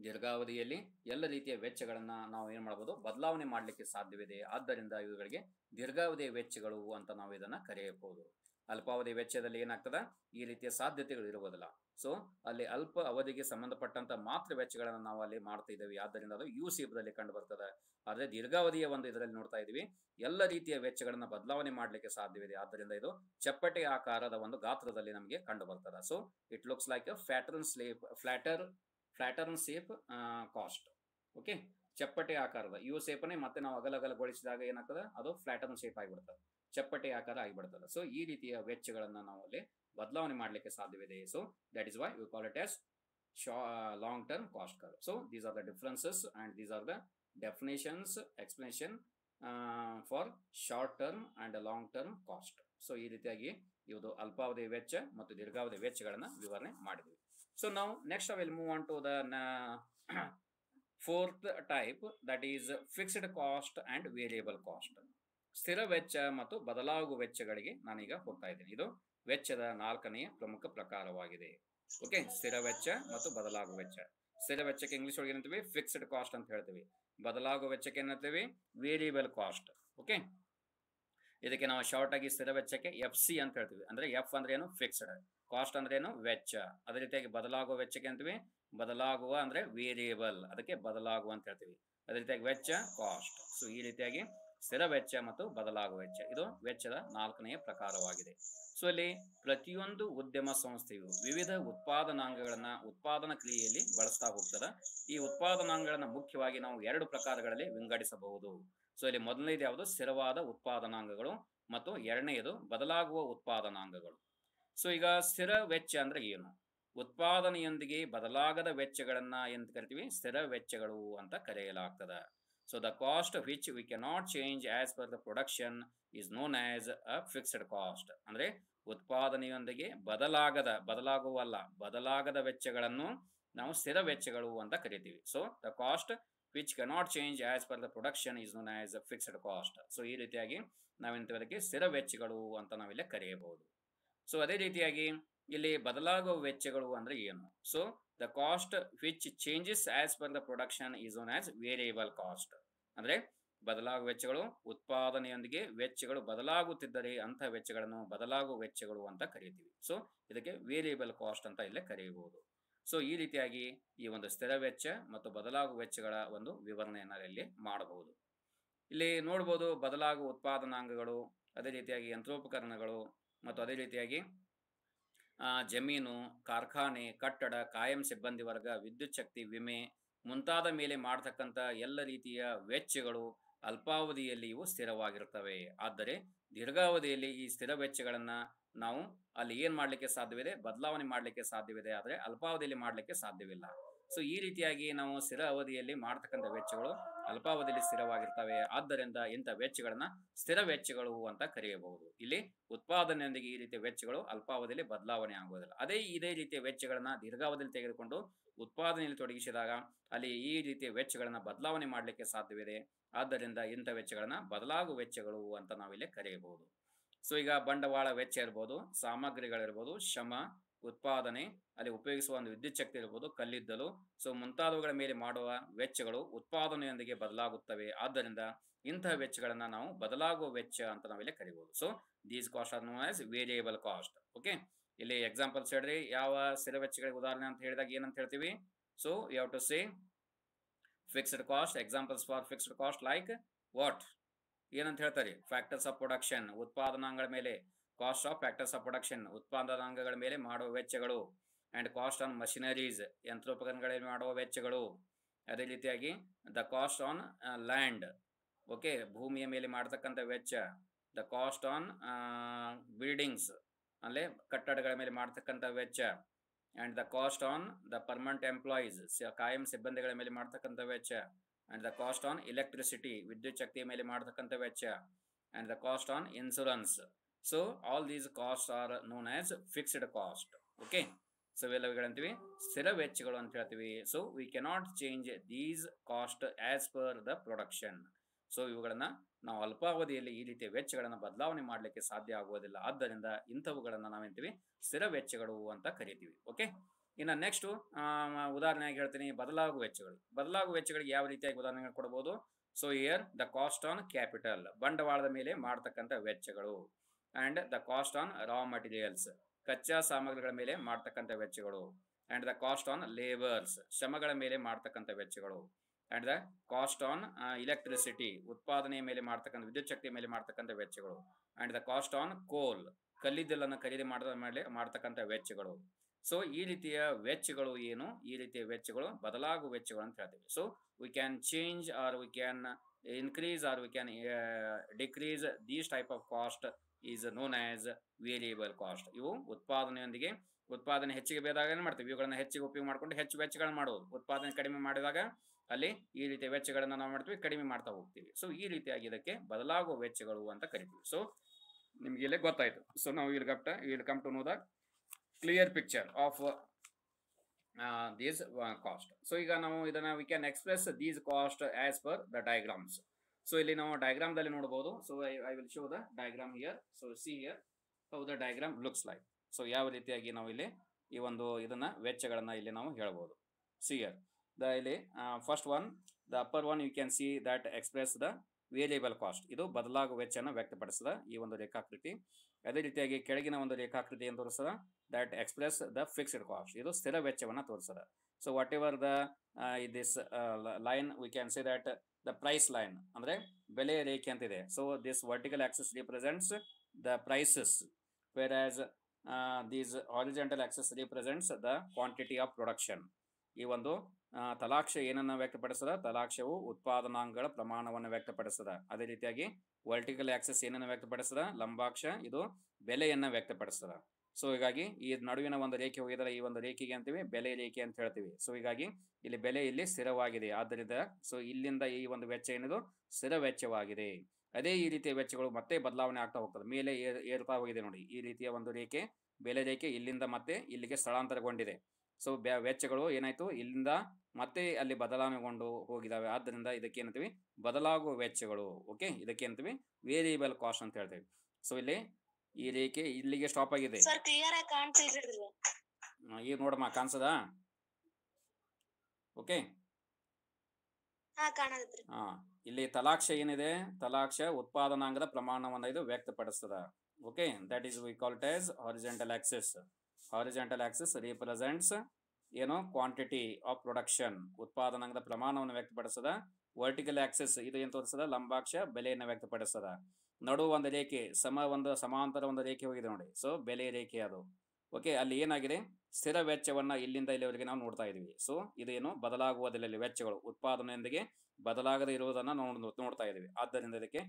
ದೀರ್ಘಾವಧಿಯಲ್ಲಿ ಎಲ್ಲ ರೀತಿಯ ವೆಚ್ಚಗಳನ್ನ ನಾವು ಏನ್ ಮಾಡಬಹುದು ಬದಲಾವಣೆ ಮಾಡಲಿಕ್ಕೆ ಸಾಧ್ಯವಿದೆ. ಆದ್ದರಿಂದ ಇವುಗಳಿಗೆ ದೀರ್ಘಾವಧಿಯ ವೆಚ್ಚಗಳು ಅಂತ ನಾವು ಇದನ್ನ ಕರೆಯಬಹುದು. ಅಲ್ಪಾವಧಿ ವೆಚ್ಚದಲ್ಲಿ ಏನಾಗ್ತದ? ಈ ರೀತಿಯ ಸಾಧ್ಯತೆಗಳು ಇರುವುದಿಲ್ಲ ಸೊ ಅಲ್ಲಿ ಅಲ್ಪ ಅವಧಿಗೆ ಸಂಬಂಧಪಟ್ಟಂತ ಮಾತ್ರ ವೆಚ್ಚಗಳನ್ನು ನಾವು ಅಲ್ಲಿ ಮಾಡ್ತಾ ಇದ್ದೇವೆ. ಆದ್ದರಿಂದ ಅದು ಯು ದಲ್ಲಿ ಕಂಡು ಬರ್ತದೆ. ಆದರೆ ದೀರ್ಘಾವಧಿಯ ಒಂದು ಇದರಲ್ಲಿ ನೋಡ್ತಾ ಇದೀವಿ ಎಲ್ಲ ರೀತಿಯ ವೆಚ್ಚಗಳನ್ನು ಬದಲಾವಣೆ ಮಾಡಲಿಕ್ಕೆ ಸಾಧ್ಯವಿದೆ. ಆದ್ದರಿಂದ ಇದು ಚಪ್ಪಟೆ ಆಕಾರದ ಒಂದು ಗಾತ್ರದಲ್ಲಿ ನಮಗೆ ಕಂಡು ಬರ್ತದೆ. So it looks like flatten shape flatter flatten shape cost okay ಚಪ್ಪಟೆ ಆಕಾರದ ಯು ಸೇಪನೆ ಮತ್ತೆ ನಾವು ಅಗಲಗಲಗೊಳಿಸಿದಾಗ ಏನಾಗ್ತದೆ? ಅದು ಫ್ಲಾಟರ್ನ್ ಶೇಪ್ ಆಗಿಬಿಡ್ತದೆ ಚಪ್ಪಟೆ ಆಕಾರ ಆಗಿಬಿಡ್ತದೆ ಸೊ ಈ ರೀತಿಯ ವೆಚ್ಚಗಳನ್ನ ನಾವು ಅಲ್ಲಿ ಬದಲಾವಣೆ ಮಾಡಲಿಕ್ಕೆ ಸಾಧ್ಯವಿದೆ so that is why we call it as long term cost ಕರ್ so these are the differences and these are the definitions explanation for short term and long term cost so ಈ ರೀತಿಯಾಗಿ ಇವುದು ಅಲ್ಪಾವಧಿ ವೆಚ್ಚ ಮತ್ತು ದೀರ್ಘಾವಧಿ ವೆಚ್ಚಗಳನ್ನು ವಿವರಣೆ ಮಾಡಿದ್ವಿ. ಸೊ ನಾವು next I move on to the fourth type that is fixed cost and variable cost ಸ್ಥಿರ ವೆಚ್ಚ ಮತ್ತು ಬದಲಾಗುವ ವೆಚ್ಚಗಳಿಗೆ ನಾನೀಗ ಹೋಗ್ತಾ ಇದ್ದೀನಿ. ಇದು ವೆಚ್ಚದ ನಾಲ್ಕನೆಯ ಪ್ರಮುಖ ಪ್ರಕಾರವಾಗಿದೆ. ಓಕೆ ಸ್ಥಿರ ವೆಚ್ಚ ಮತ್ತು ಬದಲಾಗುವ ವೆಚ್ಚ. ಸ್ಥಿರ ವೆಚ್ಚಕ್ಕೆ ಇಂಗ್ಲಿಷ್ ಒಳಗೆ ಏನಂತೀವಿ? ಫಿಕ್ಸ್ಡ್ ಕಾಸ್ಟ್ ಅಂತ ಹೇಳ್ತೀವಿ. ಬದಲಾಗುವ ವೆಚ್ಚಕ್ಕೆ ಏನಂತೀವಿ? ವೇರಿಯಬಲ್ ಕಾಸ್ಟ್ ಓಕೆ ಇದಕ್ಕೆ ನಾವು ಶಾರ್ಟ್ ಆಗಿ ಸ್ಥಿರ ವೆಚ್ಚಕ್ಕೆ ಎಫ್ ಸಿ ಅಂತ ಹೇಳ್ತೀವಿ. ಅಂದ್ರೆ ಎಫ್ ಅಂದ್ರೆ ಏನು? ಫಿಕ್ಸ್ಡ್ ಕಾಸ್ಟ್ ಅಂದ್ರೆ ಏನು? ವೆಚ್ಚ. ಅದೇ ರೀತಿಯಾಗಿ ಬದಲಾಗುವ ವೆಚ್ಚಕ್ಕೆ ಅಂತೀವಿ ಬದಲಾಗುವ ಅಂದ್ರೆ ವೇರಿಯಬಲ್ ಅದಕ್ಕೆ ಬದಲಾಗುವ ಅಂತ ಹೇಳ್ತೀವಿ. ಅದೇ ರೀತಿಯಾಗಿ ವೆಚ್ಚ ಕಾಸ್ಟ್ ಸೊ ಈ ರೀತಿಯಾಗಿ ಸ್ಥಿರ ವೆಚ್ಚ ಮತ್ತು ಬದಲಾಗುವ ವೆಚ್ಚ. ಇದು ವೆಚ್ಚದ ನಾಲ್ಕನೆಯ ಪ್ರಕಾರವಾಗಿದೆ. ಸೊ ಇಲ್ಲಿ ಪ್ರತಿಯೊಂದು ಉದ್ಯಮ ಸಂಸ್ಥೆಯು ವಿವಿಧ ಉತ್ಪಾದನಾಂಗಗಳನ್ನ ಉತ್ಪಾದನಾ ಕ್ರಿಯೆಯಲ್ಲಿ ಬಳಸ್ತಾ ಹೋಗ್ತದ. ಈ ಉತ್ಪಾದನಾಂಗಗಳನ್ನ ಮುಖ್ಯವಾಗಿ ನಾವು ಎರಡು ಪ್ರಕಾರಗಳಲ್ಲಿ ವಿಂಗಡಿಸಬಹುದು. ಸೊ ಇಲ್ಲಿ ಮೊದಲನೇದು ಯಾವುದು? ಸ್ಥಿರವಾದ ಉತ್ಪಾದನಾಂಗಗಳು ಮತ್ತು ಎರಡನೆಯದು ಬದಲಾಗುವ ಉತ್ಪಾದನಾಂಗಗಳು. ಸೊ ಈಗ ಸ್ಥಿರ ವೆಚ್ಚ ಅಂದ್ರೆ ಏನು? ಉತ್ಪಾದನೆಯೊಂದಿಗೆ ಬದಲಾಗದ ವೆಚ್ಚಗಳನ್ನು ಎಂದು ಕರಿತೀವಿ? ಸ್ಥಿರ ವೆಚ್ಚಗಳು ಅಂತ ಕರೆಯಲಾಗ್ತದ. So the cost which we cannot change as per the production is known as a fixed cost ಅಂದ್ರೆ ಉತ್ಪಾದನೆಯೊಂದಿಗೆ ಬದಲಾಗದ, ಬದಲಾಗುವಲ್ಲ, ಬದಲಾಗದ ವೆಚ್ಚಗಳನ್ನು ನಾವು ಸ್ಥಿರ ವೆಚ್ಚಗಳು ಅಂತ ಕರಿತೀವಿ. So the cost which cannot change as per the production is known as a fixed cost so ಈ ರೀತಿಯಾಗಿ ನಾವೆಂತದಕ್ಕೆ ಸ್ಥಿರ ವೆಚ್ಚಗಳು ಅಂತ ನಾವಿಲ್ಲಿ ಕರೆಯಬಹುದು. ಸೊ ಅದೇ ರೀತಿಯಾಗಿ ಇಲ್ಲಿ ಬದಲಾಗುವ ವೆಚ್ಚಗಳು ಅಂದ್ರೆ ಏನು? So the cost which changes as per the production is known as variable cost ಅಂದ್ರೆ ಬದಲಾಗುವ ವೆಚ್ಚಗಳು, ಉತ್ಪಾದನೆಯೊಂದಿಗೆ ವೆಚ್ಚಗಳು ಬದಲಾಗುತ್ತಿದ್ದರೆ ಅಂತ ವೆಚ್ಚಗಳನ್ನು ಬದಲಾಗುವ ವೆಚ್ಚಗಳು ಅಂತ ಕರೀತೀವಿ. ಸೊ ಇದಕ್ಕೆ ವೇರಿಯಬಲ್ ಕಾಸ್ಟ್ ಅಂತ ಇಲ್ಲೇ ಕರೆಯಬಹುದು ಸೊ ಈ ರೀತಿಯಾಗಿ ಈ ಒಂದು ಸ್ಥಿರ ವೆಚ್ಚ ಮತ್ತು ಬದಲಾಗುವ ವೆಚ್ಚಗಳ ಒಂದು ವಿವರಣೆಯನ್ನು ಇಲ್ಲಿ ಮಾಡಬಹುದು ಇಲ್ಲಿ ನೋಡ್ಬೋದು ಬದಲಾಗುವ ಉತ್ಪಾದನಾಂಗಗಳು, ಅದೇ ರೀತಿಯಾಗಿ ಯಂತ್ರೋಪಕರಣಗಳು ಮತ್ತು ಅದೇ ರೀತಿಯಾಗಿ ಜಮೀನು, ಕಾರ್ಖಾನೆ, ಕಟ್ಟಡ, ಕಾಯಂ ಸಿಬ್ಬಂದಿ ವರ್ಗ, ವಿದ್ಯುತ್ ಶಕ್ತಿ ವಿಮೆ ಮುಂತಾದ ಮೇಲೆ ಮಾಡತಕ್ಕಂಥ ಎಲ್ಲ ರೀತಿಯ ವೆಚ್ಚಗಳು ಅಲ್ಪಾವಧಿಯಲ್ಲಿ ಇವು ಸ್ಥಿರವಾಗಿರುತ್ತವೆ. ಆದರೆ ದೀರ್ಘಾವಧಿಯಲ್ಲಿ ಈ ಸ್ಥಿರ ವೆಚ್ಚಗಳನ್ನ ನಾವು ಅಲ್ಲಿ ಏನ್ ಮಾಡ್ಲಿಕ್ಕೆ ಸಾಧ್ಯವಿದೆ? ಬದಲಾವಣೆ ಮಾಡ್ಲಿಕ್ಕೆ ಸಾಧ್ಯವಿದೆ. ಆದರೆ ಅಲ್ಪಾವಧಿಯಲ್ಲಿ ಮಾಡ್ಲಿಕ್ಕೆ ಸಾಧ್ಯವಿಲ್ಲ. ಸೊ ಈ ರೀತಿಯಾಗಿ ನಾವು ಸ್ಥಿರ ಅವಧಿಯಲ್ಲಿ ಮಾಡ್ತಕ್ಕಂಥ ವೆಚ್ಚಗಳು ಅಲ್ಪಾವಧಿಯಲ್ಲಿ ಸ್ಥಿರವಾಗಿರ್ತವೆ. ಆದ್ದರಿಂದ ಇಂಥ ವೆಚ್ಚಗಳನ್ನ ಸ್ಥಿರ ವೆಚ್ಚಗಳು ಅಂತ ಕರೆಯಬಹುದು. ಇಲ್ಲಿ ಉತ್ಪಾದನೆಯೊಂದಿಗೆ ಈ ರೀತಿಯ ವೆಚ್ಚಗಳು ಅಲ್ಪಾವಧಿಯಲ್ಲಿ ಬದಲಾವಣೆ ಆಗುವುದಿಲ್ಲ. ಅದೇ ಇದೇ ರೀತಿಯ ವೆಚ್ಚಗಳನ್ನ ದೀರ್ಘಾವಧಿಯಲ್ಲಿ ತೆಗೆದುಕೊಂಡು ಉತ್ಪಾದನೆಯಲ್ಲಿ ತೊಡಗಿಸಿದಾಗ ಅಲ್ಲಿ ಈ ರೀತಿಯ ವೆಚ್ಚಗಳನ್ನ ಬದಲಾವಣೆ ಮಾಡಲಿಕ್ಕೆ ಸಾಧ್ಯವಿದೆ. ಆದ್ದರಿಂದ ಇಂಥ ವೆಚ್ಚಗಳನ್ನ ಬದಲಾಗುವ ವೆಚ್ಚಗಳು ಅಂತ ನಾವಿಲ್ಲಿ ಕರೆಯಬಹುದು. ಸೊ, ಈಗ ಬಂಡವಾಳ ವೆಚ್ಚ ಇರ್ಬೋದು, ಸಾಮಗ್ರಿಗಳಿರ್ಬೋದು, ಶ್ರಮ ಉತ್ಪಾದನೆ, ಅಲ್ಲಿ ಉಪಯೋಗಿಸುವ ಒಂದು ವಿದ್ಯುತ್ ಶಕ್ತಿ ಇರ್ಬೋದು, ಕಲ್ಲಿದ್ದಲು. ಸೊ ಮುಂತಾದವುಗಳ ಮೇಲೆ ಮಾಡುವ ವೆಚ್ಚಗಳು ಉತ್ಪಾದನೆಯೊಂದಿಗೆ ಬದಲಾಗುತ್ತವೆ. ಆದ್ದರಿಂದ ಇಂತಹ ವೆಚ್ಚಗಳನ್ನ ನಾವು ಬದಲಾಗುವ ವೆಚ್ಚ ಅಂತ ನಾವಿಲ್ಲಿ ಕರಿಬಹುದು so these cost are know as variable cost okay ಇಲ್ಲಿ ಎಕ್ಸಾಂಪಲ್ಸ್ ಹೇಳ್ರಿ ಯಾವ ಸ್ಥಿರ ವೆಚ್ಚಗಳಿಗೆ ಉದಾಹರಣೆ ಅಂತ ಹೇಳಿದಾಗ ಏನಂತ ಹೇಳ್ತೀವಿ? So you have to say fixed cost examples for fixed cost like what ಏನಂತ ಹೇಳ್ತಾರೆ? ಫ್ಯಾಕ್ಟರ್ಸ್ ಆಫ್ ಪ್ರೊಡಕ್ಷನ್ ಉತ್ಪಾದನಾಂಗಗಳ ಮೇಲೆ. Cost of factors of production ಉತ್ಪಾದನಾಂಗಗಳ ಮೇಲೆ ಮಾಡುವ ವೆಚ್ಚಗಳು ಅಂಡ್ ಕಾಸ್ಟ್ ಆನ್ ಮಷಿನರೀಸ್ ಯಂತ್ರೋಪಕರಣಗಳಲ್ಲಿ ಮಾಡುವ ವೆಚ್ಚಗಳು. ಅದೇ ರೀತಿಯಾಗಿ the cost on land okay ಭೂಮಿಯ ಮೇಲೆ ಮಾಡತಕ್ಕಂಥ ವೆಚ್ಚ ದ ಕಾಸ್ಟ್ ಆನ್ ಬಿಲ್ಡಿಂಗ್ಸ್ ಅಲ್ಲಿ ಕಟ್ಟಡಗಳ ಮೇಲೆ ಮಾಡತಕ್ಕಂಥ ವೆಚ್ಚ and the cost on the permanent employees ಕಾಯಂ ಸಿಬ್ಬಂದಿಗಳ ಮೇಲೆ ಮಾಡತಕ್ಕಂಥ ವೆಚ್ಚ and the cost on electricity ವಿದ್ಯುತ್ ಶಕ್ತಿಯ ಮೇಲೆ ಮಾಡತಕ್ಕಂಥ ವೆಚ್ಚ and the cost on insurance so all these cost are known as fixed cost okay so ಇವೆಲ್ಲವುಗಳಂತೀವಿ, ಸ್ಥಿರ ವೆಚ್ಚಗಳು ಅಂತ ಹೇಳ್ತೀವಿ. So we cannot change these cost as per the production so ಇವುಗಳನ್ನ ನಾವು ಅಲ್ಪಾವಧಿಯಲ್ಲಿ ಈ ರೀತಿಯ ವೆಚ್ಚಗಳನ್ನು ಬದಲಾವಣೆ ಮಾಡಲಿಕ್ಕೆ ಸಾಧ್ಯ ಆಗುವುದಿಲ್ಲ. ಆದ್ದರಿಂದ ಇಂಥವುಗಳನ್ನ ನಾವೇಂತೀವಿ ಸ್ಥಿರ ವೆಚ್ಚಗಳು ಅಂತ ಕರಿತೀವಿ. ಓಕೆ ಇನ್ನು ನೆಕ್ಸ್ಟ್ ಉದಾಹರಣೆಯಾಗಿ ಹೇಳ್ತೀನಿ ಬದಲಾಗುವ ವೆಚ್ಚಗಳು. ಬದಲಾಗುವ ವೆಚ್ಚಗಳಿಗೆ ಯಾವ ರೀತಿಯಾಗಿ ಉದಾಹರಣೆ ಕೊಡಬಹುದು so here the cost on capital ಬಂಡವಾಳದ ಮೇಲೆ ಮಾಡ್ತಕ್ಕಂಥ ವೆಚ್ಚಗಳು. And the cost on raw materials ಕಚ್ಚಾ ಸಾಮಗ್ರಿಗಳ ಮೇಲೆ ಮಾಡ್ತಕ್ಕಂಥ ವೆಚ್ಚಗಳು and the cost on labours ಶ್ರಮಗಳ ಮೇಲೆ ಮಾಡ್ತಕ್ಕಂಥ ವೆಚ್ಚಗಳು and the cost on electricity ಉತ್ಪಾದನೆಯ ಮೇಲೆ ಮಾಡ್ತಕ್ಕಂಥ, ವಿದ್ಯುತ್ ಶಕ್ತಿಯ ಮೇಲೆ ಮಾಡ್ತಕ್ಕಂಥ ವೆಚ್ಚಗಳು ಅಂಡ್ ದ ಕಾಸ್ಟ್ ಆನ್ ಕೋಲ್ ಕಲ್ಲಿದ್ದಲನ್ನು ಖರೀದಿ ಮಾಡಿದ ಮೇಲೆ ಮಾಡ್ತಕ್ಕಂಥ ವೆಚ್ಚಗಳು. ಸೊ ಈ ರೀತಿಯ ವೆಚ್ಚಗಳು ಏನು? ಈ ರೀತಿಯ ವೆಚ್ಚಗಳು ಬದಲಾಗುವ ವೆಚ್ಚಗಳು ಅಂತ ಹೇಳ್ತೀವಿ. So we can change or we can increase or we can decrease these type of cost is known as variable cost ಇವು ಉತ್ಪಾದನೆಯೊಂದಿಗೆ ಉತ್ಪಾದನೆ ಹೆಚ್ಚಿಗೆ ಬೇದಾಗ ಏನು ಮಾಡ್ತೀವಿ. ಇವುಗಳನ್ನ ಹೆಚ್ಚಿಗೆ ಉಪಯೋಗ ಮಾಡಿಕೊಂಡು ಹೆಚ್ಚು ವೆಚ್ಚಗಳನ್ನು ಮಾಡುವುದು ಉತ್ಪಾದನೆ ಕಡಿಮೆ ಮಾಡಿದಾಗ ಅಲ್ಲಿ ಈ ರೀತಿಯ ವೆಚ್ಚಗಳನ್ನು ನಾವು ಮಾಡ್ತೀವಿ, ಕಡಿಮೆ ಮಾಡ್ತಾ ಹೋಗ್ತೀವಿ. ಸೊ ಈ ರೀತಿಯಾಗಿ ಇದಕ್ಕೆ ಬದಲಾಗುವ ವೆಚ್ಚಗಳು ಅಂತ ಕರಿತೀವಿ. ಸೊ ನಿಮ್ಗೆ ಇಲ್ಲೇ ಗೊತ್ತಾಯ್ತು. ಸೊ ನಾವು ಇಲ್ಲಿ ಕಪ್ಟ ಇಲ್ಲಿ come to know the clear picture of these cost so ಈಗ ನಾವು ಇದನ್ನ we can express these cost as per the diagrams so ಇಲ್ಲಿ ನಾವು ಡಯಾಗ್ರಾಮ್ ದಲ್ಲಿ ನೋಡಬಹುದು so I will show the diagram here so see here how the diagram looks like so ಯಾವ ರೀತಿಯಾಗಿ ನಾವು ಇಲ್ಲಿ ಈ ಒಂದು ಇದನ್ನ, ವೆಚ್ಚಗಳನ್ನ ಇಲ್ಲಿ ನಾವು ಹೇಳಬಹುದು ಸಿ ಹಿಯರ್ ದ ಇಲ್ಲಿ first one the upper one you can see that express the variable cost ಇದು ಬದಲಾಗುವ ವೆಚ್ಚನ ವ್ಯಕ್ತಪಡಿಸಿದ ಈ ಒಂದು ರೇಖಾಕೃತಿ. ಅದೇ ರೀತಿಯಾಗಿ ಕೆಳಗಿನ ಒಂದು ರೇಖಾಕೃತಿ ಏನು ತೋರಿಸ್ತದ? That express the fixed cost ಇದು ಸ್ಥಿರ ವೆಚ್ಚವನ್ನು ತೋರಿಸದ so whatever the this line we can see that the price line ಅಂದ್ರೆ ಬೆಲೆ ರೇಖೆ ಅಂತಿದೆ so this vertical axis represents the prices whereas these horizontal axis represents the quantity of production ಈ ಒಂದು ತಲಾಕ್ಷ ಏನನ್ನ ವ್ಯಕ್ತಪಡಿಸದ ತಲಾಕ್ಷವು ಉತ್ಪಾದನಾಂಗಗಳ ಪ್ರಮಾಣವನ್ನು ವ್ಯಕ್ತಪಡಿಸದ ಅದೇ ರೀತಿಯಾಗಿ ವರ್ಟಿಕಲ್ ಆಕ್ಸಸ್ ಏನನ್ನ ವ್ಯಕ್ತಪಡಿಸದ ಲಂಬಾಕ್ಷ, ಇದು ಬೆಲೆಯನ್ನ ವ್ಯಕ್ತಪಡಿಸದ ಸೊ ಹೀಗಾಗಿ ಈ ನಡುವಿನ ಒಂದು ರೇಖೆ ಹೋಗಿದ್ರೆ ಈ ಒಂದು ರೇಖೆಗೆ ಅಂತೀವಿ ಬೆಲೆ ರೇಖೆ ಅಂತ ಹೇಳ್ತೀವಿ. ಸೊ ಹೀಗಾಗಿ ಇಲ್ಲಿ ಬೆಲೆ ಇಲ್ಲಿ ಸ್ಥಿರವಾಗಿದೆ. ಆದ್ದರಿಂದ ಸೊ ಇಲ್ಲಿಂದ ಈ ಒಂದು ವೆಚ್ಚ ಏನಿದು? ಸ್ಥಿರ ವೆಚ್ಚವಾಗಿದೆ. ಅದೇ ಈ ರೀತಿಯ ವೆಚ್ಚಗಳು ಮತ್ತೆ ಬದಲಾವಣೆ ಆಗ್ತಾ ಹೋಗ್ತದೆ. ಮೇಲೆ ಏರ್- ಏರ್ತಾ ಹೋಗಿದೆ ನೋಡಿ. ಈ ರೀತಿಯ ಒಂದು ರೇಖೆ, ಬೆಲೆ ರೇಖೆ ಇಲ್ಲಿಂದ ಮತ್ತೆ ಇಲ್ಲಿಗೆ ಸ್ಥಳಾಂತರಗೊಂಡಿದೆ. ಸೊ ವೆಚ್ಚಗಳು ಏನಾಯ್ತು? ಇಲ್ಲಿಂದ ಮತ್ತೆ ಅಲ್ಲಿ ಬದಲಾವಣೆಗೊಂಡು ಹೋಗಿದಾವೆ. ಆದ್ದರಿಂದ ಇದಕ್ಕೆ ಏನಂತೀವಿ? ಬದಲಾಗುವ ವೆಚ್ಚಗಳು. ಓಕೆ ಇದಕ್ಕೆ ಏನಂತೀವಿ? ವೇರಿಯಬಲ್ ಕಾಸ್ಟ್ ಅಂತ ಹೇಳ್ತೀವಿ. ಸೊ ಇಲ್ಲಿ ಈ ರೇಖೆ ಇಲ್ಲಿಗೆ ಸ್ಟಾಪ್ ಆಗಿದೆ. ಈಗ ನೋಡಮ್ಮ ಕಾಣಿಸದ? ಓಕೆ ಹಾ ಇಲ್ಲಿ ತಲಾಕ್ಷ ಏನಿದೆ? ತಲಾಕ್ಷ ಉತ್ಪಾದನಾಂಗದ ಪ್ರಮಾಣವನ್ನ ಇದು ವ್ಯಕ್ತಪಡಿಸ್ತದ. Okay that is we called as horizontal axis horizontal axis represents ಏನು ಕ್ವಾಂಟಿಟಿ ಆಫ್ ಪ್ರೊಡಕ್ಷನ್ ಉತ್ಪಾದನಾಂಗದ ಪ್ರಮಾಣವನ್ನು ವ್ಯಕ್ತಪಡಿಸದ ವರ್ಟಿಕಲ್ ಆಕ್ಸಿಸ್ ಇದು ಏನು ತೋರಿಸದ? ಲಂಬಾಕ್ಷ ಬೆಲೆಯನ್ನು ವ್ಯಕ್ತಪಡಿಸದ. ನಡು ಒಂದು ರೇಖೆ, ಸಮ ಒಂದು, ಸಮಾಂತರ ಒಂದು ರೇಖೆ ಹೋಗಿದೆ ನೋಡಿ. ಸೊ ಬೆಲೆ ರೇಖೆ ಅದು. ಓಕೆ ಅಲ್ಲಿ ಏನಾಗಿದೆ? ಸ್ಥಿರ ವೆಚ್ಚವನ್ನ ಇಲ್ಲಿಂದ ಇಲ್ಲಿವರೆಗೆ ನಾವು ನೋಡ್ತಾ ಇದೀವಿ ಸೊ ಇದೇನು ಬದಲಾಗುವುದಿಲ್ಲ ವೆಚ್ಚಗಳು. ಉತ್ಪಾದನೆಯೊಂದಿಗೆ ಬದಲಾಗದೆ ಇರುವುದನ್ನ ನಾವು ನೋ- ನೋಡ್ತಾ ಇದೀವಿ ಆದ್ದರಿಂದ ಇದಕ್ಕೆ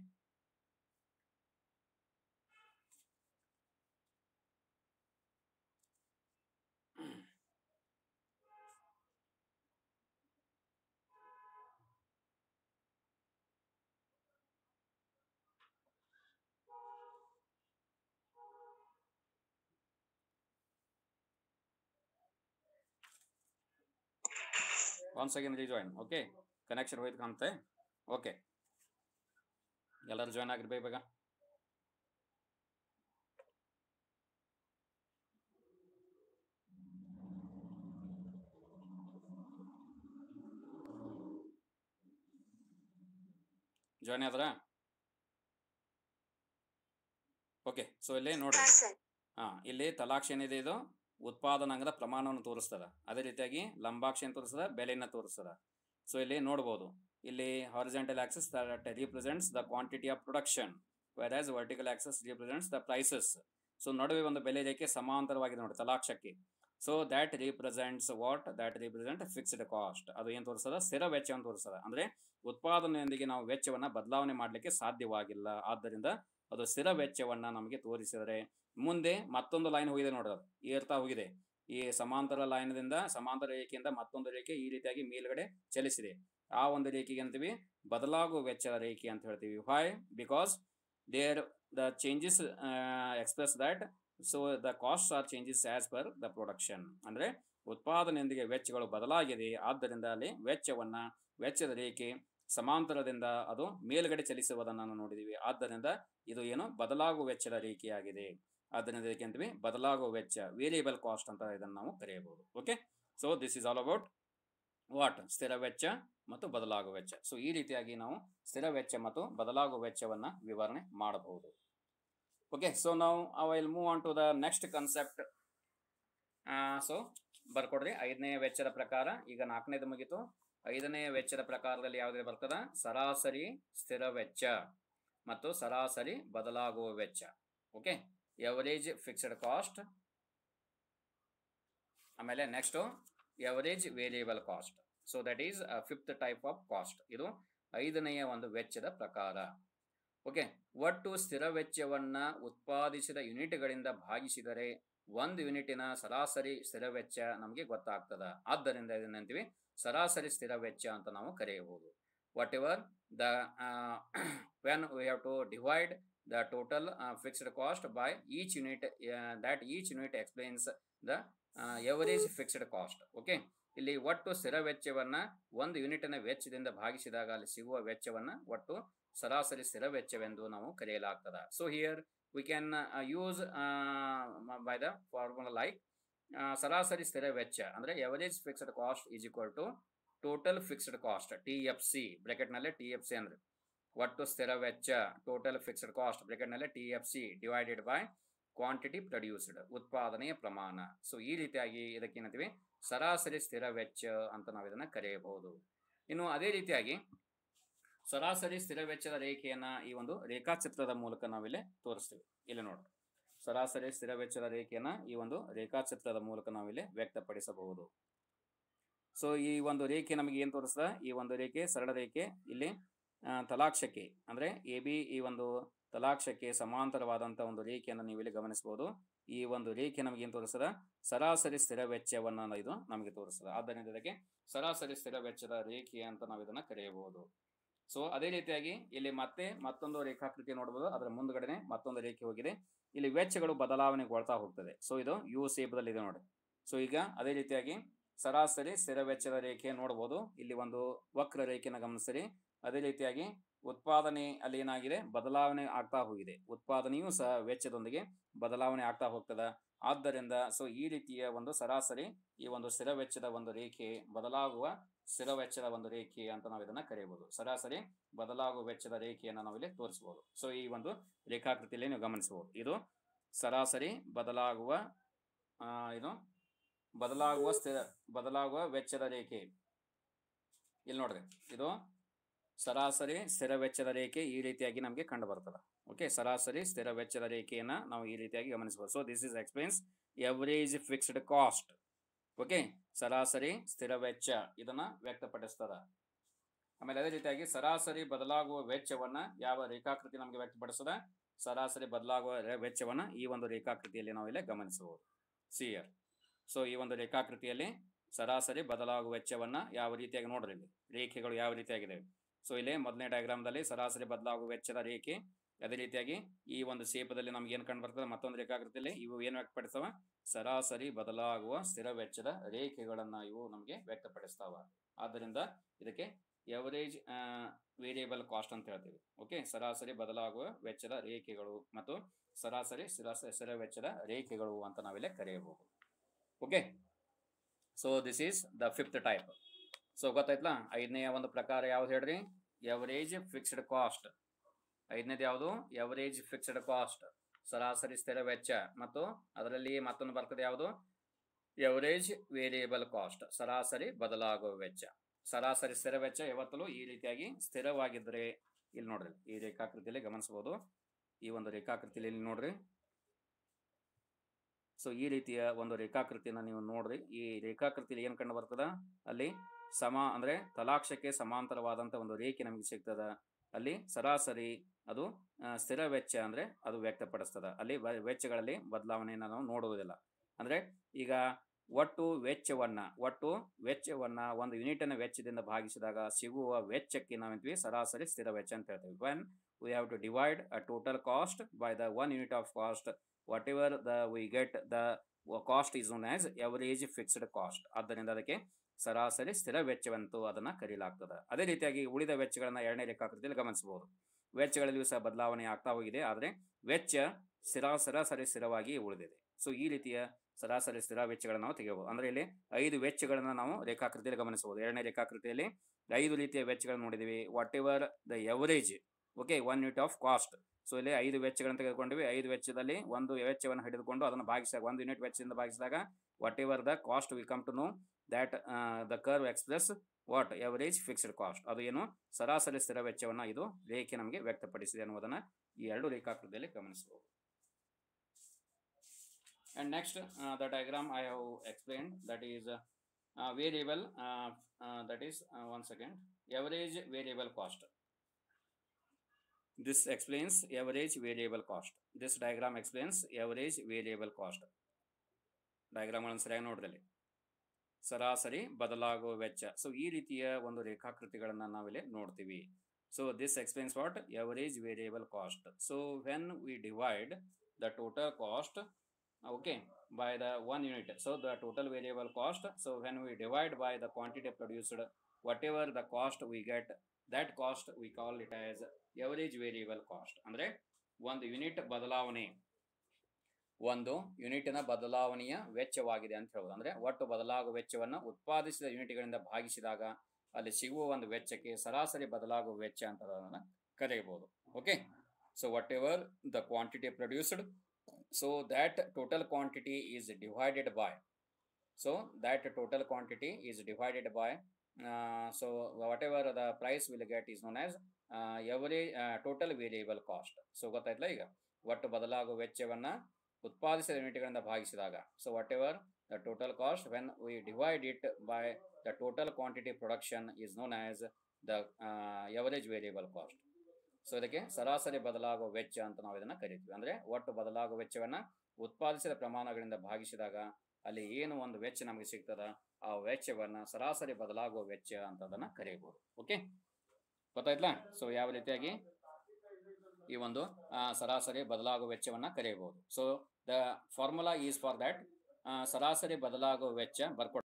one again rejoin okay connection ಹೋಯ್ತು ಕಾಣುತ್ತೆ ಓಕೆ ಎಲ್ಲರೂ ಜಾಯ್ನ್ ಆಗಿರ್ಬೇಕು ಬೇಗ ಜಾಯ್ನ್ ಆದ್ರ? ಓಕೆ ಸೊ ಇಲ್ಲಿ ನೋಡ್ರಿ. ಹಾ ಇಲ್ಲಿ ತಲಾಕ್ಷ ಏನಿದೆ ಇದು? ಉತ್ಪಾದನಾಂಗದ ಪ್ರಮಾಣವನ್ನು ತೋರಿಸ್ತದ. ಅದೇ ರೀತಿಯಾಗಿ ಲಂಬಾಕ್ಷ ಏನು ತೋರಿಸ್ತದ, ಬೆಲೆಯನ್ನು ತೋರಿಸ್ತದ. ಸೊ ಇಲ್ಲಿ ನೋಡಬಹುದು ಇಲ್ಲಿ horizontal axis that represents the quantity of production whereas vertical axis represents the prices so ನಡುವೆ ಒಂದು ಬೆಲೆ ಇದಕ್ಕೆ ಸಮಾಂತರವಾಗಿದೆ ನೋಡಿ, ತಲಾಕ್ಷಕ್ಕೆ. So that represents what that represent fixed cost ಅದು ಏನು ತೋರಿಸ್ತದ? ಸ್ಥಿರ ವೆಚ್ಚವನ್ನು ತೋರಿಸ್ತದ. ಅಂದ್ರೆ ಉತ್ಪಾದನೆಯೊಂದಿಗೆ ನಾವು ವೆಚ್ಚವನ್ನ ಬದಲಾವಣೆ ಮಾಡಲಿಕ್ಕೆ ಸಾಧ್ಯವಾಗಿಲ್ಲ. ಆದ್ದರಿಂದ ಅದು ಸ್ಥಿರ ವೆಚ್ಚವನ್ನ ನಮಗೆ ತೋರಿಸಿದರೆ ಮುಂದೆ ಮತ್ತೊಂದು ಲೈನ್ ಹೋಗಿದೆ ನೋಡ್ರಿ ಅದು. ಏರ್ತಾ ಹೋಗಿದೆ. ಈ ಸಮಾಂತರ ಲೈನ್ದಿಂದ ಸಮಾಂತರ ರೇಖೆಯಿಂದ ಮತ್ತೊಂದು ರೇಖೆ ಈ ರೀತಿಯಾಗಿ ಮೇಲ್ಗಡೆ ಚಲಿಸಿದೆ. ಆ ಒಂದು ರೇಖೆಗೆ ಅಂತೀವಿ ಬದಲಾಗುವ ವೆಚ್ಚದ ರೇಖೆ ಅಂತ ಹೇಳ್ತೀವಿ. Why because there the changes express that so the cost are changes as per the production ಅಂದ್ರೆ ಉತ್ಪಾದನೆಯೊಂದಿಗೆ ವೆಚ್ಚಗಳು ಬದಲಾಗಿದೆ. ಆದ್ದರಿಂದ ಅಲ್ಲಿ ವೆಚ್ಚವನ್ನ, ವೆಚ್ಚದ ರೇಖೆ ಸಮಾಂತರದಿಂದ ಅದು ಮೇಲ್ಗಡೆ ಚಲಿಸುವುದನ್ನು ನೋಡಿದೀವಿ. ಆದ್ದರಿಂದ ಇದು ಏನು? ಬದಲಾಗುವ ವೆಚ್ಚದ ರೇಖೆಯಾಗಿದೆ. ಇದಕ್ಕೆ ಅಂತೀವಿ ಬದಲಾಗುವ ವೆಚ್ಚ ವೇರಿಯಬಲ್ ಕಾಸ್ಟ್ ಅಂತ ಇದನ್ನು ನಾವು ಕರೆಯಬಹುದು. Okay so this is all about what ಸ್ಥಿರ ವೆಚ್ಚ ಮತ್ತು ಬದಲಾಗುವ ವೆಚ್ಚ. ಸೊ ಈ ರೀತಿಯಾಗಿ ನಾವು ಸ್ಥಿರ ವೆಚ್ಚ ಮತ್ತು ಬದಲಾಗುವ ವೆಚ್ಚವನ್ನು ವಿವರಣೆ ಮಾಡಬಹುದು. ಓಕೆ ಸೊ ನಾವು I will move on to the next concept so ಬರ್ಕೊಡ್ರಿ. ಐದನೇ ವೆಚ್ಚದ ಪ್ರಕಾರ, ಈಗ ನಾಲ್ಕನೇದು ಮುಗಿತು. ಐದನೇ ವೆಚ್ಚದ ಪ್ರಕಾರದಲ್ಲಿ ಯಾವುದೇ ಬರ್ತದ? ಸರಾಸರಿ ಸ್ಥಿರ ವೆಚ್ಚ ಮತ್ತು ಸರಾಸರಿ ಬದಲಾಗುವ ವೆಚ್ಚ. ಓಕೆ ಎವರೇಜ್ ಫಿಕ್ಸ್ಡ್ ಕಾಸ್ಟ್ ಆಮೇಲೆ next average variable cost so that is fifth type of cost ಇದು ಐದನೆಯ ಒಂದು ವೆಚ್ಚದ ಪ್ರಕಾರ. ಓಕೆ ಒಟ್ಟು ಸ್ಥಿರ ವೆಚ್ಚವನ್ನು ಉತ್ಪಾದಿಸಿದ ಯೂನಿಟ್ಗಳಿಂದ ಭಾಗಿಸಿದರೆ ಒಂದು ಯೂನಿಟಿನ ಸರಾಸರಿ ಸ್ಥಿರ ವೆಚ್ಚ ನಮಗೆ ಗೊತ್ತಾಗ್ತದ. ಆದ್ದರಿಂದ ಇದನ್ನಂತೀವಿ ಸರಾಸರಿ ಸ್ಥಿರ ವೆಚ್ಚ ಅಂತ ನಾವು ಕರೆಯಬಹುದು. Whatever the when we have to divide the total fixed cost by each unit that each unit the the average fixed cost okay ಇಲ್ಲಿ ಒಟ್ಟು ಸ್ಥಿರ ವೆಚ್ಚವನ್ನ ಒಂದು ಯೂನಿಟ್ನ ವೆಚ್ಚದಿಂದ ಭಾಗಿಸಿದಾಗ ಅಲ್ಲಿ ಸಿಗುವ ವೆಚ್ಚವನ್ನ ಒಟ್ಟು ಸರಾಸರಿ ಸ್ಥಿರ ವೆಚ್ಚವೆಂದು ನಾವು ಕರೆಯಲಾಗ್ತದ. So here we can use by the formula like ಸರಾಸರಿ ಸ್ಥಿರ ವೆಚ್ಚ ಅಂದ್ರೆ average fixed cost is equal to total fixed cost T F C ಬ್ರಾಕೆಟ್ನಲ್ಲಿ T F C ಅಂದ್ರೆ. ಒಟ್ಟು ಸ್ಥಿರ ವೆಚ್ಚ total fixed cost ಬ್ರಾಕೆಟ್ನಲ್ಲಿ T F C divided by quantity produced ಉತ್ಪಾದನೆಯ ಪ್ರಮಾಣ. ಸೊ ಈ ರೀತಿಯಾಗಿ ಇದಕ್ಕೇನಂತೀವಿ ಸರಾಸರಿ ಸ್ಥಿರ ವೆಚ್ಚ ಅಂತ ನಾವು ಇದನ್ನ ಕರೆಯಬಹುದು. ಇನ್ನು ಅದೇ ರೀತಿಯಾಗಿ ಸರಾಸರಿ ಸ್ಥಿರ ವೆಚ್ಚದ ರೇಖೆಯನ್ನ ಈ ಒಂದು ರೇಖಾಚಿತ್ರದ ಮೂಲಕ ನಾವಿಲ್ಲಿ ತೋರಿಸ್ತೀವಿ. ಇಲ್ಲಿ ನೋಡ್ರಿ ಸರಾಸರಿ ಸ್ಥಿರ ವೆಚ್ಚದ ರೇಖೆಯನ್ನ ಈ ಒಂದು ರೇಖಾಚಿತ್ರದ ಮೂಲಕ ನಾವಿಲ್ಲಿ ವ್ಯಕ್ತಪಡಿಸಬಹುದು. ಸೊ ಈ ಒಂದು ರೇಖೆ ನಮಗೆ ಏನ್ ತೋರಿಸ್ತದೆ ಈ ಒಂದು ರೇಖೆ ಸರಳ ರೇಖೆ. ಇಲ್ಲಿ ತಲಾಕ್ಷಕ್ಕೆ, ಅಂದರೆ ಎ, ಬಿ, ಈ ಒಂದು ತಲಾಕ್ಷಕ್ಕೆ ಸಮಾಂತರವಾದಂಥ ಒಂದು ರೇಖೆಯನ್ನು ನೀವು ಇಲ್ಲಿ ಗಮನಿಸಬಹುದು. ಈ ಒಂದು ರೇಖೆ ನಮಗೆ ತೋರಿಸದ ಸರಾಸರಿ ಸ್ಥಿರ ವೆಚ್ಚವನ್ನು ಇದು ನಮಗೆ ತೋರಿಸದ ಆದ್ದರಿಂದ ಇದಕ್ಕೆ ಸರಾಸರಿ ಸ್ಥಿರ ವೆಚ್ಚದ ರೇಖೆ ಅಂತ ನಾವು ಇದನ್ನು ಕರೆಯಬಹುದು. ಸೊ ಅದೇ ರೀತಿಯಾಗಿ ಇಲ್ಲಿ ಮತ್ತೆ ಮತ್ತೊಂದು ರೇಖಾಕೃತಿ ನೋಡಬಹುದು ಅದರ ಮುಂದ್ಗಡೆ ಮತ್ತೊಂದು ರೇಖೆ ಹೋಗಿದೆ. ಇಲ್ಲಿ ವೆಚ್ಚಗಳು ಬದಲಾವಣೆಗೊಳ್ತಾ ಹೋಗ್ತದೆ. ಸೊ ಇದು ಯು ಸೇಬದಲ್ಲಿ ಇದೆ ನೋಡಿ. ಸೊ ಈಗ ಅದೇ ರೀತಿಯಾಗಿ ಸರಾಸರಿ ಸ್ಥಿರ ವೆಚ್ಚದ ರೇಖೆ ನೋಡಬಹುದು ಇಲ್ಲಿ ಒಂದು ವಕ್ರ ರೇಖೆನ ಗಮನಿಸಿರಿ ಅದೇ ರೀತಿಯಾಗಿ ಉತ್ಪಾದನೆ ಅಲ್ಲಿ ಏನಾಗಿದೆ? ಬದಲಾವಣೆ ಆಗ್ತಾ ಹೋಗಿದೆ. ಉತ್ಪಾದನೆಯೂ ಸಹ ವೆಚ್ಚದೊಂದಿಗೆ ಬದಲಾವಣೆ ಆಗ್ತಾ ಹೋಗ್ತದೆ. ಆದ್ದರಿಂದ ಸೊ ಈ ರೀತಿಯ ಒಂದು ಸರಾಸರಿ ಈ ಒಂದು ಸ್ಥಿರ ವೆಚ್ಚದ ಒಂದು ರೇಖೆ ಬದಲಾಗುವ ಸ್ಥಿರ ವೆಚ್ಚದ ಒಂದು ರೇಖೆ ಅಂತ ನಾವು ಇದನ್ನ ಕರೆಯಬಹುದು ಸರಾಸರಿ ಬದಲಾಗುವ ವೆಚ್ಚದ ರೇಖೆಯನ್ನು ನಾವು ಇಲ್ಲಿ ತೋರಿಸಬಹುದು ಸೊ ಈ ಒಂದು ರೇಖಾಕೃತಿಯಲ್ಲಿ ನೀವು ಗಮನಿಸಬಹುದು. ಇದು ಸರಾಸರಿ ಬದಲಾಗುವ ಇದು ಬದಲಾಗುವ ಸ್ಥಿರ, ಬದಲಾಗುವ ವೆಚ್ಚದ ರೇಖೆ. ಇಲ್ಲಿ ನೋಡ್ರಿ. ಇದು ಸರಾಸರಿ ಸ್ಥಿರ ವೆಚ್ಚದ ರೇಖೆ ಈ ರೀತಿಯಾಗಿ ನಮಗೆ ಕಂಡು ಬರ್ತದೆ ಓಕೆ ಸರಾಸರಿ ಸ್ಥಿರ ವೆಚ್ಚದ ರೇಖೆಯನ್ನು ನಾವು ಈ ರೀತಿಯಾಗಿ ಗಮನಿಸಬಹುದು. So this is expense average fixed cost okay ಸರಾಸರಿ ಸ್ಥಿರ ವೆಚ್ಚ ಇದನ್ನ ವ್ಯಕ್ತಪಡಿಸ್ತದ ಆಮೇಲೆ ಅದೇ ರೀತಿಯಾಗಿ ಸರಾಸರಿ ಬದಲಾಗುವ ವೆಚ್ಚವನ್ನ ಯಾವ ರೇಖಾಕೃತಿ ನಮಗೆ ವ್ಯಕ್ತಪಡಿಸದ ಸರಾಸರಿ ಬದಲಾಗುವ ವೆಚ್ಚವನ್ನ ಈ ಒಂದು ರೇಖಾಕೃತಿಯಲ್ಲಿ ನಾವು ಇಲ್ಲಿ ಗಮನಿಸಬಹುದು. ಸಿಯರ್ ಸೊ ಈ ಒಂದು ರೇಖಾಕೃತಿಯಲ್ಲಿ ಸರಾಸರಿ ಬದಲಾಗುವ ವೆಚ್ಚವನ್ನ ಯಾವ ರೀತಿಯಾಗಿ ನೋಡ್ರಿ ಇಲ್ಲಿ? ರೇಖೆಗಳು ಯಾವ ರೀತಿಯಾಗಿದೆ ಸೊ ಇಲ್ಲಿ ಮೊದಲನೇ ಡಯಾಗ್ರಾಮ್ದಲ್ಲಿ ಸರಾಸರಿ ಬದಲಾಗುವ ವೆಚ್ಚದ ರೇಖೆ ಅದೇ ರೀತಿಯಾಗಿ ಈ ಒಂದು ಸೇಪದಲ್ಲಿ ನಮ್ಗೆ ಏನು ಕಂಡು ಬರ್ತದೆ? ಮತ್ತೊಂದು ರೇಖಾಕೃತಿಯಲ್ಲಿ ಇವು ಏನು ವ್ಯಕ್ತಪಡಿಸ್ತಾವ? ಸರಾಸರಿ ಬದಲಾಗುವ ಸ್ಥಿರ ವೆಚ್ಚದ ರೇಖೆಗಳನ್ನ ಇವು ನಮಗೆ ವ್ಯಕ್ತಪಡಿಸ್ತಾವ. ಆದ್ದರಿಂದ ಇದಕ್ಕೆ ಎವರೇಜ್ ವೇರಿಯಬಲ್ ಕಾಸ್ಟ್ ಅಂತ ಹೇಳ್ತೀವಿ. ಓಕೆ ಸರಾಸರಿ ಬದಲಾಗುವ ವೆಚ್ಚದ ರೇಖೆಗಳು ಮತ್ತು ಸರಾಸರಿ ಸ್ಥಿರ ವೆಚ್ಚದ ರೇಖೆಗಳು ಅಂತ ನಾವಿಲ್ಲಿ ಕರೆಯಬಹುದು. Okay so this is the fifth type so ಗೊತ್ತಾಯ್ತಲ್ಲ? ಐದನೆಯ ಒಂದು ಪ್ರಕಾರ ಯಾವ್ದು ಹೇಳ್ರಿ? ಎವರೇಜ್ ಫಿಕ್ಸ್ಡ್ ಕಾಸ್ಟ್ ಐದನೇದು ಯಾವುದು? ಎವರೇಜ್ ಫಿಕ್ಸ್ಡ್ ಕಾಸ್ಟ್ ಸರಾಸರಿ ಸ್ಥಿರ ವೆಚ್ಚ. ಮತ್ತು ಅದರಲ್ಲಿ ಮತ್ತೊಂದು ಬರ್ತದೆ ಯಾವುದು? ಎವರೇಜ್ ವೇರಿಯಬಲ್ ಕಾಸ್ಟ್ ಸರಾಸರಿ ಬದಲಾಗುವ ವೆಚ್ಚ. ಸರಾಸರಿ ಸ್ಥಿರ ವೆಚ್ಚ ಯಾವತ್ತಲೂ ಈ ರೀತಿಯಾಗಿ ಸ್ಥಿರವಾಗಿದ್ರೆ ಇಲ್ಲಿ ನೋಡ್ರಿ. ಈ ರೇಖಾಕೃತಿಯಲ್ಲಿ ಗಮನಿಸಬಹುದು. ಈ ಒಂದು ರೇಖಾಕೃತಿಯಲ್ಲಿ ನೋಡ್ರಿ. ಸೊ ಈ ರೀತಿಯ ಒಂದು ರೇಖಾಕೃತಿಯನ್ನು ನೀವು ನೋಡ್ರಿ. ಈ ರೇಖಾಕೃತಿಯಲ್ಲಿ ಏನು ಕಂಡು ಬರ್ತದ? ಅಲ್ಲಿ ಸಮ ಅಂದ್ರೆ ತಲಾಕ್ಷಕ್ಕೆ ಸಮಾಂತರವಾದಂತ ಒಂದು ರೇಖೆ ನಮಗೆ ಸಿಗ್ತದ. ಅಲ್ಲಿ ಸರಾಸರಿ ಅದು ಸ್ಥಿರ ವೆಚ್ಚ ಅಂದ್ರೆ ಅದು ವ್ಯಕ್ತಪಡಿಸ್ತದ. ಅಲ್ಲಿ ವೆಚ್ಚಗಳಲ್ಲಿ ಬದಲಾವಣೆಯನ್ನು ನಾವು ನೋಡುವುದಿಲ್ಲ. ಅಂದ್ರೆ ಈಗ ಒಟ್ಟು ವೆಚ್ಚವನ್ನ ಒಟ್ಟು ವೆಚ್ಚವನ್ನ ಒಂದು ಯೂನಿಟಿನ ವೆಚ್ಚದಿಂದ ಭಾಗಿಸಿದಾಗ ಸಿಗುವ ವೆಚ್ಚಕ್ಕೆ ನಾವೇಂತೀವಿ ಸರಾಸರಿ ಸ್ಥಿರ ವೆಚ್ಚ ಅಂತ ಹೇಳ್ತೇವೆ. When we have to divide a total cost by the one unit of cost whatever the we get the cost is known as average fixed cost ಆದ್ದರಿಂದ ಅದಕ್ಕೆ ಸರಾಸರಿ ಸ್ಥಿರ ವೆಚ್ಚವಂತೂ ಅದನ್ನ ಕರೆಯಲಾಗ್ತದೆ ಅದೇ ರೀತಿಯಾಗಿ ಉಳಿದ ವೆಚ್ಚಗಳನ್ನು ಎರಡನೇ ರೇಖಾಕೃತಿಯಲ್ಲಿ ಗಮನಿಸಬಹುದು. ವೆಚ್ಚಗಳಲ್ಲಿಯೂ ಸಹ ಬದಲಾವಣೆ ಆಗ್ತಾ ಹೋಗಿದೆ, ಆದರೆ ವೆಚ್ಚ ಸ್ಥಿರ, ಸರಾಸರಿ ಸ್ಥಿರವಾಗಿ ಉಳಿದಿದೆ. ಸೊ ಈ ರೀತಿಯ ಸರಾಸರಿ ಸ್ಥಿರ ವೆಚ್ಚಗಳನ್ನು ನಾವು ತೆಗೆಯಬಹುದು. ಅಂದ್ರೆ ಇಲ್ಲಿ ಐದು ವೆಚ್ಚಗಳನ್ನು ನಾವು ರೇಖಾಕೃತಿಯಲ್ಲಿ ಗಮನಿಸಬಹುದು. ಎರಡನೇ ರೇಖಾಕೃತಿಯಲ್ಲಿ ಐದು ರೀತಿಯ ವೆಚ್ಚಗಳನ್ನು ನೋಡಿದ್ದೀವಿ. Whatever the average okay one unit of cost so ಇಲ್ಲಿ ಐದು ವೆಚ್ಚಗಳನ್ನು ತೆಗೆದುಕೊಂಡ್ವಿ. ಐದು ವೆಚ್ಚದಲ್ಲಿ ಒಂದು ವೆಚ್ಚವನ್ನು ಹಿಡಿದುಕೊಂಡು ಅದನ್ನು ಭಾಗಿಸಿದಾಗ ಒಂದು ಯೂನಿಟ್ ವೆಚ್ಚದಿಂದ ಭಾಗಿಸಿದಾಗ whatever the cost we come to know that the curve express what average fixed cost ಅದು ಏನು? ಸರಾಸರಿ ಸ್ಥಿರ ವೆಚ್ಚವನ್ನು ಇದು ರೇಖೆ ನಮಗೆ ವ್ಯಕ್ತಪಡಿಸಿದೆ ಅನ್ನೋದನ್ನು ಈ ಎರಡು ರೇಖಾಕೃತಿಯಲ್ಲಿ ಗಮನಿಸಬಹುದು. And next the diagram I i have that that is uh, uh, variable uh, uh, that is uh, cost. This explains average variable cost this diagram explains average variable cost diagram ಅನ್ನು ಸರಿಯಾಗಿ ನೋಡ್ರಲ್ಲಿ ಸರಾಸರಿ ಬದಲಾಗುವ ವೆಚ್ಚ so ಈ ರೀತಿಯ ಒಂದು ರೇಖಾಕೃತಿಗಳನ್ನ ನಾವಿಲ್ಲಿ ನೋಡ್ತೀವಿ so this explains what average variable cost so when we divide the total cost okay by the one unit so the total variable cost so when we divide by the quantity produced whatever the cost we get that cost we call it as average variable cost ಅಂದರೆ ಒಂದು unit ಬದಲಾವಣೆ. ಒಂದು ಯೂನಿಟ್ನ ಬದಲಾವಣೆಯ ವೆಚ್ಚವಾಗಿದೆ ಅಂತ ಹೇಳ್ಬೋದು. ಅಂದರೆ ಒಟ್ಟು ಬದಲಾಗುವ ವೆಚ್ಚವನ್ನು ಉತ್ಪಾದಿಸಿದ ಯೂನಿಟ್ಗಳಿಂದ ಭಾಗಿಸಿದಾಗ ಅಲ್ಲಿ ಸಿಗುವ ಒಂದು ವೆಚ್ಚಕ್ಕೆ ಸರಾಸರಿ ಬದಲಾಗುವ ವೆಚ್ಚ ಅಂತ ಅದನ್ನ ಕರೆಯಬಹುದು. Okay so whatever the quantity produced so that total quantity is divided by so that total quantity is divided uh, so whatever the price will get is known as every uh, total variable cost. So ಗೊತ್ತಾಯ್ತಲ್ಲ ಈಗ? ಒಟ್ಟು ಬದಲಾಗುವ ವೆಚ್ಚವನ್ನು ಉತ್ಪಾದಿಸಿದ ಯೂನಿಟ್ಗಳಿಂದ ಭಾಗಿಸಿದಾಗ. So whatever the total cost when we divide it by the total quantity production is known as the average variable cost so ಇದಕ್ಕೆ ಸರಾಸರಿ ಬದಲಾಗುವ ವೆಚ್ಚ ಅಂತ ನಾವು ಇದನ್ನ ಕರಿತೀವಿ. ಅಂದ್ರೆ ಒಟ್ಟು ಬದಲಾಗುವ ವೆಚ್ಚವನ್ನು ಉತ್ಪಾದಿಸಿದ ಪ್ರಮಾಣಗಳಿಂದ ಭಾಗಿಸಿದಾಗ ಅಲ್ಲಿ ಏನು ಒಂದು ವೆಚ್ಚ ನಮಗೆ ಸಿಗ್ತದ, ಆ ವೆಚ್ಚವನ್ನ ಸರಾಸರಿ ಬದಲಾಗುವ ವೆಚ್ಚ ಅಂತ ಅದನ್ನ ಕರೆಯಬಹುದು ಓಕೆ ಗೊತ್ತಾಯ್ತಲ್ಲ ಸೊ ಯಾವ ರೀತಿಯಾಗಿ? ಈ ಒಂದು ಸರಾಸರಿ ಬದಲಾಗುವ ವೆಚ್ಚವನ್ನ ಕರೆಯಬಹುದು so the formula is for that ಸರಾಸರಿ ಬದಲಾಗುವ ವೆಚ್ಚ ಬರ್ಕೊಡ್